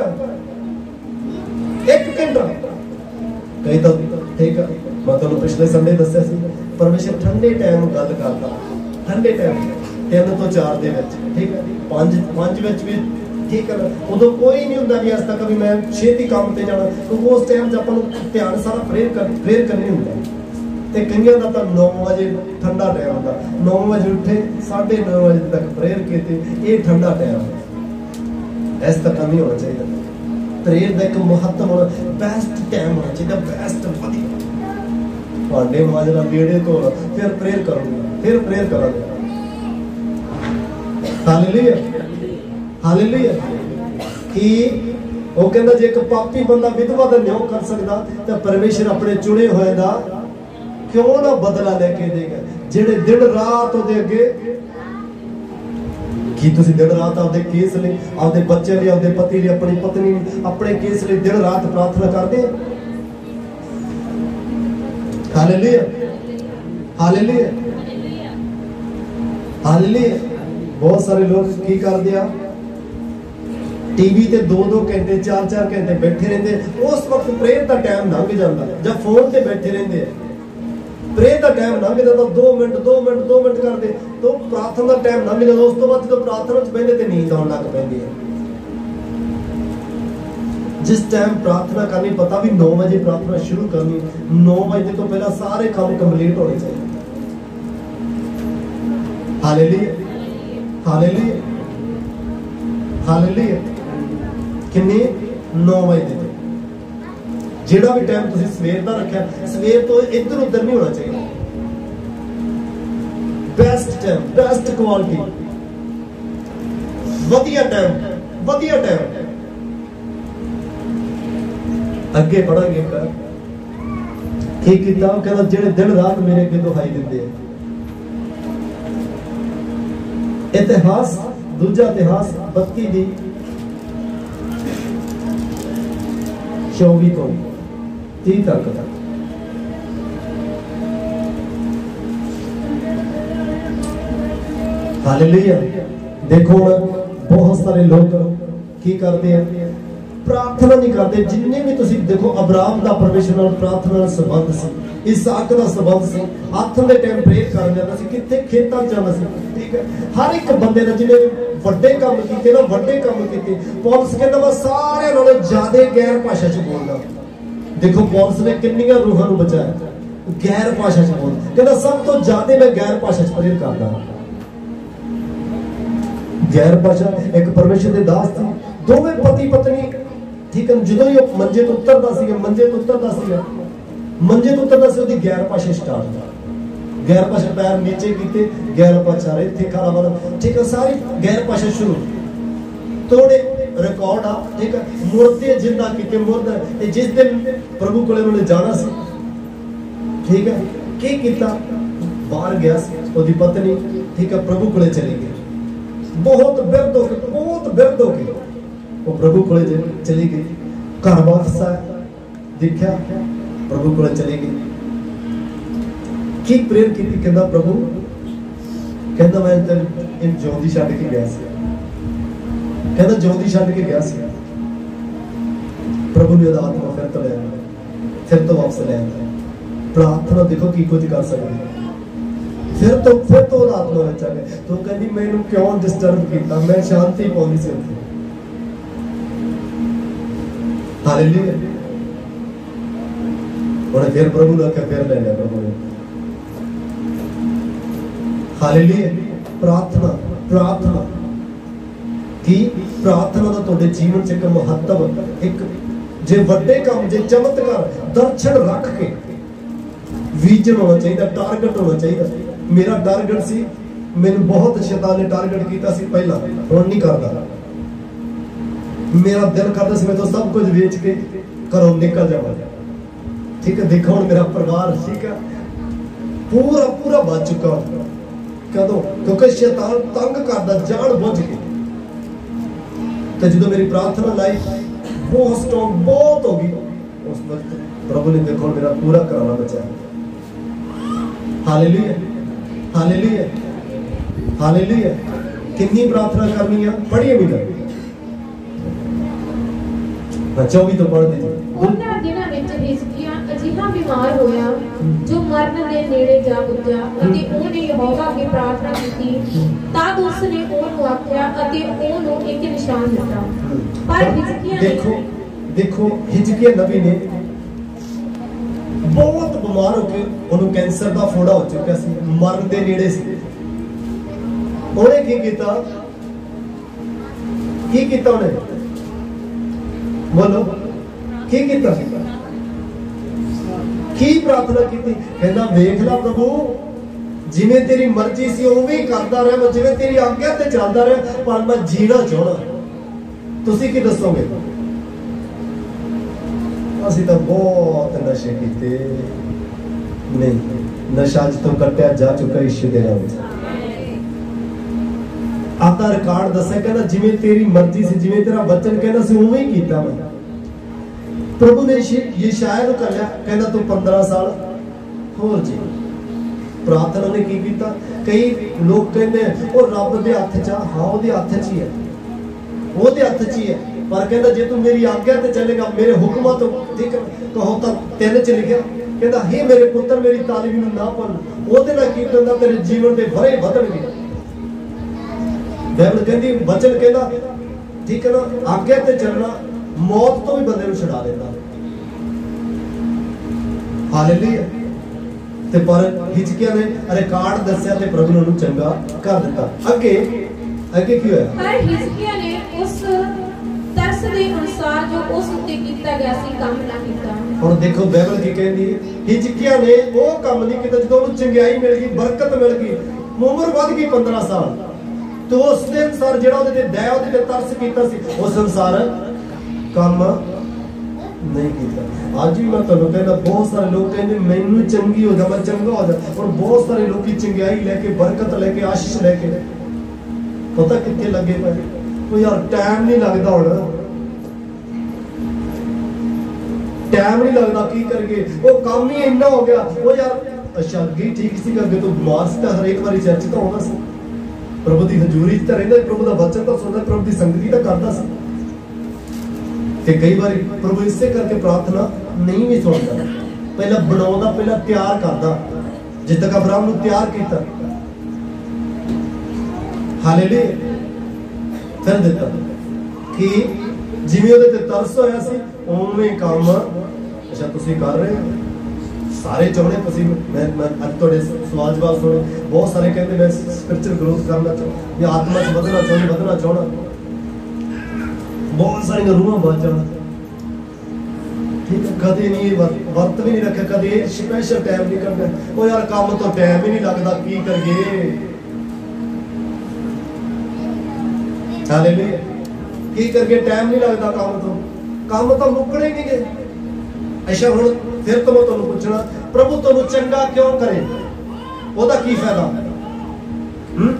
ਇੱਕ ਘੰਟਾ। ਕਈ ਤਾਂ ਠੀਕ ਆ। ਮੈਂ ਤੁਹਾਨੂੰ ਪਿਛਲੇ ਸੰਡੇ ਦੱਸਿਆ ਸੀ, ਪਰਮੇਸ਼ਰ ਠੰਡੇ ਟਾਈਮ ਗੱਲ ਕਰਦਾ। ਠੰਡੇ ਟਾਈਮ ਤਿੰਨ ਤੋਂ ਚਾਰ ਦੇ ਵਿੱਚ, ਠੀਕ ਹੈ ਪੰਜ ਪੰਜ ਵਿੱਚ ਵੀ, ਠੀਕ ਹੈ ਉਦੋਂ ਕੋਈ ਨਹੀਂ ਹੁੰਦਾ ਵੀ ਅੱਜ ਤੱਕ ਵੀ ਮੈਂ ਛੇਤੀ ਕੰਮ ਤੇ ਜਾਣਾ। ਕਿਉਂਕਿ ਉਸ ਟਾਈਮ 'ਚ ਆਪਾਂ ਨੂੰ ਧਿਆਨ ਸਾਰਾ ਪ੍ਰੇਅਰ ਕਰ ਪ੍ਰੇਰ ਕਰਨੀ ਹੁੰਦਾ। ਤੇ ਕਈਆਂ ਦਾ ਤਾਂ 9 ਵਜੇ ਠੰਡਾ ਟਾਈਮ ਹੁੰਦਾ। 9 ਵਜੇ ਉੱਠੇ 9:30 ਵਜੇ ਤੱਕ ਪ੍ਰੇਅਰ ਕੀਤੇ, ਇਹ ਠੰਡਾ ਟਾਈਮ ਹੈ ਇਸ ਤੱਕ ਨਹੀਂ ਹੋਣਾ ਚਾਹੀਦਾ। ਪ੍ਰੇਰ ਦਾ ਇੱਕ ਮਹੱਤਵ ਹੋਣਾ ਬੈਸਟ ਟਾਈਮ ਹੋਣਾ ਚਾਹੀਦਾ ਬੈਸਟ ਵਧੀਆ। ਭਾਂਡੇ ਮਾਜਰਾ ਨੇੜੇ ਤੋਂ ਫਿਰ ਪ੍ਰੇਰ ਕਰੂੰਗਾ, ਫਿਰ ਪ੍ਰੇਰ ਕਰਾਂਗੇ। ਹਾਲੇਲੂਇਆ ਹਾਲੇਲੂਇਆ ਕਿ ਉਹ ਕਹਿੰਦਾ, ਜੇ ਇੱਕ ਪਾਪੀ ਬੰਦਾ ਵਿਧਵਾ ਦਾ ਨਿਆਂ ਕਰ ਸਕਦਾ, ਤਾਂ ਪਰਮੇਸ਼ਰ ਆਪਣੇ ਚੁਣੇ ਹੋਏ ਦਾ ਕਿਉਂ ਨਾ ਬਦਲਾ ਲੈ ਕੇ ਦੇਗਾ ਜਿਹੜੇ ਦਿਨ ਰਾਤ ਉਹਦੇ ਅੱਗੇ ਕੀ ਤੁਸੀਂ ਦਿਨ ਰਾਤ ਆਪਦੇ ਕੇਸ ਲਈ, ਆਪਦੇ ਬੱਚੇ ਲਈ, ਆਪਦੇ ਪਤੀ ਲਈ, ਆਪਣੀ ਪਤਨੀ ਲਈ, ਆਪਣੇ ਕੇਸ ਲਈ ਦਿਨ ਰਾਤ ਪ੍ਰਾਰਥਨਾ ਕਰਦੇ ਆ ਹਾਲੇਲੂਇਆ ਹਾਲੇਲੂਇਆ ਹਾਲੇਲੂਇਆ ਬਹੁਤ ਸਾਰੇ ਲੋਕ ਕੀ ਕਰਦੇ ਆ? ਟੀਵੀ ਤੇ 2-2 ਘੰਟੇ 4-4 ਘੰਟੇ ਬੈਠੇ ਰਹਿੰਦੇ ਉਸ ਵਕਤ ਪ੍ਰੇਅਰ ਦਾ ਟਾਈਮ ਲੰਘ ਜਾਂਦਾ। ਜਾਂ ਫੋਨ ਤੇ ਬੈਠੇ ਰਹਿੰਦੇ ਆ। ਪ੍ਰੇਅਰ ਦਾ ਟਾਈਮ ਲੰਘ ਜਾਂਦਾ 2 ਮਿੰਟ 2 ਮਿੰਟ 2 ਮਿੰਟ ਕਰਦੇ। ਤੋਂ ਪ੍ਰਾਰਥਨਾ ਦਾ ਟਾਈਮ ਲੰਘ ਜਾਂਦਾ ਉਸ ਤੋਂ ਬਾਅਦ ਜਦੋਂ ਪ੍ਰਾਰਥਨਾ 'ਚ ਬੈਠੇ ਤੇ ਨੀਂਦ ਆਉਣ ਲੱਗ ਪੈਂਦੀ ਹੈ। ਜਿਸ ਟਾਈਮ ਪ੍ਰਾਰਥਨਾ ਕਰਨੀ, ਪਤਾ ਵੀ 9 ਵਜੇ ਪ੍ਰਾਰਥਨਾ ਸ਼ੁਰੂ ਕਰਨੀ 9 ਵਜੇ ਤੋਂ ਪਹਿਲਾਂ ਸਾਰੇ ਕੰਮ ਕੰਪਲੀਟ ਹੋਣੇ ਚਾਹੀਦੇ। ਹਾਲੇਲੂਇਆ ਹਾਲੇਲੂਇਆ ਹਾਲੇਲੂਇਆ ਕਿੰਨੇ? 9 ਵਜੇ। ਜਿਹੜਾ ਵੀ ਟਾਈਮ ਤੁਸੀਂ ਸਵੇਰ ਦਾ ਰੱਖਿਆ, ਸਵੇਰ ਤੋਂ ਇੱਧਰ ਉੱਧਰ ਨਹੀਂ ਹੋਣਾ ਚਾਹੀਦਾ। ਬੈਸਟ ਟਾਈਮ ਬੈਸਟ ਕੁਆਲਿਟੀ ਵਧੀਆ ਟਾਈਮ ਵਧੀਆ ਟਾਈਮ ਅੱਗੇ ਪੜਾਂਗੇ ਕਰ ਕੀ ਕੀਤਾ, ਉਹ ਕਹਿੰਦਾ ਜਿਹੜੇ ਦਿਨ ਰਾਤ ਮੇਰੇ ਅੱਗੇ ਦੁਹਾਈ ਦਿੰਦੇ ਆ। ਇਤਿਹਾਸ, ਦੂਜਾ ਇਤਿਹਾਸ 32 ਦੀ 24 ਤੋਂ। 30 ਤੱਕ ਦਾ ਹਾਲੇਲੂਇਆ ਦੇਖੋ ਹੁਣ ਬਹੁਤ ਸਾਰੇ ਲੋਕ ਕੀ ਕਰਦੇ ਆ? ਪ੍ਰਾਰਥਨਾ ਨਹੀਂ ਕਰਦੇ। ਜਿੰਨੇ ਵੀ ਤੁਸੀਂ ਦੇਖੋ, ਅਬਰਾਮ ਦਾ ਪਰਮੇਸ਼ਰ ਨਾਲ ਪ੍ਰਾਰਥਨਾ ਨਾਲ ਸੰਬੰਧ ਸੀ, ਇਸਾਕ ਦਾ ਸੰਬੰਧ ਸੀ, ਹੱਥ ਦੇ ਟਾਈਮ ਪ੍ਰੇਰ ਕਰਨ ਜਾਂਦਾ ਸੀ ਕਿੱਥੇ ਖੇਤਾਂ 'ਚ ਜਾਂਦਾ ਸੀ, ਠੀਕ ਹੈ? ਹਰ ਇੱਕ ਬੰਦੇ ਨੇ ਜਿਹੜੇ ਵੱਡੇ ਕੰਮ ਕੀਤੇ ਨਾ, ਵੱਡੇ ਕੰਮ ਕੀਤੇ, ਪੌਲਸ ਕਹਿੰਦਾ, ਮੈਂ ਸਾਰਿਆਂ ਨਾਲੋਂ ਜ਼ਿਆਦਾ ਗੈਰ ਭਾਸ਼ਾ 'ਚ ਬੋਲਦਾ ਦੇਖੋ ਪੌਲਸ ਨੇ ਕਿੰਨੀਆਂ ਰੂਹਾਂ ਨੂੰ ਬਚਾਇਆ। ਗੈਰ ਭਾਸ਼ਾ 'ਚ ਬੋਲ ਕਹਿੰਦਾ, ਸਭ ਤੋਂ ਜ਼ਿਆਦਾ ਮੈਂ ਗੈਰ ਭਾਸ਼ਾ 'ਚ ਪ੍ਰੇਅਰ ਕਰਦਾ ਗੈਰ ਭਾਸ਼ਾ ਇੱਕ ਪਰਮੇਸ਼ਰ ਦੇ ਦਾਸ ਸੀ। ਦੋਵੇਂ ਪਤੀ ਪਤਨੀ, ਠੀਕ ਹੈ ਜਦੋਂ ਹੀ ਉਹ ਮੰਜੇ ਤੋਂ ਉਤਰਦਾ ਸੀਗਾ, ਮੰਜੇ ਤੋਂ ਉਤਰਦਾ ਸੀਗਾ, ਮੰਜੇ ਤੋਂ ਉਤਰਦਾ ਸੀ, ਉਹਦੀ ਗੈਰ ਭਾਸ਼ਾ ਸਟਾਰਟ ਹੁੰਦਾ ਗੈਰ ਭਾਸ਼ਾ ਪੈਰ ਨੀਚੇ ਕੀਤੇ, ਗੈਰ ਭਾਸ਼ਾ ਇੱਥੇ ਖੜਾ ਬਣ ਠੀਕ ਹੈ ਸਾਰੀ ਗੈਰ ਭਾਸ਼ਾ ਸ਼ੁਰੂ। ਤੋੜੇ ਰਿਕਾਰਡ ਆ, ਠੀਕ ਹੈ ਮੁਰਦੇ ਜਿੰਦਾ ਕੀਤੇ ਮੁਰਦਾ ਤੇ ਜਿਸ ਦਿਨ ਪ੍ਰਭੂ ਕੋਲੇ ਉਹਨੇ ਜਾਣਾ ਸੀ, ਠੀਕ ਹੈ ਕੀ ਕੀਤਾ? ਬਾਹਰ ਗਿਆ ਸੀ, ਉਹਦੀ ਪਤਨੀ, ਠੀਕ ਹੈ ਪ੍ਰਭੂ ਕੋਲੇ ਚਲੀ ਗਈ। ਬਹੁਤ ਬਿਰਧ ਹੋ ਕੇ, ਬਹੁਤ ਬਿਰਧ ਹੋ ਕੇ ਉਹ ਪ੍ਰਭੂ ਕੋਲੇ ਜੇ ਚਲੀ ਗਈ। ਘਰ ਵਾਪਸ ਆਇਆ, ਦੇਖਿਆ, ਪ੍ਰਭੂ ਕੋਲੇ ਚਲੀ ਗਈ। ਕੀ ਪ੍ਰੇਰ ਕੀਤੀ? ਕਹਿੰਦਾ, ਪ੍ਰਭੂ, ਕਹਿੰਦਾ ਮੈਂ ਤੇ ਇਹ ਜੋਦੀ ਛੱਡ ਕੇ ਗਿਆ ਸੀ। ਕਹਿੰਦਾ ਜੋਦੀ ਛੱਡ ਕੇ ਗਿਆ ਸੀ। ਪ੍ਰਭੂ ਨੇ ਉਹਦਾ ਆਤਮਾ ਫਿਰ ਤੋਂ ਲੈ ਆਇਆ ਫਿਰ ਤੋਂ ਵਾਪਸ ਲੈ ਆਇਆ ਪ੍ਰਾਰਥਨਾ ਦੇਖੋ ਕੀ ਕੁਝ ਕਰ ਸਕਦੀ ਹੈ। ਫਿਰ ਤੋਂ ਫਿਰ ਤੋਂ ਉਹਦਾ ਆਤਮਾ ਵਿੱਚ ਆ ਗਿਆ। ਤੂੰ ਕਹਿੰਦੀ, ਮੈਨੂੰ ਕਿਉਂ ਡਿਸਟਰਬ ਕੀਤਾ? ਮੈਂ ਸ਼ਾਂਤੀ ਪਾਉਂਦੀ ਸੀ ਉੱਥੇ। ਹਾਲੇਲੂਇਆ ਉਹਨੇ ਫਿਰ ਪ੍ਰਭੂ ਨੂੰ ਕੇ ਫਿਰ ਲੈ ਲਿਆ ਪ੍ਰਭੂ ਨੇ। ਹਾਲੇਲੂਇਆ ਪ੍ਰਾਰਥਨਾ ਪ੍ਰਾਰਥਨਾ। ਕੀ ਪ੍ਰਾਰਥਨਾ ਦਾ ਤੁਹਾਡੇ ਜੀਵਨ 'ਚ ਇੱਕ ਮਹੱਤਵ ਇੱਕ ਜੇ ਵੱਡੇ ਕੰਮ, ਜੇ ਚਮਤਕਾਰ, ਦਰਸ਼ਨ ਰੱਖ ਕੇ ਵਿਜ਼ਨ ਹੋਣਾ ਚਾਹੀਦਾ ਟਾਰਗੇਟ ਹੋਣਾ ਚਾਹੀਦਾ। ਮੇਰਾ ਟਾਰਗੇਟ ਸੀ, ਮੈਨੂੰ ਬਹੁਤ ਸ਼ੈਤਾਨ ਨੇ ਟਾਰਗੇਟ ਕੀਤਾ ਸੀ ਪਹਿਲਾਂ, ਹੁਣ ਨਹੀਂ ਕਰਦਾ। ਮੇਰਾ ਦਿਲ ਕਰਦਾ ਸੀ ਮੈਂ ਤਾਂ ਸਭ ਕੁਝ ਵੇਚ ਕੇ ਘਰੋਂ ਨਿਕਲ ਜਾਵਾਂ। ਠੀਕ ਹੈ, ਦੇਖੋ ਹੁਣ ਮੇਰਾ ਪਰਿਵਾਰ ਠੀਕ ਹੈ। ਪੂਰਾ ਪੂਰਾ ਬਚ ਚੁੱਕਾ। ਕਦੋਂ? ਕਿਉਂਕਿ ਸ਼ੈਤਾਨ ਤੰਗ ਕਰਦਾ, ਜਾਣ ਬੁੱਝ ਕੇ। ਤੇ ਜਦੋਂ ਮੇਰੀ ਪ੍ਰਾਰਥਨਾ ਲਾਈਫ ਬਹੁਤ ਸਟਰੋਂਗ ਬਹੁਤ ਹੋ ਗਈ ਉਸ ਵਕਤ ਪ੍ਰਭੂ ਨੇ ਦੇਖੋ ਮੇਰਾ ਪੂਰਾ ਕਰਾਉਣਾ ਬਚਾਇਆ ਹਾਲੇਲੂਇਆ ਹਾਲੇਲੂਇਆ ਹਾਲੇਲੂਇਆ ਕਿੰਨੀ ਪ੍ਰਾਰਥਨਾ ਕਰਨੀ ਆ ਪੜ੍ਹੀਏ ਵੀ ਨਾ ਮੈਂ 24 ਤੋਂ ਪੜ੍ਹਦੇ ਜੀ ਉਹਨਾਂ ਬਿਮਾਰ ਹੋਇਆ, ਜੋ ਮਰਨ ਦੇ ਨੇੜੇ ਜਾ ਪੁੱਜਾ ਅਤੇ ਉਹਨੇ ਯਹੋਵਾ ਅੱਗੇ ਪ੍ਰਾਰਥਨਾ ਕੀਤੀ, ਤਦ ਉਸਨੇ ਉਹਨੂੰ ਆਖਿਆ ਅਤੇ ਉਹਨੂੰ ਇੱਕ ਨਿਸ਼ਾਨ ਦਿੱਤਾ। ਪਰ ਹਿਜ਼ਕੀਆ ਦੇਖੋ ਦੇਖੋ, ਹਿਜਕੀਆ ਨਬੀ ਨੇ ਬਹੁਤ ਬਿਮਾਰ ਹੋ ਕੇ ਉਹਨੂੰ ਕੈਂਸਰ ਦਾ ਫੋੜਾ ਹੋ ਚੁੱਕਿਆ ਸੀ, ਮਰਨ ਦੇ ਨੇੜੇ ਸੀ। ਉਹਨੇ ਕੀ ਕੀਤਾ? ਕੀ ਕੀਤਾ ਉਹਨੇ? ਬੋਲੋ, ਕੀ ਕੀਤਾ? ਕੀ ਪ੍ਰਾਰਥਨਾ ਕੀਤੀ? ਕਹਿੰਦਾ, ਵੇਖ ਲੈ ਪ੍ਰਭੂ, ਜਿਵੇਂ ਤੇਰੀ ਮਰਜ਼ੀ ਸੀ ਉਵੇਂ ਹੀ ਕਰਦਾ ਰਿਹਾ, ਮੈਂ ਜਿਵੇਂ ਤੇਰੀ ਆਗਿਆ ਤੇ ਚੱਲਦਾ ਰਿਹਾ, ਪਰ ਮੈਂ ਜੀਣਾ ਚਾਹਣਾ ਤੁਸੀਂ ਕੀ ਦੱਸੋਗੇ? ਅਸੀਂ ਤਾਂ ਬਹੁਤ ਨਸ਼ੇ ਕੀਤੇ। ਨਹੀਂ, ਨਸ਼ਾ ਅੱਜ ਤੋਂ ਕੱਟਿਆ ਜਾ ਚੁੱਕਾ ਇਸ਼ੂ ਦੇ ਨਾਮ ਵਿੱਚ ਆਪਦਾ ਰਿਕਾਰਡ ਦੱਸਿਆ, ਕਹਿੰਦਾ, ਜਿਵੇਂ ਤੇਰੀ ਮਰਜ਼ੀ ਸੀ, ਜਿਵੇਂ ਤੇਰਾ ਵਚਨ ਕਹਿੰਦਾ ਸੀ, ਉਵੇਂ ਹੀ ਕੀਤਾ ਮੈਂ। ਪ੍ਰਭੂ ਨੇ ਯਸ਼ਾਇਆ ਨੂੰ ਕੱਲਿਆ ਕਹਿੰਦਾ ਤੂੰ 15 ਸਾਲ ਹੋਰ ਜੀ ਪ੍ਰਾਰਥਨਾ ਨੇ ਕੀ ਕੀਤਾ? ਕਈ ਲੋਕ ਕਹਿੰਦੇ ਉਹ ਰੱਬ ਦੇ ਹੱਥ 'ਚ ਆ, ਹਾਂ, ਉਹਦੇ ਹੱਥ 'ਚ ਹੀ ਹੈ ਉਹਦੇ ਹੱਥ 'ਚ ਹੀ ਹੈ ਪਰ ਕਹਿੰਦਾ, ਜੇ ਤੂੰ ਮੇਰੀ ਆਗਿਆ ਤੇ ਚੱਲੇਗਾ, ਮੇਰੇ ਹੁਕਮਾਂ ਤੋਂ ਠੀਕ ਕਹੋ ਤਾਂ ਤਿੰਨ 'ਚ ਲਿਖਿਆ, ਕਹਿੰਦਾ हे ਮੇਰੇ ਪੁੱਤਰ, ਮੇਰੀ ਤਾਲੀਮ ਨੂੰ ਨਾ ਭੁੱਲ। ਉਹਦੇ ਨਾਲ ਕੀ ਕਹਿੰਦਾ ਤੇਰੇ ਜੀਵਨ ਦੇ ਭਰੇ ਵਧਣਗੇ। ਬਾਈਬਲ ਕਹਿੰਦੀ ਵਚਨ ਕਹਿੰਦਾ, ਠੀਕ ਹੈ ਨਾ, ਆਗਿਆ ਤੇ ਚੱਲਣਾ ਮੌਤ ਤੋਂ ਵੀ ਬੰਦੇ ਨੂੰ ਛੁਡਾ ਦਿੰਦਾ। ਹਾਲੇਲੂਇਆ। ਤੇ ਪਰ ਹਿਚਕੀਆਂ ਨੇ ਰਿਕਾਰਡ ਦੱਸਿਆ ਤੇ ਪ੍ਰਭੂ ਨੇ ਉਹਨੂੰ ਚੰਗਾ ਕਰ ਦਿੱਤਾ। ਅੱਗੇ ਅੱਗੇ ਕੀ ਹੋਇਆ? ਪਰ ਹਿਜ਼ਕੀਆ ਨੇ ਉਸ ਤਰਸ ਦੇ ਅਨੁਸਾਰ ਜੋ ਉਸ ਉੱਤੇ ਕੀਤਾ ਗਿਆ ਸੀ ਕੰਮ ਨਾ ਕੀਤਾ। ਹੁਣ ਦੇਖੋ ਬਾਈਬਲ ਕੀ ਕਹਿੰਦੀ ਹੈ? ਹਿਚਕੀਆਂ ਨੇ ਉਹ ਕੰਮ ਨਹੀਂ ਕੀਤਾ ਜਦੋਂ ਉਹਨੂੰ ਚੰਗਿਆਈ ਮਿਲ ਗਈ ਬਰਕਤ ਮਿਲ ਗਈ। ਉਮਰ ਵੱਧ ਗਈ 15 ਸਾਲ। ਤੇ ਉਸ ਦੇ ਅਨਸਾਰ ਜਿਹੜਾ ਉਹਦੇ ਤੇ ਦਇਆ ਉਹਦੇ ਤੇ ਤਰਸ ਕੀਤਾ ਸੀ ਉਸ ਅਨਸਾਰ ਕੰਮ ਨਹੀਂ ਕੀਤਾ। ਅੱਜ ਵੀ ਮੈਂ ਤੁਹਾਨੂੰ ਕਹਿੰਦਾ, ਬਹੁਤ ਸਾਰੇ ਲੋਕ ਕਹਿੰਦੇ, ਮੈਨੂੰ ਚੰਗੀ ਹੋ ਜਾ, ਮੈਂ ਚੰਗਾ ਹੋ ਜਾ। ਪਰ ਬਹੁਤ ਸਾਰੇ ਲੋਕੀ ਚੰਗਿਆਈ ਲੈ ਕੇ, ਬਰਕਤ ਲੈ ਕੇ, ਆਸ਼ੀਸ਼ ਲੈ ਕੇ। ਪਤਾ ਕਿੱਥੇ ਲੱਗੇ ਪਏ? ਉਹ ਯਾਰ ਟਾਈਮ ਨਹੀਂ ਲੱਗਦਾ ਹੁਣ। ਟਾਈਮ ਨਹੀਂ ਲੱਗਦਾ, ਕੀ ਕਰਗੇ ਉਹ ਕੰਮ ਹੀ ਇੰਨਾ ਹੋ ਗਿਆ। ਉਹ ਯਾਰ, ਅੱਛਾ ਠੀਕ ਸੀ ਕਿ ਅੱਗੇ ਤੋਂ ਬਿਮਾਰ ਸੀ ਤਾਂ ਹਰੇਕ ਵਾਰੀ ਚਰਚ ਤਾਂ ਆਉਂਦਾ ਸੀ। ਪ੍ਰਭੂ ਦੀ ਹਜ਼ੂਰੀ 'ਚ ਤਾਂ ਰਹਿੰਦਾ ਪ੍ਰਭੂ ਦਾ ਵਚਨ ਤਾਂ ਸੁਣਦਾ ਪ੍ਰਭੂ ਦੀ ਸੰਗਤੀ ਤਾਂ ਕਰਦਾ ਸੀ। ਤੇ ਕਈ ਵਾਰੀ ਪ੍ਰਭੂ ਇਸੇ ਕਰਕੇ ਪ੍ਰਾਰਥਨਾ ਨਹੀਂ ਵੀ ਸੁਣਦਾ। ਪਹਿਲਾਂ ਬਣਾਉਂਦਾ, ਪਹਿਲਾਂ ਤਿਆਰ ਕਰਦਾ। ਜਿੱਦ ਅਬਰਾਮ ਨੂੰ ਤਿਆਰ ਕੀਤਾ। ਹਾਲੇਲੂਇਆ। ਫਿਰ ਦਿੱਤਾ। ਕਿ ਜਿਵੇਂ ਉਹਦੇ ਤੇ ਤਰਸ ਹੋਇਆ ਸੀ, ਉਵੇਂ ਕੰਮ। ਅੱਛਾ, ਤੁਸੀਂ ਕਰ ਰਹੇ ਹੋ? ਸਾਰੇ ਚਾਹੁੰਦੇ ਤੁਸੀਂ, ਮੈਂ ਅੱਜ ਤੁਹਾਡੇ ਸਵਾਲ ਜਵਾਬ ਸੁਣੇ ਬਹੁਤ ਸਾਰੇ ਕਹਿੰਦੇ ਮੈਂ ਸਪਿਰਚੁਅਲ ਗਰੋਥ ਕਰਨਾ ਚਾਹੁੰਦਾ ਜਾਂ ਆਤਮਾ 'ਚ ਵਧਣਾ ਚਾਹੁੰਦਾ ਵਧਣਾ ਚਾਹੁੰਦਾ। ਬਹੁਤ ਸਾਰੀਆਂ ਰੂਹਾਂ ਬਾਚਣ ਠੀਕ ਹੈ, ਕਦੇ ਨਹੀਂ ਵਰਤ ਵੀ ਨਹੀਂ ਰੱਖਿਆ, ਕਦੇ ਸਪੈਸ਼ਲ ਟਾਈਮ ਨਹੀਂ ਕਰਦਾ ਉਹ ਯਾਰ ਕੰਮ ਤੋਂ ਟਾਈਮ ਹੀ ਨਹੀਂ ਲੱਗਦਾ, ਕੀ ਕਰੀਏ? ਹਾਲੇਲੂਇਆ ਕੀ ਕਰਕੇ ਟਾਈਮ ਨਹੀਂ ਲੱਗਦਾ ਕੰਮ ਤੋਂ। ਕੰਮ ਤਾਂ ਮੁੱਕਣੇ ਹੀ ਨਹੀਂ ਗਏ ਅੱਛਾ, ਹੁਣ ਫਿਰ ਤੋਂ ਤੁਹਾਨੂੰ ਪੁੱਛਣਾ, ਪ੍ਰਭੂ ਤੁਹਾਨੂੰ ਚੰਗਾ ਕਿਉਂ ਕਰੇ? ਉਹਦਾ ਕੀ ਫਾਇਦਾ? ਹੂੰ?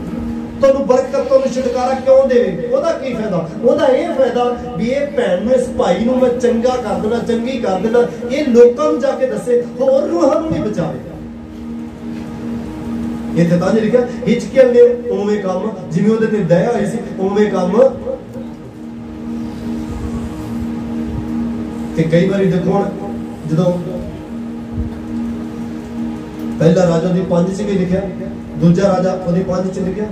ਤੁਹਾਨੂੰ ਬਰਕਤ ਤੁਹਾਨੂੰ ਛੁਟਕਾਰਾ ਕਿਉਂ ਦੇਵੇ? ਉਹਦਾ ਕੀ ਫਾਇਦਾ? ਉਹਦਾ ਇਹ ਫਾਇਦਾ ਵੀ ਇਹ ਭੈਣ ਨੂੰ, ਇਸ ਭਾਈ ਨੂੰ ਮੈਂ ਚੰਗਾ ਕਰ ਦੇਣਾ ਚੰਗੀ ਕਰ ਦੇਣਾ ਇਹ ਲੋਕਾਂ ਨੂੰ ਜਾ ਕੇ ਦੱਸੇ, ਹੋਰ ਰੂਹਾਂ ਨੂੰ ਵੀ ਬਚਾਵੇ। ਇੱਥੇ ਤਾਂ ਜੇ ਲਿਖਿਆ ਹਿਚਕੀਅਲ ਨੇ ਉਵੇਂ ਕੰਮ, ਜਿਵੇਂ ਉਹਦੇ ਤੇ ਦਇਆ ਹੋਈ ਸੀ, ਉਵੇਂ ਕੰਮ। ਤੇ ਕਈ ਵਾਰੀ ਦੇਖੋ ਹੁਣ, ਜਦੋਂ ਪਹਿਲਾ ਰਾਜਾ ਦੀ ਪੰਜ ਚ ਵੀ ਲਿਖਿਆ, ਦੂਜਾ ਰਾਜਾ ਉਹਦੀ ਪੰਜ ਚ ਲਿਖਿਆ।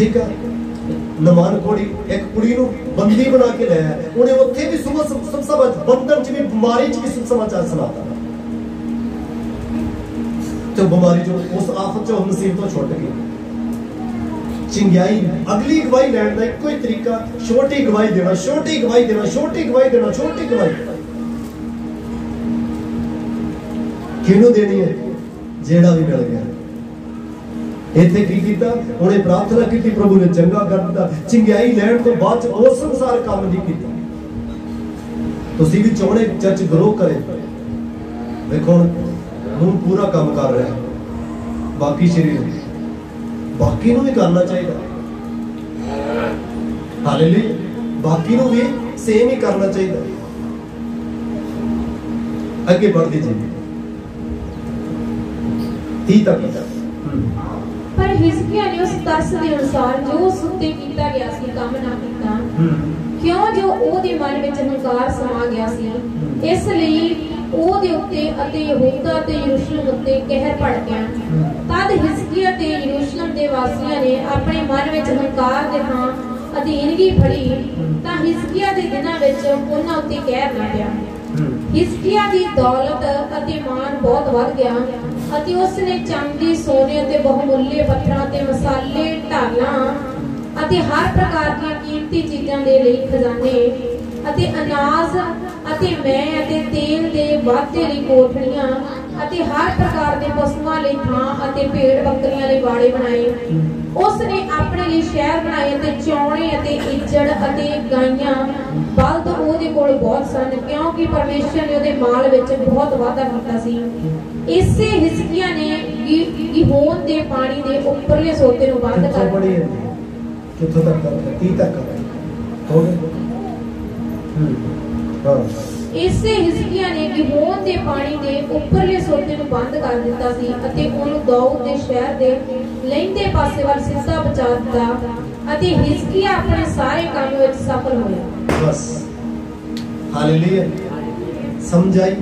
ਠੀਕ ਹੈ ਨਮਾਨ ਕੋੜੀ ਇੱਕ ਕੁੜੀ ਨੂੰ ਬੰਦੀ ਬਣਾ ਕੇ ਲੈ ਉਹਨੇ ਉੱਥੇ ਵੀ ਸੁਬਹ ਸਭ ਸਮਾਜ ਬੰਧਨ ਬਿਮਾਰੀ ਚ ਵੀ ਸਮਾਚਾਰ ਸੁਣਾਤਾ। ਤੇ ਬਿਮਾਰੀ ਚੋਂ ਉਸ ਆਫਤ ਚੋਂ ਮੁਸੀਬਤ ਤੋਂ ਛੁੱਟ ਗਈ। ਚਿੰਗਿਆਈ, ਅਗਲੀ ਗਵਾਹੀ ਲੈਣ ਦਾ ਇੱਕੋ ਹੀ ਤਰੀਕਾ, ਛੋਟੀ ਗਵਾਹੀ ਦੇਣਾ, ਛੋਟੀ ਗਵਾਹੀ ਦੇਣਾ, ਛੋਟੀ ਗਵਾਹੀ ਦੇਣਾ, ਛੋਟੀ ਗਵਾਹੀ ਕਿਹਨੂੰ ਦੇਣੀ ਹੈ? ਜਿਹੜਾ ਵੀ ਮਿਲ ਗਿਆ। ਇੱਥੇ ਕੀ ਕੀਤਾ? ਉਹਨੇ ਪ੍ਰਾਰਥਨਾ ਕੀਤੀ ਪ੍ਰਭੂ ਨੇ ਚੰਗਾ ਕਰ ਦਿੱਤਾ। ਚੰਗਿਆਈ ਲੈਣ ਤੋਂ ਬਾਅਦ ਉਸ ਅਨੁਸਾਰ ਕੰਮ ਨਹੀਂ ਕੀਤਾ। ਤੁਸੀਂ ਵੀ ਚਾਹੁੰਦੇ ਚਰਚ ਗਰੋ ਕਰੇ? ਵੇਖੋ ਹੁਣ ਪੂਰਾ ਕੰਮ ਕਰ ਰਿਹਾ। ਬਾਕੀ ਸਰੀਰ ਬਾਕੀ ਨੂੰ ਵੀ ਕਰਨਾ ਚਾਹੀਦਾ। ਹਾਲੇਲੂਇਆ ਬਾਕੀ ਨੂੰ ਵੀ ਸੇਮ ਹੀ ਕਰਨਾ ਚਾਹੀਦਾ। ਅੱਗੇ ਵਧਦੇ ਜੀ 30 ਤੱਕ। ਪਰ ਹਿਜ਼ਕੀਆ ਨੇ ਉਸ ਤਰਸ ਦੇ ਅਨੁਸਾਰ ਜੋ ਉਸ ਉੱਤੇ ਕੀਤਾ ਗਿਆ ਸੀ ਕੰਮ ਨਾ ਕੀਤਾ। ਕਿਉਂ? ਜੋ ਉਹਦੇ ਮਨ ਵਿੱਚ ਹੰਕਾਰ ਸਮਾ ਗਿਆ ਸੀ। ਇਸ ਲਈ ਉਹਦੇ ਉੱਤੇ ਅਤੇ ਯਹੂਦਾ ਤੇ ਯਰੂਸ਼ਲਮ ਉੱਤੇ ਕਹਿਰ ਭੜ ਗਿਆ। ਤਦ ਹਿਜ਼ਕੀਆ ਤੇ ਯਰੂਸ਼ਲਮ ਦੇ ਵਾਸੀਆਂ ਨੇ ਆਪਣੇ ਮਨ ਵਿੱਚ ਹੰਕਾਰ ਦੇ ਥਾਂ ਅਧੀਨਗੀ ਫੜੀ ਤਾਂ ਹਿਜ਼ਕੀਆ ਦੇ ਦਿਨਾਂ ਵਿੱਚ ਉਹਨਾਂ ਉੱਤੇ ਕਹਿਰ ਨਾ ਪਿਆ ਹਿਜ਼ਕੀਆ ਦੀ ਦੌਲਤ ਅਤੇ ਮਾਨ ਬਹੁਤ ਵੱਧ ਗਿਆ। ਅਤੇ ਉਸ ਨੇ ਚਾਂਦੀ, ਸੋਨੇ ਅਤੇ ਬਹੁਮੁੱਲੇ ਪੱਥਰਾਂ ਤੇ ਮਸਾਲੇ, ਢਾਲਾਂ ਅਤੇ ਹਰ ਪ੍ਰਕਾਰ ਦੀਆਂ ਕੀਮਤੀ ਚੀਜ਼ਾਂ ਦੇ ਲਈ ਖਜ਼ਾਨੇ ਅਤੇ ਅਨਾਜ ਅਤੇ ਮੈਂ ਅਤੇ ਤੇਲ ਦੇ ਵਾਧੇ ਲਈ ਕੋਠੜੀਆਂ ਅਤੇ ਹਰ ਪ੍ਰਕਾਰ ਦੇ ਪਸ਼ੂਆਂ ਲਈ ਥਾਂ ਅਤੇ ਭੇਡ ਬੱਕਰੀਆਂ ਲਈ ਬਾੜੇ ਬਣਾਏ। ਉਸ ਨੇ ਆਪਣੇ ਲਈ ਸ਼ਹਿਰ ਬਣਾਏ ਅਤੇ ਚੌਣੇ ਅਤੇ ਇੱਜੜ ਅਤੇ ਗਾਈਆਂ। ਬਲਦ ਉਹਦੇ ਕੋਲ ਬਹੁਤ ਸਨ ਕਿਉਂਕਿ ਪਰਮੇਸ਼ਰ ਨੇ ਉਹਦੇ ਮਾਲ ਵਿੱਚ ਬਹੁਤ ਵਾਧਾ ਕੀਤਾ ਸੀ। ਇਸੇ ਹਿਸਕੀਆਂ ਨੇ ਗਿਹੋਨ ਦੇ ਪਾਣੀ ਦੇ ਉੱਪਰਲੇ ਸੋਤੇ ਨੂੰ ਬੰਦ ਕਰ ਹੈ ਕਿੱਥੋਂ ਤੱਕ ਕਰ 30 ਤੱਕ ਕਰ ਹੋ ਹੂੰ। ਹਾਂ ਇਸੇ ਹਿਸਕੀਆ ਨੇ ਗਿਹੋਨ ਦੇ ਪਾਣੀ ਦੇ ਉੱਪਰਲੇ ਸੋਤੇ ਨੂੰ ਬੰਦ ਕਰ ਦਿੱਤਾ ਸੀ ਅਤੇ ਉਹਨੂੰ ਦਾਊਦ ਦੇ ਸ਼ਹਿਰ ਦੇ ਲਹਿੰਦੇ ਪਾਸੇ ਵੱਲ ਸਿੱਧਾ ਬਚਾ ਦਿੱਤਾ ਅਤੇ ਹਿਸਕੀਆ ਆਪਣੇ ਸਾਰੇ ਕੰਮ ਵਿੱਚ ਸਫਲ ਹੋਇਆ। ਬਸ। ਹਾਲੇਲੂਇਆ। ਸਮਝ ਆਈ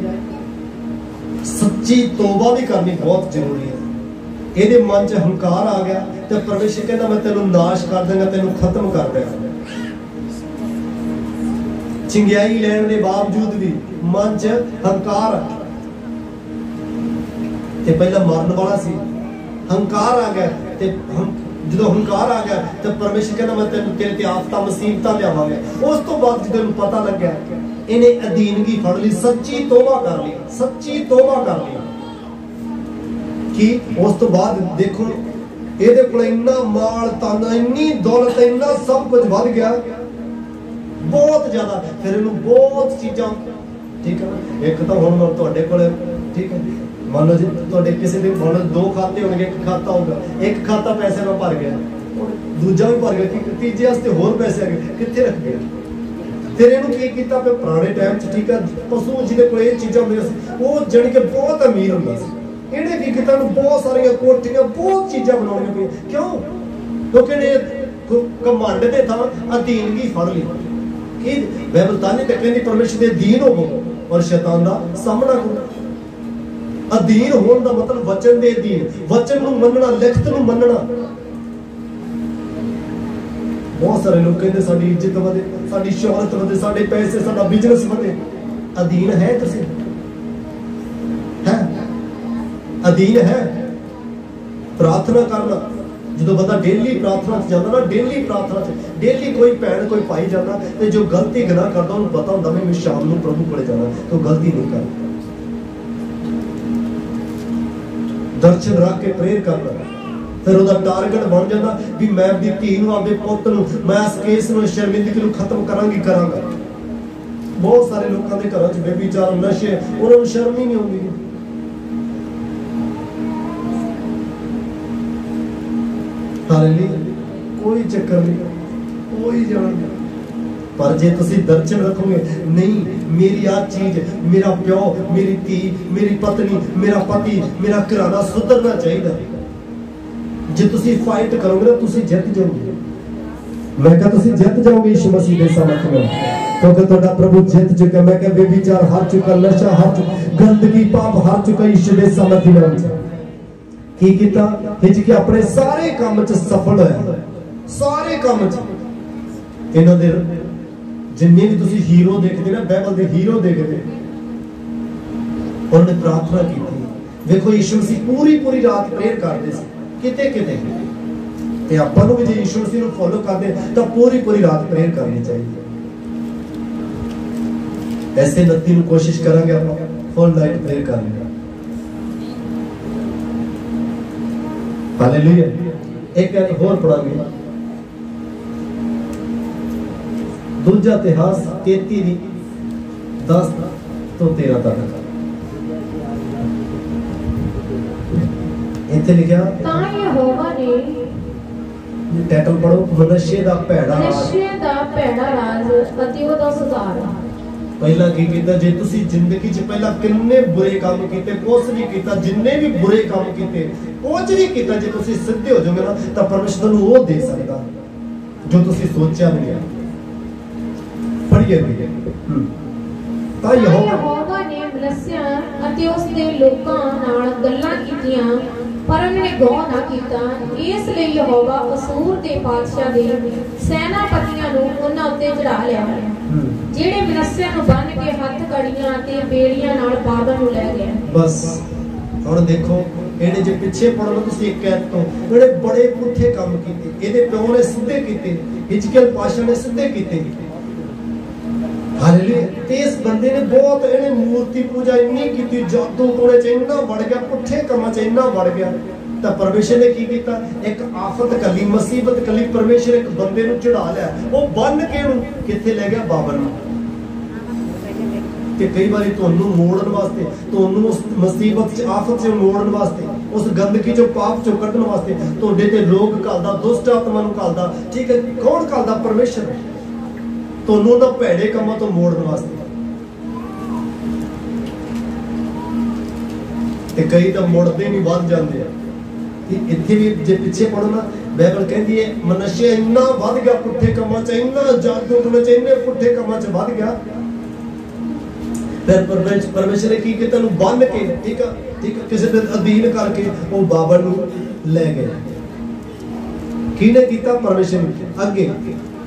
ਸੱਚੀ ਤੋਬਾ ਵੀ ਕਰਨੀ ਬਹੁਤ ਜ਼ਰੂਰੀ ਹੈ। ਇਹਦੇ ਮਨ 'ਚ ਹੰਕਾਰ ਆ ਗਿਆ ਤੇ ਪਰਮੇਸ਼ਰ ਕਹਿੰਦਾ, ਮੈਂ ਤੈਨੂੰ ਨਾਸ਼ ਕਰ ਦੇਵਾਂਗਾ ਤੈਨੂੰ ਖਤਮ ਕਰ ਦੇਵਾਂਗਾ ਚੰਗਿਆਈ ਲੈਣ ਦੇ ਬਾਵਜੂਦ ਵੀ ਮਨ 'ਚ ਹੰਕਾਰ ਤੇ ਪਹਿਲਾਂ ਮਾਰਨ ਵਾਲਾ ਸੀ। ਹੰਕਾਰ ਆ ਗਿਆ ਤੇ ਜਦੋਂ ਹੰਕਾਰ ਆ ਗਿਆ ਤੇ ਪਰਮੇਸ਼ਰ ਕਹਿੰਦਾ, ਮੈਂ ਤੈਨੂੰ ਤੇਰੇ ਤੇ ਆਫਤਾਂ, ਮੁਸੀਬਤਾਂ ਲਿਆਵਾਂਗਾ। ਉਸ ਤੋਂ ਬਾਅਦ ਜਦੋਂ ਇਹਨੂੰ ਪਤਾ ਲੱਗਿਆ, ਇਹਨੇ ਅਧੀਨਗੀ ਫੜ ਲਈ, ਸੱਚੀ ਤੋਬਾ ਕਰ ਲਈ, ਸੱਚੀ ਤੋਬਾ ਕਰ ਲਈ। ਕਿ? ਉਸ ਤੋਂ ਬਾਅਦ ਦੇਖੋ, ਇਹਦੇ ਕੋਲ ਇੰਨਾ ਮਾਲ, ਤਨ, ਇੰਨੀ ਦੌਲਤ, ਇੰਨਾ ਸਭ ਕੁਝ ਵੱਧ ਗਿਆ। ਬਹੁਤ ਜ਼ਿਆਦਾ, ਫਿਰ ਇਹਨੂੰ ਬਹੁਤ ਚੀਜ਼ਾਂ ਠੀਕ ਹੈ ਇੱਕ ਤਾਂ ਹੁਣ ਮੈਂ ਤੁਹਾਡੇ ਕੋਲ, ਠੀਕ ਹੈ? ਮੰਨ ਲਓ ਜੀ, ਤੁਹਾਡੇ ਕਿਸੇ ਦੇ, ਮੰਨ ਦੋ ਖਾਤੇ ਹੋਣਗੇ, ਇੱਕ ਖਾਤਾ ਹੋਊਗਾ, ਇੱਕ ਖਾਤਾ ਪੈਸੇ ਨਾਲ ਭਰ ਗਿਆ ਦੂਜਾ ਵੀ ਭਰ ਗਿਆ ਕਿ ਤੀਜੇ ਵਾਸਤੇ ਹੋਰ ਪੈਸੇ ਆ ਗਏ, ਕਿੱਥੇ ਰੱਖ ਗਏ ਫਿਰ ਇਹਨੂੰ ਕੀ ਕੀਤਾ? ਫਿਰ ਪੁਰਾਣੇ ਟਾਈਮ 'ਚ, ਠੀਕ ਹੈ? ਪਸ਼ੂ ਜਿਹਦੇ ਕੋਲ ਇਹ ਚੀਜ਼ਾਂ ਹੁੰਦੀਆਂ ਸੀ, ਉਹ ਜਾਣੀ ਕਿ ਬਹੁਤ ਅਮੀਰ ਹੁੰਦਾ ਸੀ। ਇਹਨੇ ਕੀ ਕੀਤਾ? ਨੂੰ ਬਹੁਤ ਸਾਰੀਆਂ ਕੋਠੀਆਂ, ਬਹੁਤ ਚੀਜ਼ਾਂ ਬਣਾਉਣੀਆਂ ਪਈਆਂ। ਕਿਉਂ? ਕਿਉਂਕਿ ਇਹਨੇ ਕਮਾਂਡ ਦੇ ਥਾਂ ਅਧੀਨਗੀ ਫੜ ਲਈ। ਕਿ ਬਾਈਬਲ ਤਾਂ ਨਹੀਂ ਪਰਮੇਸ਼ਰ ਦੇ ਅਧੀਨ ਹੋਵੋ ਔਰ ਸ਼ੈਤਾਨ ਦਾ ਸਾਹਮਣਾ ਕਰੋ। ਅਧੀਨ ਹੋਣ ਦਾ ਮਤਲਬ ਵਚਨ ਦੇ ਅਧੀਨ, ਵਚਨ ਨੂੰ ਮੰਨਣਾ, ਲਿਖਤ ਨੂੰ ਮੰਨਣਾ। ਬਹੁਤ ਸਾਰੇ ਲੋਕ ਕਹਿੰਦੇ, ਸਾਡੀ ਇੱਜ਼ਤ ਵਧੇ, ਸਾਡੀ ਸ਼ੋਹਰਤ ਵਧੇ, ਸਾਡੇ ਪੈਸੇ, ਸਾਡਾ ਬਿਜ਼ਨਸ ਵਧੇ। ਅਧੀਨ ਹੈ ਤੁਸੀਂ? ਹੈ? ਅਧੀਨ ਹੈ? ਪ੍ਰਾਰਥਨਾ ਕਰਨਾ। ਜਦੋਂ ਬੰਦਾ ਡੇਲੀ ਪ੍ਰਾਰਥਨਾ 'ਚ ਜਾਂਦਾ ਨਾ ਡੇਲੀ ਪ੍ਰਾਰਥਨਾ 'ਚ ਡੇਲੀ ਕੋਈ ਭੈਣ, ਕੋਈ ਭਾਈ ਜਾਂਦਾ ਤੇ ਜੋ ਗਲਤੀ ਗੁਨਾਹ ਕਰਦਾ, ਉਹਨੂੰ ਪਤਾ ਹੁੰਦਾ ਮੈਂ ਸ਼ਾਮ ਨੂੰ ਪ੍ਰਭੂ ਕੋਲੇ ਜਾਣਾ, ਤੇ ਗਲਤੀ ਨਹੀਂ ਕਰਦਾ। ਦਰਸ਼ਨ ਰੱਖ ਕੇ ਪ੍ਰੇਰ ਕਰਨਾ ਫਿਰ ਉਹਦਾ ਟਾਰਗੇਟ ਬਣ ਜਾਂਦਾ ਵੀ ਮੈਂ ਆਪਣੀ ਧੀ ਨੂੰ, ਆਪਦੇ ਪੁੱਤ ਨੂੰ, ਮੈਂ ਇਸ ਕੇਸ ਨੂੰ ਸ਼ਰਮਿੰਦਗੀ ਨੂੰ ਖਤਮ ਕਰਾਂਗੀ, ਕਰਾਂਗਾ। ਬਹੁਤ ਸਾਰੇ ਲੋਕਾਂ ਦੇ ਘਰਾਂ 'ਚ ਬੇਬੀਚਾਰ ਨਸ਼ੇ, ਉਹਨਾਂ ਨੂੰ ਸ਼ਰਮ ਹੀ ਨਹੀਂ ਆਉਂਦੀ। ਹਾਲੇਲੂਇਆ ਕੋਈ ਚੱਕਰ ਨਹੀਂ, ਕੋਈ ਜਾਣ ਨਹੀਂ। ਪਰ ਜੇ ਤੁਸੀਂ ਦਰਸ਼ਨ ਰੱਖੋਗੇ, ਨਹੀਂ, ਮੇਰੀ ਆ ਚੀਜ਼, ਮੇਰਾ ਪਿਓ, ਮੇਰੀ ਧੀ, ਮੇਰੀ ਪਤਨੀ, ਮੇਰਾ ਪਤੀ, ਮੇਰਾ ਘਰਾਣਾ ਸੁਧਰਨਾ ਚਾਹੀਦਾ। ਜੇ ਤੁਸੀਂ ਫਾਈਟ ਕਰੋਗੇ ਨਾ, ਤੁਸੀਂ ਜਿੱਤ ਜਾਓਗੇ। ਮੈਂ ਕਿਹਾ, ਤੁਸੀਂ ਜਿੱਤ ਜਾਓਗੇ ਯਿਸੂ ਮਸੀਹ ਦੇ ਸਮਰਥ ਨਾਲ। ਕਿਉਂਕਿ ਤੁਹਾਡਾ ਪ੍ਰਭੂ ਜਿੱਤ ਚੁੱਕਾ ਮੈਂ ਕਿਹਾ ਬੇਬੀਚਾਰ ਹਾਰ ਚੁੱਕਾ, ਨਸ਼ਾ ਹਾਰ ਚੁੱਕਾ, ਗੰਦਗੀ, ਪਾਪ ਹਾਰ ਚੁੱਕਾ ਯਿਸੂ ਦੇ ਸਮਰਥ ਨਾਲ। ਕੀ ਕੀਤਾ? ਹਿੱਜ ਆਪਣੇ ਸਾਰੇ ਕੰਮ 'ਚ ਸਫਲ ਹੋਇਆ। ਸਾਰੇ ਕੰਮ 'ਚ। ਇਹਨਾਂ ਦੇ ਜਿੰਨੇ ਵੀ ਤੁਸੀਂ ਹੀਰੋ ਦੇਖਦੇ ਨਾ ਬਾਈਬਲ ਦੇ ਹੀਰੋ ਦੇਖਦੇ। ਉਹਨੇ ਪ੍ਰਾਰਥਨਾ ਕੀਤੀ। ਵੇਖੋ, ਯਿਸੂ ਸੀ ਪੂਰੀ ਪੂਰੀ ਰਾਤ ਪ੍ਰੇਅਰ ਕਰਦੇ ਸੀ। ਕਿਤੇ ਕਿਤੇ। ਤੇ ਆਪਾਂ ਨੂੰ ਵੀ ਜੇ ਯਿਸੂ ਸੀ ਨੂੰ ਫੋਲੋ ਕਰਦੇ, ਤਾਂ ਪੂਰੀ ਪੂਰੀ ਰਾਤ ਪ੍ਰੇਅਰ ਕਰਨੀ ਚਾਹੀਦੀ ਹੈ। ਐਸੇ ਨੱਤੀ ਨੂੰ ਕੋਸ਼ਿਸ਼ ਕਰਾਂਗੇ ਆਪਾਂ ਫੁੱਲ ਲਾਈਟ ਪ੍ਰੇਅਰ ਕਰਨੀ। ਹਾਲੇਲੂਇਆ ਇੱਕ ਗੱਲ ਹੋਰ ਪੜਾਂਗੇ ਦੂਜਾ ਇਤਿਹਾਸ 33 ਦੀ 10 ਤੋਂ 13 ਤੱਕ। ਇੱਥੇ ਲਿਖਿਆ ਤਾਂ ਯਹੋਵਾ ਨੇ ਟਾਈਟਲ ਪੜੋ ਮਨੁੱਖੇ ਦਾ ਭੈੜਾ ਰਾਜ। ਨਸ਼ੇ ਦਾ ਭੈੜਾ ਰਾਜ ਅਤੇ ਉਹਦਾ ਸੁਧਾਰ। ਪਹਿਲਾਂ ਕੀ ਕੀਤਾ? ਜੇ ਤੁਸੀਂ ਜ਼ਿੰਦਗੀ 'ਚ ਪਹਿਲਾਂ ਕਿੰਨੇ ਬੁਰੇ ਕੰਮ ਕੀਤੇ ਕੁਛ ਨਹੀਂ ਕੀਤਾ ਜਿੰਨੇ ਵੀ ਬੁਰੇ ਕੰਮ ਕੀਤੇ ਕੁਝ ਵੀ ਕੀਤਾ ਜੇ ਤੁਸੀਂ ਸਿੱਧੇ ਹੋ ਜਾਓਗੇ ਨਾ ਤਾਂ ਪਰਮੇਸ਼ਰ ਤੁਹਾਨੂੰ ਉਹ ਦੇ ਸਕਦਾ। ਜੋ ਤੁਸੀਂ ਸੋਚਿਆ ਵੀ ਨਹੀਂ। ਪੜ੍ਹੀਏ ਵੀ ਹੂੰ। ਤਾਂ ਯਹੋਵਾ ਨੇ ਮਲਸਿਆ ਅਤੇ ਉਸ ਦੇ ਲੋਕਾਂ ਨਾਲ ਗੱਲਾਂ ਕੀਤੀਆਂ। ਪਰ ਉਹਨਾਂ ਨੇ ਗੌਰ ਨਾ ਕੀਤਾ। ਇਸ ਲਈ ਯਹੋਵਾ ਅਸੂਰ ਦੇ ਬਾਦਸ਼ਾਹ ਦੇ ਸੈਨਾਪਤੀਆਂ ਨੂੰ ਉਹਨਾਂ ਉੱਤੇ ਚੜਾ ਲਿਆ। ਹੂੰ। ਜਿਹੜੇ ਮਲਸਿਆ ਨੂੰ ਬੰਨ ਕੇ ਹੱਥ ਕੜੀਆਂ ਅਤੇ ਬੇੜੀਆਂ ਨਾਲ ਬਾਬਲ ਨੂੰ ਲੈ ਗਏ। ਬਸ। ਹੁਣ ਦੇਖੋ, ਇਹਨੇ ਜੇ ਪਿੱਛੇ ਪੜੋ ਤੁਸੀਂ ਇੱਕ ਐਤ ਤੋਂ ਜਿਹੜੇ ਬੜੇ ਪੁੱਠੇ ਕੰਮ ਕੀਤੇ। ਇਹਦੇ ਪਿਓ ਨੇ ਸਿੱਧੇ ਕੀਤੇ ਹਿਜਕਲ ਪਾਸ਼ਾ ਨੇ ਸਿੱਧੇ ਕੀਤੇ। ਹਾਲੇਲੂਇਆ। ਤੇ ਇਸ ਬੰਦੇ ਨੇ ਬਹੁਤ ਇਹਨੇ ਮੂਰਤੀ ਪੂਜਾ ਇੰਨੀ ਕੀਤੀ, ਜਾਦੂ ਟੋਣੇ ਚ ਇੰਨਾ ਵੜ ਗਿਆ, ਪੁੱਠੇ ਕੰਮਾਂ ਚ ਇੰਨਾ ਵੜ ਗਿਆ। ਤਾਂ ਪਰਮੇਸ਼ਰ ਨੇ ਕੀ ਕੀਤਾ? ਇੱਕ ਆਫਤ ਕੱਲੀ, ਮੁਸੀਬਤ ਕੱਲੀ ਪਰਮੇਸ਼ਰ ਇੱਕ ਬੰਦੇ ਨੂੰ ਚੜਾ ਲਿਆ। ਉਹ ਬੰਨ ਕੇ ਉਹਨੂੰ ਕਿੱਥੇ ਲੈ ਗਿਆ? ਬਾਬਰ ਨੂੰ। ਕਿ ਕਈ ਵਾਰੀ ਤੁਹਾਨੂੰ ਮੋੜਨ ਵਾਸਤੇ, ਤੁਹਾਨੂੰ ਉਸ ਮੁਸੀਬਤ 'ਚ, ਆਫਤ 'ਚ ਮੋੜਨ ਵਾਸਤੇ, ਉਸ ਗੰਦਗੀ 'ਚੋਂ, ਪਾਪ 'ਚੋਂ ਕੱਢਣ ਵਾਸਤੇ, ਤੁਹਾਡੇ ਤੇ ਰੋਗ ਘਾਲਦਾ, ਦੁਸ਼ਟ ਆਤਮਾ ਨੂੰ ਘਾਲਦਾ। ਠੀਕ ਹੈ, ਕੌਣ ਘਾਲਦਾ? ਪਰਮੇਸ਼ਰ। ਤੁਹਾਨੂੰ ਉਹਨਾਂ ਭੈੜੇ ਕੰਮਾਂ ਤੋਂ ਮੋੜਨ ਵਾਸਤੇ। ਤੇ ਕਈ ਤਾਂ ਮੁੜਦੇ ਨਹੀਂ, ਵੱਧ ਜਾਂਦੇ ਆ। ਇਹ ਇੱਥੇ ਵੀ ਜੇ ਪਿੱਛੇ ਪੜੋ ਨਾ ਬਾਈਬਲ ਕਹਿੰਦੀ ਹੈ ਮਨੁੱਖਿਆ ਇੰਨਾ ਵੱਧ ਗਿਆ ਪੁੱਠੇ ਕੰਮਾਂ 'ਚ, ਇੰਨਾ ਜਾਗਰੂਕ ਹੋਣਾ ਚਾਹੀਦਾ ਪੁੱਠੇ ਕੰਮਾਂ 'ਚ ਵੱਧ ਗਿਆ। ਫਿਰ ਪਰਮੇਸ਼ਰ ਪਰਮੇਸ਼ਰ ਨੇ ਕੀ ਕੀਤਾ? ਨੂੰ ਬੰਨ ਕੇ, ਠੀਕ ਆ, ਠੀਕ ਕਿਸੇ ਦੇ ਅਧੀਨ ਕਰਕੇ ਉਹ ਬਾਬਲ ਨੂੰ ਲੈ ਗਏ। ਕੀ ਨੇ ਕੀਤਾ। ਪਰਮੇਸ਼ਰ ਅੱਗੇ।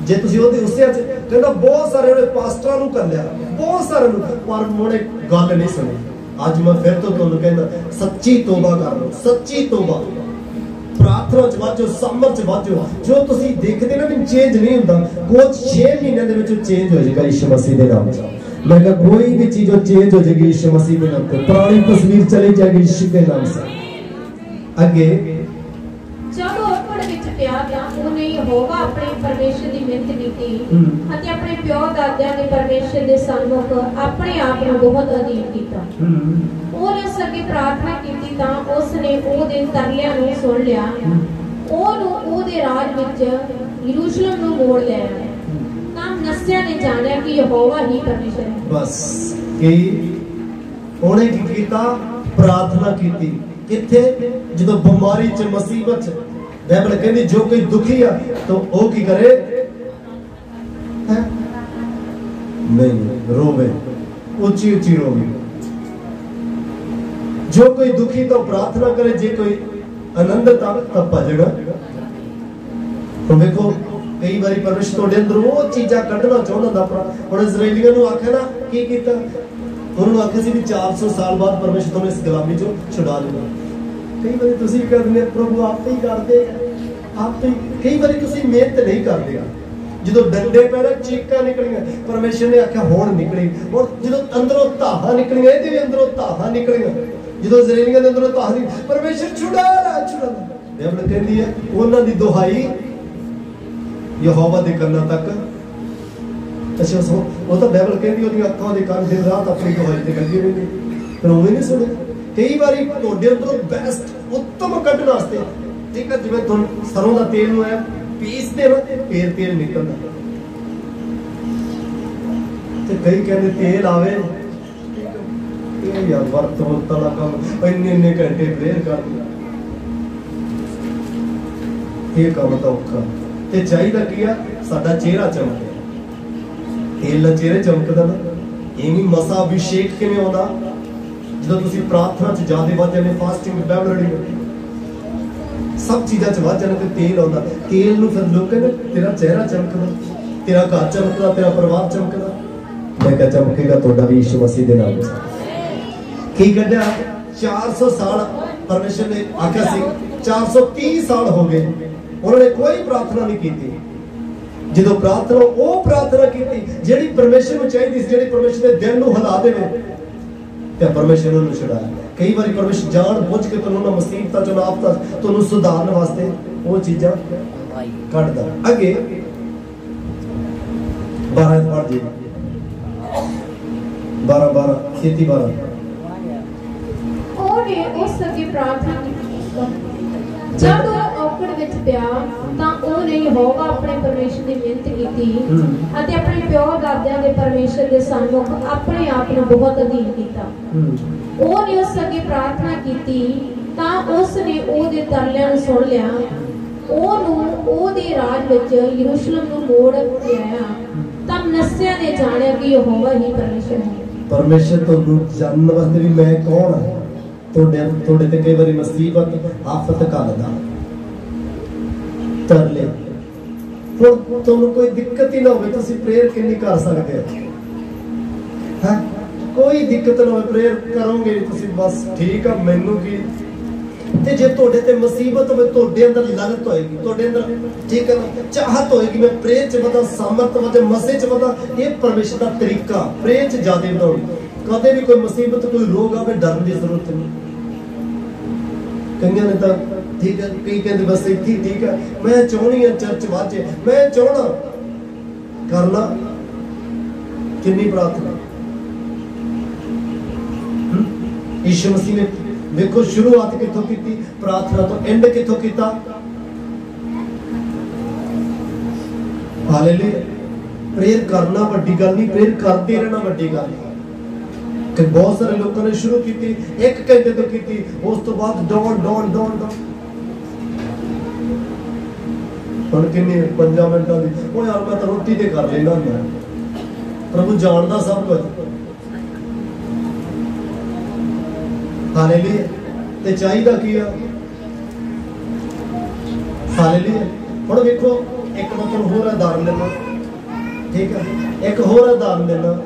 ਜੇ ਤੁਸੀਂ ਉਹਦੇ ਉਸੇ ਚ ਕਹਿੰਦਾ ਬਹੁਤ ਸਾਰੇ ਉਹਨੇ ਪਾਸਟਰਾਂ ਨੂੰ ਕਰ ਬਹੁਤ ਸਾਰੇ ਨੂੰ ਪਰ ਉਹਨੇ ਗੱਲ ਨਹੀਂ ਸੁਣੀ। ਅੱਜ ਮੈਂ ਫਿਰ ਤੋਂ ਤੁਹਾਨੂੰ ਕਹਿੰਦਾ, ਸੱਚੀ ਤੋਬਾ ਕਰ ਲਓ, ਸੱਚੀ ਤੋਬਾ। ਪ੍ਰਾਰਥਨਾ ਚ ਵਾਜੋ ਸਮਰ ਚ ਵਾਜੋ ਜੋ ਤੁਸੀਂ ਦੇਖਦੇ ਨਾ ਵੀ ਚੇਂਜ ਨਹੀਂ ਹੁੰਦਾ ਕੁਝ 6 ਮਹੀਨਿਆਂ ਦੇ ਵਿੱਚ ਚੇਂਜ ਹੋ ਜਾਏਗਾ ਯਿਸੂ ਮਸੀਹ ਦੇ ਨਾਮ ਚ। ਮੈਂ ਕਿਹਾ, ਕੋਈ ਵੀ ਚੀਜ਼ ਉਹ ਚੇਂਜ ਹੋ ਜਾਏਗੀ ਯਿਸੂ ਮਸੀਹ ਦੇ ਨਾਮ ਤੇ। ਪੁਰਾਣੀ ਤਸਵੀਰ ਚਲੀ ਜਾਏਗੀ ਯਿਸੂ ਦੇ ਨਾਮ ਸੇ ਅੱਗੇ ਪਿਆ ਤਾਂ ਉਹਨੇ ਯਹੋਵਾ ਆਪਣੇ ਪਰਮੇਸ਼ਰ ਦੀ ਮਿਹਨਤ ਕੀਤੀ। ਅਤੇ ਆਪਣੇ ਪਿਓ ਦਾਦਿਆਂ ਦੇ ਪਰਮੇਸ਼ਰ ਦੇ ਸਨਮੁਖ ਆਪਣੇ ਆਪ ਨੂੰ ਬਹੁਤ ਅਧੀਨ ਕੀਤਾ। ਉਹਨੇ ਉਸ ਅੱਗੇ ਪ੍ਰਾਰਥਨਾ ਕੀਤੀ ਤਾਂ ਉਸ ਨੇ ਉਹਦੇ ਤਰਲਿਆਂ ਨੂੰ ਸੁਣ ਲਿਆ। ਉਹਨੂੰ ਉਹਦੇ ਰਾਜ ਵਿੱਚ ਯਰੂਸ਼ਲਮ ਨੂੰ ਮੋੜ ਲਿਆ। ਤਾਂ ਨਸਿਆ ਨੇ ਜਾਣਿਆ ਕਿ ਯਹੋਵਾ ਹੀ ਪਰਮੇਸ਼ਰ ਹੈ। ਬਸ ਕੀ ਉਹਨੇ ਕੀ ਕੀਤਾ? ਪ੍ਰਾਰਥਨਾ ਕੀਤੀ। ਕਿੱਥੇ? ਜਦੋਂ ਬਿਮਾਰੀ ਚ ਮੁਸੀਬਤ ਚ। ਬਾਈਬਲ ਕਹਿੰਦੀ, ਜੋ ਕੋਈ ਦੁਖੀ ਆ, ਤਾਂ ਉਹ ਕੀ ਕਰੇ? ਨਹੀਂ, ਰੋਵੇ। ਉੱਚੀ ਉੱਚੀ ਰੋਵੇ। ਜੋ ਕੋਈ ਦੁਖੀ ਤਾਂ ਪ੍ਰਾਰਥਨਾ ਕਰੇ, ਜੇ ਕੋਈ ਆਨੰਦ ਤਾਂ ਤਾਂ ਭਜਣ ਹੁਣ ਵੇਖੋ, ਕਈ ਵਾਰੀ ਪਰਮੇਸ਼ਰ ਤੁਹਾਡੇ ਅੰਦਰ ਉਹ ਚੀਜ਼ਾਂ ਕੱਢਣਾ ਚਾਹੁੰਦਾ ਹੁੰਦਾ ਹੁਣ ਇਜ਼ਰਾਈਲੀਆਂ ਨੂੰ ਆਖਿਆ ਨਾ, ਕੀ ਕੀਤਾ? ਉਹਨਾਂ ਨੂੰ ਆਖਿਆ ਸੀ ਵੀ 400 ਸਾਲ ਬਾਅਦ ਪਰਮੇਸ਼ਰ ਤੁਹਾਨੂੰ ਇਸ ਗੁਲਾਮੀ ਚੋਂ ਛੁਡਾ ਲੂਗਾ ਕਈ ਵਾਰੀ ਤੁਸੀਂ ਕਰਦੇ ਪ੍ਰਭੂ ਆਪੇ ਹੀ ਕਰਦੇ ਆ। ਆਪੇ ਹੀ। ਕਈ ਵਾਰੀ ਤੁਸੀਂ ਮਿਹਨਤ ਨਹੀਂ ਕਰਦੇ ਆ। ਜਦੋਂ ਡੰਡੇ ਪੈਣਾ ਚੀਕਾਂ ਨਿਕਲੀਆਂ, ਪਰਮੇਸ਼ਰ ਨੇ ਆਖਿਆ, ਹੁਣ ਨਿਕਲੀ। ਹੁਣ ਜਦੋਂ ਅੰਦਰੋਂ ਧਾਹਾਂ ਨਿਕਲੀਆਂ, ਇਹਦੇ ਵੀ ਅੰਦਰੋਂ ਧਾਹਾਂ ਨਿਕਲੀਆਂ। ਜਦੋਂ ਇਜ਼ਰਾਈਲੀਆਂ ਦੇ ਅੰਦਰੋਂ ਧਾਹਾਂ ਨਹੀਂ ਪਰਮੇਸ਼ਰ ਛੁਡਾ ਲੈ ਛੁਡਾ ਲੈ। ਬਾਈਬਲ ਕਹਿੰਦੀ ਹੈ ਉਹਨਾਂ ਦੀ ਦੁਹਾਈ ਯਹੋਵਾ ਦੇ ਕੰਨਾਂ ਤੱਕ। ਅੱਛਾ, ਸੋ ਉਹ ਤਾਂ ਬਾਈਬਲ ਕਹਿੰਦੀ, ਉਹਦੀਆਂ ਅੱਖਾਂ ਦੇ ਕੰਨ ਦਿਨ ਰਾਤ ਆਪਣੀ ਦੁਹਾਈ ਤੇ ਲੱਗੇ ਰਹਿੰਦੇ। ਪਰ ਉਹ ਨਹੀਂ ਸੁਣੇ ਕਈ ਵਾਰੀ ਤੁਹਾਡੇ ਅੰਦਰੋਂ ਬੈਸਟ ਉੱਤਮ ਕੱਢਣ ਵਾਸਤੇ ਠੀਕ ਜਿਵੇਂ ਤੁਹਾਨੂੰ ਸਰੋਂ ਦਾ ਤੇਲ ਨੂੰ ਹੈ ਪੀਸਦੇ ਨਾ ਫੇਰ ਤੇਲ ਨਿਕਲਦਾ। ਤੇ ਕਈ ਕਹਿੰਦੇ ਤੇਲ ਆਵੇ ਇਹ ਯਾਰ ਵਰਤ ਵਰਤ ਕੰਮ, ਇੰਨੇ ਇੰਨੇ ਘੰਟੇ ਪ੍ਰੇਅਰ ਕਰਦੀ ਇਹ ਕੰਮ ਤਾਂ ਔਖਾ। ਤੇ ਚਾਹੀਦਾ ਕੀ ਆ? ਸਾਡਾ ਚਿਹਰਾ ਚਮਕੇ। ਤੇਲ ਨਾਲ ਚਿਹਰੇ ਚਮਕਦਾ ਨਾ, ਇਵੇਂ ਮਸਾ ਅਭਿਸ਼ੇਕ ਕਿਵੇਂ ਆਉਂਦਾ? ਜਦੋਂ ਤੁਸੀਂ ਪ੍ਰਾਰਥਨਾ ਚ ਜਾਦੇ ਵੱਧ ਜਾਂਦੇ ਫਾਸਟਿੰਗ ਬਾਈਬਲ ਰੀਡਿੰਗ ਸਭ ਚੀਜ਼ਾਂ ਚ ਵੱਧ ਜਾਂਦੇ ਤੇ ਤੇਲ ਆਉਂਦਾ। ਤੇਲ ਨੂੰ ਫਿਰ ਲੋਕ ਕਹਿੰਦੇ ਤੇਰਾ ਚਿਹਰਾ ਚਮਕਦਾ ਤੇਰਾ ਘਰ ਚਮਕਦਾ ਤੇਰਾ ਪਰਿਵਾਰ ਚਮਕਦਾ ਮੈਂ ਕਿਹਾ ਚਮਕੇਗਾ ਤੁਹਾਡਾ ਵੀ ਯਿਸੂ ਮਸੀਹ ਦੇ ਨਾਮ ਕੀ ਕੱਢਿਆ 400 ਸਾਲ ਪਰਮੇਸ਼ਰ ਨੇ ਆਖਿਆ ਸੀ 430 ਸਾਲ ਹੋ ਗਏ, ਉਹਨਾਂ ਨੇ ਕੋਈ ਪ੍ਰਾਰਥਨਾ ਨਹੀਂ ਕੀਤੀ। ਜਦੋਂ ਪ੍ਰਾਰਥਨਾ, ਉਹ ਪ੍ਰਾਰਥਨਾ ਕੀਤੀ, ਜਿਹੜੀ ਪਰਮੇਸ਼ਰ ਨੂੰ ਚਾਹੀਦੀ ਸੀ, ਜਿਹੜੀ ਪਰਮੇਸ਼ਰ ਦੇ ਦਿਲ ਨੂੰ ਹਿਲਾ ਦੇਵੇ, ਤੇ ਪਰਮੇਸ਼ਰ ਨੂੰ ਛੁਡਾਇਆ। ਕਈ ਵਾਰੀ ਪਰਮੇਸ਼ਰ ਜਾਣ ਬੁੱਝ ਕੇ ਤੁਹਾਨੂੰ ਨਾ ਮੁਸੀਬਤਾਂ ਚੋਂ ਆਫਤਾਂ ਤੁਹਾਨੂੰ ਸੁਧਾਰਨ ਵਾਸਤੇ ਉਹ ਚੀਜ਼ਾਂ ਕੱਢਦਾ। ਅੱਗੇ 12 ਪੜ੍ਹ ਜੀ 12 12 ਖੇਤੀ 12 ਉਹਨੇ ਉਸ ਅੱਗੇ ਪ੍ਰਾਰਥਨਾ ਕੀਤੀ। ਜਦ ਉਹ ਔਕੜ ਵਿੱਚ ਪਿਆ ਤਾਂ ਉਹਨੇ ਯਹੋਵਾ ਆਪਣੇ ਪਰਮੇਸ਼ਰ ਦੀ ਮਿਹਨਤ ਕੀਤੀ। ਅਤੇ ਆਪਣੇ ਪਿਓ ਦਾਦਿਆਂ ਦੇ ਪਰਮੇਸ਼ਰ ਦੇ ਸਨਮੁਖ ਆਪਣੇ ਆਪ ਨੂੰ ਬਹੁਤ ਅਧੀਨ ਕੀਤਾ। ਉਹਨੇ ਉਸ ਅੱਗੇ ਪ੍ਰਾਰਥਨਾ ਕੀਤੀ, ਤਾਂ ਉਸ ਨੇ ਉਹਦੇ ਤਰਲਿਆਂ ਨੂੰ ਸੁਣ ਲਿਆ। ਉਹਨੂੰ ਉਹਦੇ ਰਾਜ ਵਿੱਚ ਯਰੂਸ਼ਲਮ ਨੂੰ ਮੋੜ ਲਿਆਇਆ। ਤਾਂ ਨਸਿਆ ਨੇ ਜਾਣਿਆ ਕਿ ਯਹੋਵਾ ਹੀ ਪਰਮੇਸ਼ਰ ਹੈ। ਪਰਮੇਸ਼ਰ ਤੁਹਾਨੂੰ ਜਾਣਨ ਵਾਸਤੇ ਵੀ ਮੈਂ ਕੌਣ ਹਾਂ? ਤੁਹਾਡੇ ਤੁਹਾਡੇ ਤੇ ਕਈ ਵਾਰੀ ਮੁਸੀਬਤ ਆਫਤ ਘਾਲਦਾ ਤਰਲੇ। ਹੁਣ ਤੁਹਾਨੂੰ ਕੋਈ ਦਿੱਕਤ ਹੀ ਨਾ ਹੋਵੇ, ਤੁਸੀਂ ਪ੍ਰੇਅਰ ਕਿੰਨੀ ਕਰ ਸਕਦੇ ਹੋ? ਹਾਂ? ਕੋਈ ਦਿੱਕਤ ਨਾ ਹੋਵੇ ਪ੍ਰੇਅਰ ਕਰੋਗੇ ਤੁਸੀਂ, ਬਸ ਠੀਕ ਆ, ਮੈਨੂੰ ਕੀ ਤੇ ਜੇ ਤੁਹਾਡੇ ਤੇ ਮੁਸੀਬਤ ਹੋਵੇ, ਤੁਹਾਡੇ ਅੰਦਰ ਲਗਤ ਹੋਏਗੀ, ਤੁਹਾਡੇ ਅੰਦਰ ਠੀਕ ਹੈ ਚਾਹਤ ਹੋਏਗੀ, ਮੈਂ ਪ੍ਰੇਅਰ ਚ ਵਧਾਂ, ਸਮਰਥ ਵਧਾਂ ਮਸੇ ਚ ਵਧਾਂ, ਇਹ ਪਰਮੇਸ਼ਰ ਦਾ ਤਰੀਕਾ ਪ੍ਰੇਅਰ ਚ ਜ਼ਿਆਦਾ ਵਧਾਉਣੀ ਕਦੇ ਵੀ ਕੋਈ ਮੁਸੀਬਤ, ਕੋਈ ਰੋਗ ਆਵੇ, ਡਰਨ ਦੀ ਜ਼ਰੂਰਤ ਨਹੀਂ। ਕਈਆਂ ਨੇ ਤਾਂ ਠੀਕ ਹੈ ਕਈ ਕਹਿੰਦੇ ਬਸ ਇੱਥੇ ਠੀਕ ਹੈ ਮੈਂ ਚਾਹਣੀ ਆ ਚਰਚ ਵਾਜੇ, ਮੈਂ ਚਾਹਣਾ ਕਰਨਾ, ਕਿੰਨੀ ਪ੍ਰਾਰਥਨਾ। ਯਿਸੂ ਮਸੀਹ ਨੇ ਵੇਖੋ ਸ਼ੁਰੂਆਤ ਕਿੱਥੋਂ ਕੀਤੀ, ਪ੍ਰਾਰਥਨਾ ਤੋਂ ਐਂਡ ਕਿੱਥੋਂ ਕੀਤਾ? ਹਾਲੇਲੂਇਆ ਪ੍ਰੇਅਰ ਕਰਨਾ ਵੱਡੀ ਗੱਲ ਨਹੀਂ ਪ੍ਰੇਅਰ ਕਰਦੇ ਰਹਿਣਾ ਵੱਡੀ ਗੱਲ ਹੈ ਕਿ ਬਹੁਤ ਸਾਰੇ ਲੋਕਾਂ ਨੇ ਸ਼ੁਰੂ ਕੀਤੀ, ਇੱਕ ਘੰਟੇ ਤੋਂ ਕੀਤੀ, ਉਸ ਤੋਂ ਬਾਅਦ ਡੌਨ ਡੌਨ ਡੌਨ ਡੌਨ ਹੁਣ ਕਿੰਨੇ 5 ਮਿੰਟਾਂ ਦੀ ਉਹ ਯਾਰ ਮੈਂ ਤਾਂ ਰੋਟੀ ਤੇ ਕਰ ਲੈਂਦਾ ਹੁੰਦਾ। ਪ੍ਰਭੂ ਜਾਣਦਾ ਸਭ ਕੁਝ। ਹਾਲੇਲੂਇਆ। ਤੇ ਚਾਹੀਦਾ ਕੀ ਆ? ਹਾਲੇਲੂਇਆ। ਹੁਣ ਵੇਖੋ, ਇੱਕ ਮੈਂ ਹੋਰ ਉਦਾਹਰਨ ਦਿੰਦਾ। ਠੀਕ ਆ? ਇੱਕ ਹੋਰ ਉਦਾਹਰਨ ਦਿੰਦਾ।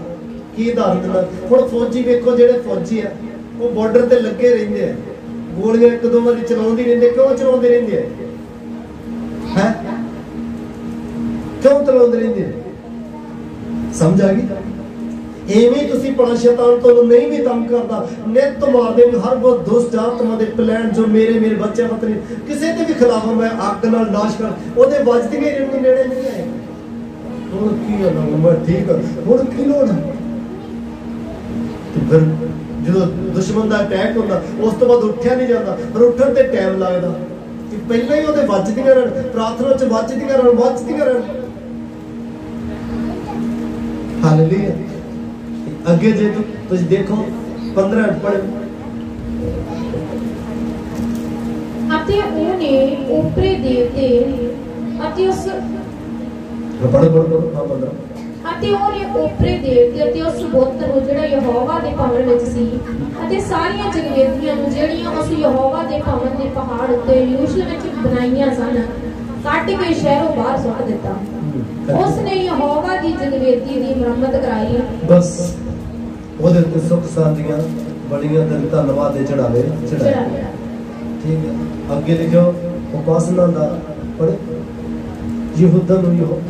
ਕੀ ਉਦਾਹਰਨ ਦਿੰਦਾ? ਹੁਣ ਫੌਜੀ ਵੇਖੋ ਜਿਹੜੇ ਫੌਜੀ ਆ, ਉਹ ਬਾਰਡਰ ਤੇ ਲੱਗੇ ਰਹਿੰਦੇ ਆ। ਗੋਲੀਆਂ ਇੱਕ ਦੋ ਵਾਰੀ ਚਲਾਉਂਦੇ ਰਹਿੰਦੇ, ਕਿਉਂ ਚਲਾਉਂਦੇ ਰਹਿੰਦੇ ਆ? ਹੈ? ਕਿਉਂ ਚਲਾਉਂਦੇ ਰਹਿੰਦੇ ਸਮਝ ਆ ਗਈ? ਐਵੇਂ ਤੁਸੀਂ ਪੜਾ ਸ਼ੈਤਾਨ ਤੁਹਾਨੂੰ ਨਹੀਂ ਵੀ ਤੰਗ ਕਰਦਾ। ਨਿਤ ਮਾਰਦੇ ਨੇ ਹਰ ਬਹੁਤ ਦੁਸ਼ਟ ਆਤਮਾ ਦੇ ਪਲਾਨ ਜੋ ਮੇਰੇ ਮੇਰੇ ਬੱਚੇ ਪਤਨੀ, ਕਿਸੇ ਦੇ ਵੀ ਖਿਲਾਫ ਮੈਂ ਅੱਗ ਨਾਲ ਨਾਸ਼ ਕਰ ਉਹਦੇ ਵੱਜਦੀਆਂ ਹੀ ਨੂੰ ਨੇੜੇ ਨਹੀਂ ਆਏ। ਹੁਣ ਕੀ ਹੋਣਾ ਮੈਂ ਠੀਕ ਹੁਣ ਕੀ ਲੋੜ ਫਿਰ ਜਦੋਂ ਦੁਸ਼ਮਣ ਦਾ ਅਟੈਕ ਹੁੰਦਾ, ਉਸ ਤੋਂ ਬਾਅਦ ਉੱਠਿਆ ਨਹੀਂ ਜਾਂਦਾ। ਪਰ ਉੱਠਣ ਤੇ ਟਾਈਮ ਲੱਗਦਾ। ਕਿ ਪਹਿਲਾਂ ਹੀ ਉਹਦੇ ਵੱਜਦੀਆਂ ਰਹਿਣ, ਪ੍ਰਾਰਥਨਾ ਚ ਵੱਜਦੀਆਂ ਰਹਿਣ ਵੱਜਦੀਆਂ ਰਹਿਣ। ਹਾਲੇਲੂਇਆ ਅੱਗੇ ਜੇ ਤੁਸੀਂ ਦੇਖੋ 15 ਪੜ੍ਹ। ਅਤੇ ਉਹਨੇ ਉਪਰੇ ਦੇਵਤੇ ਅਤੇ ਉਸ ਪੜ੍ਹ ਪੜ੍ਹ ਪੜ੍ਹ ਹਾਂ 15 ਅਤੇ ਉਹਨੇ ਉਪਰੇ ਦੇਵਤੇ ਅਤੇ ਉਸ ਬੁੱਤ ਨੂੰ ਜਿਹੜਾ ਯਹੋਵਾ ਦੇ ਭਵਨ ਵਿੱਚ ਸੀ ਅਤੇ ਸਾਰੀਆਂ ਜਗਵੇਦੀਆਂ ਨੂੰ ਜਿਹੜੀਆਂ ਉਸ ਯਹੋਵਾ ਦੇ ਭਵਨ ਦੇ ਪਹਾੜ ਉੱਤੇ ਯਰੂਸ਼ਲਮ ਵਿੱਚ ਬਣਾਈਆਂ ਸਨ ਕੱਢ ਕੇ ਸ਼ਹਿਰੋਂ ਬਾਹਰ ਸੁੱਟ ਦਿੱਤਾ। ਉਸ ਨੇ ਯਹੋਵਾ ਦੀ ਜਗਵੇਦੀ ਦੀ ਮੁਰੰਮਤ ਕਰਾਈ। ਬਸ ਉਹਦੇ ਉੱਤੇ ਸੁੱਖ ਸਾਂਦੀਆਂ ਬੜੀਆਂ ਤੇ ਧੰਨਵਾਦ ਦੇ ਚੜਾਵੇ ਚੜਾਇਆ ਠੀਕ ਹੈ। ਅੱਗੇ ਲਿਖਿਓ ਉਪਾਸਨਾ ਦਾ ਪੜ੍ਹ। ਯਹੂਦਾ ਨੂੰ ਯਹੋ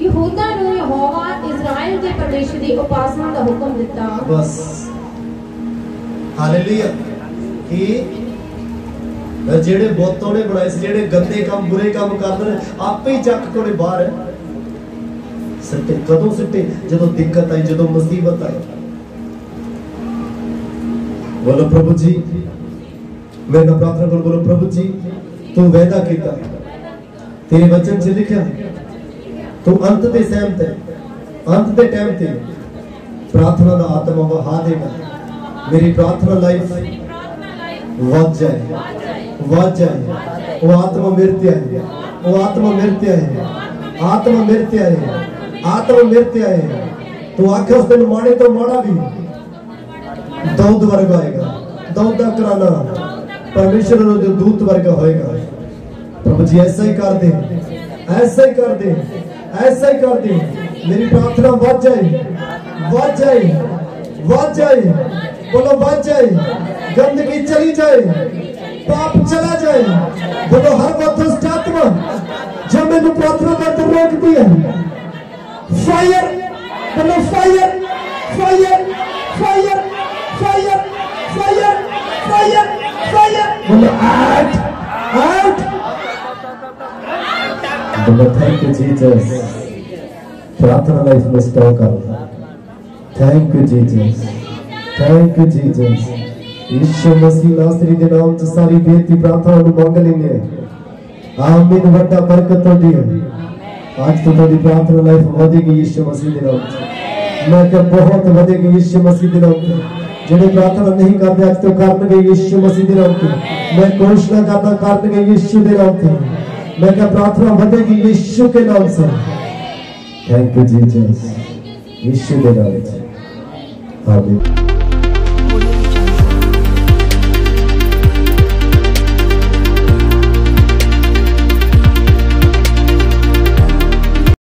ਯਹੂਦਾ ਨੂੰ ਯਹੋਵਾ ਇਜ਼ਰਾਈਲ ਦੇ ਪਰਮੇਸ਼ਰ ਦੀ ਉਪਾਸਨਾ ਦਾ ਹੁਕਮ ਦਿੱਤਾ। ਬਸ। ਹਾਲੇਲੂਇਆ। ਕਿ? ਜਿਹੜੇ ਬੋਤੋਂ ਨੇ ਬਣਾਏ ਸੀ ਜਿਹੜੇ ਗੰਦੇ ਕੰਮ ਬੁਰੇ ਕੰਮ ਕਰਦੇ ਨੇ ਆਪੇ ਹੀ ਚੱਕ ਕੋਲੇ ਬਾਹਰ ਹੈ। ਸੱਟੇ ਕਦੋਂ ਸਿੱਟੇ? ਜਦੋਂ ਦਿੱਕਤ ਆਈ ਜਦੋਂ ਮੁਸੀਬਤ ਆਈ। ਬੋਲੋ ਪ੍ਰਭੂ ਜੀ ਮੈਂ ਤਾਂ ਪ੍ਰਾਰਥਨਾ ਕਰੋ ਬੋਲੋ ਪ੍ਰਭੂ ਜੀ ਤੂੰ ਵਾਅਦਾ ਕੀਤਾ। ਤੇਰੇ ਵਚਨ 'ਚ ਲਿਖਿਆ ਤੂੰ ਅੰਤ ਦੇ ਸਹਿਮਤ ਹੈ ਅੰਤ ਦੇ ਟਾਈਮ ਤੇ ਪ੍ਰਾਰਥਨਾ ਦਾ ਆਤਮਾ ਵਹਾ ਦੇਗਾ ਮੇਰੀ ਪ੍ਰਾਰਥਨਾ ਲਾਈਫ ਵੱਧ ਜਾਏ ਵੱਧ ਜਾਏ ਉਹ ਆਤਮਾ ਮੇਰੇ ਤੇ ਆਏ ਉਹ ਆਤਮਾ ਮੇਰੇ ਤੇ ਆਏ ਆਤਮਾ ਮੇਰੇ ਤੇ ਆਏ ਆਤਮਾ ਮੇਰੇ ਤੇ ਆਏ ਤੂੰ ਆਖੇ ਉਸ ਦਿਨ ਮਾੜੇ ਤੋਂ ਮਾੜਾ ਵੀ ਦੌਦ ਵਰਗਾ ਹੋਏਗਾ ਦੌਦ ਦਾ ਕਰਾਨਾ ਪਰਮੇਸ਼ਰ ਨੂੰ ਜੋ ਦੂਤ ਵਰਗਾ ਹੋਏਗਾ ਪ੍ਰਭੂ ਜੀ ਐਸਾ ਹੀ ਕਰ ਦੇ ਐਸਾ ਹੀ ਕਰ ਦੇ ਐਸਾ ਹੀ ਕਰ ਦੇ ਮੇਰੀ ਪ੍ਰਾਰਥਨਾ ਵੱਧ ਜਾਏ ਵੱਧ ਜਾਏ ਵੱਧ ਜਾਏ ਬੋਲੋ ਵੱਧ ਜਾਏ ਗੰਦਗੀ ਚਲੀ ਜਾਏ ਪਾਪ ਚਲਾ ਜਾਏ ਬੋਲੋ ਹਰ ਵਕਤ ਦੁਸ਼ਟ ਆਤਮਾ ਜੋ ਮੈਨੂੰ ਪ੍ਰਾਰਥਨਾ ਕਰਦੇ ਰੋਕਦੀ ਹੈ ਫਾਇਰ ਬੋਲੋ fire fire fire fire fire fire fire ਬੋਲੋ ਆਊਟ ਆਊਟ ਬੋਲੋ ਥੈਂਕ ਯੂ ਜੀਸਸ ਪ੍ਰਾਰਥਨਾ ਲਾਈਫ ਨੂੰ യേശു प्रार्थना और സാരി വേത്തി പ്രാർത്ഥനയോട് മംഗലിങ്ങ്. बरकत വട്ട ബർക്കത്തോടെ आज तो थोड़ी प्रार्थना लाइफ बढ़ेगी यीशु मसीह के नाम मैं क्या बहुत बढ़ेगी यीशु मसीह के नाम जेडे प्रार्थना नहीं करते आज तो करनगे यीशु मसीह के नाम मैं कोशिश ना करता करनगे यीशु के नाम मैं क्या प्रार्थना बढ़ेगी यीशु के नाम से थैंक यू जीसस यीशु के नाम से आमीन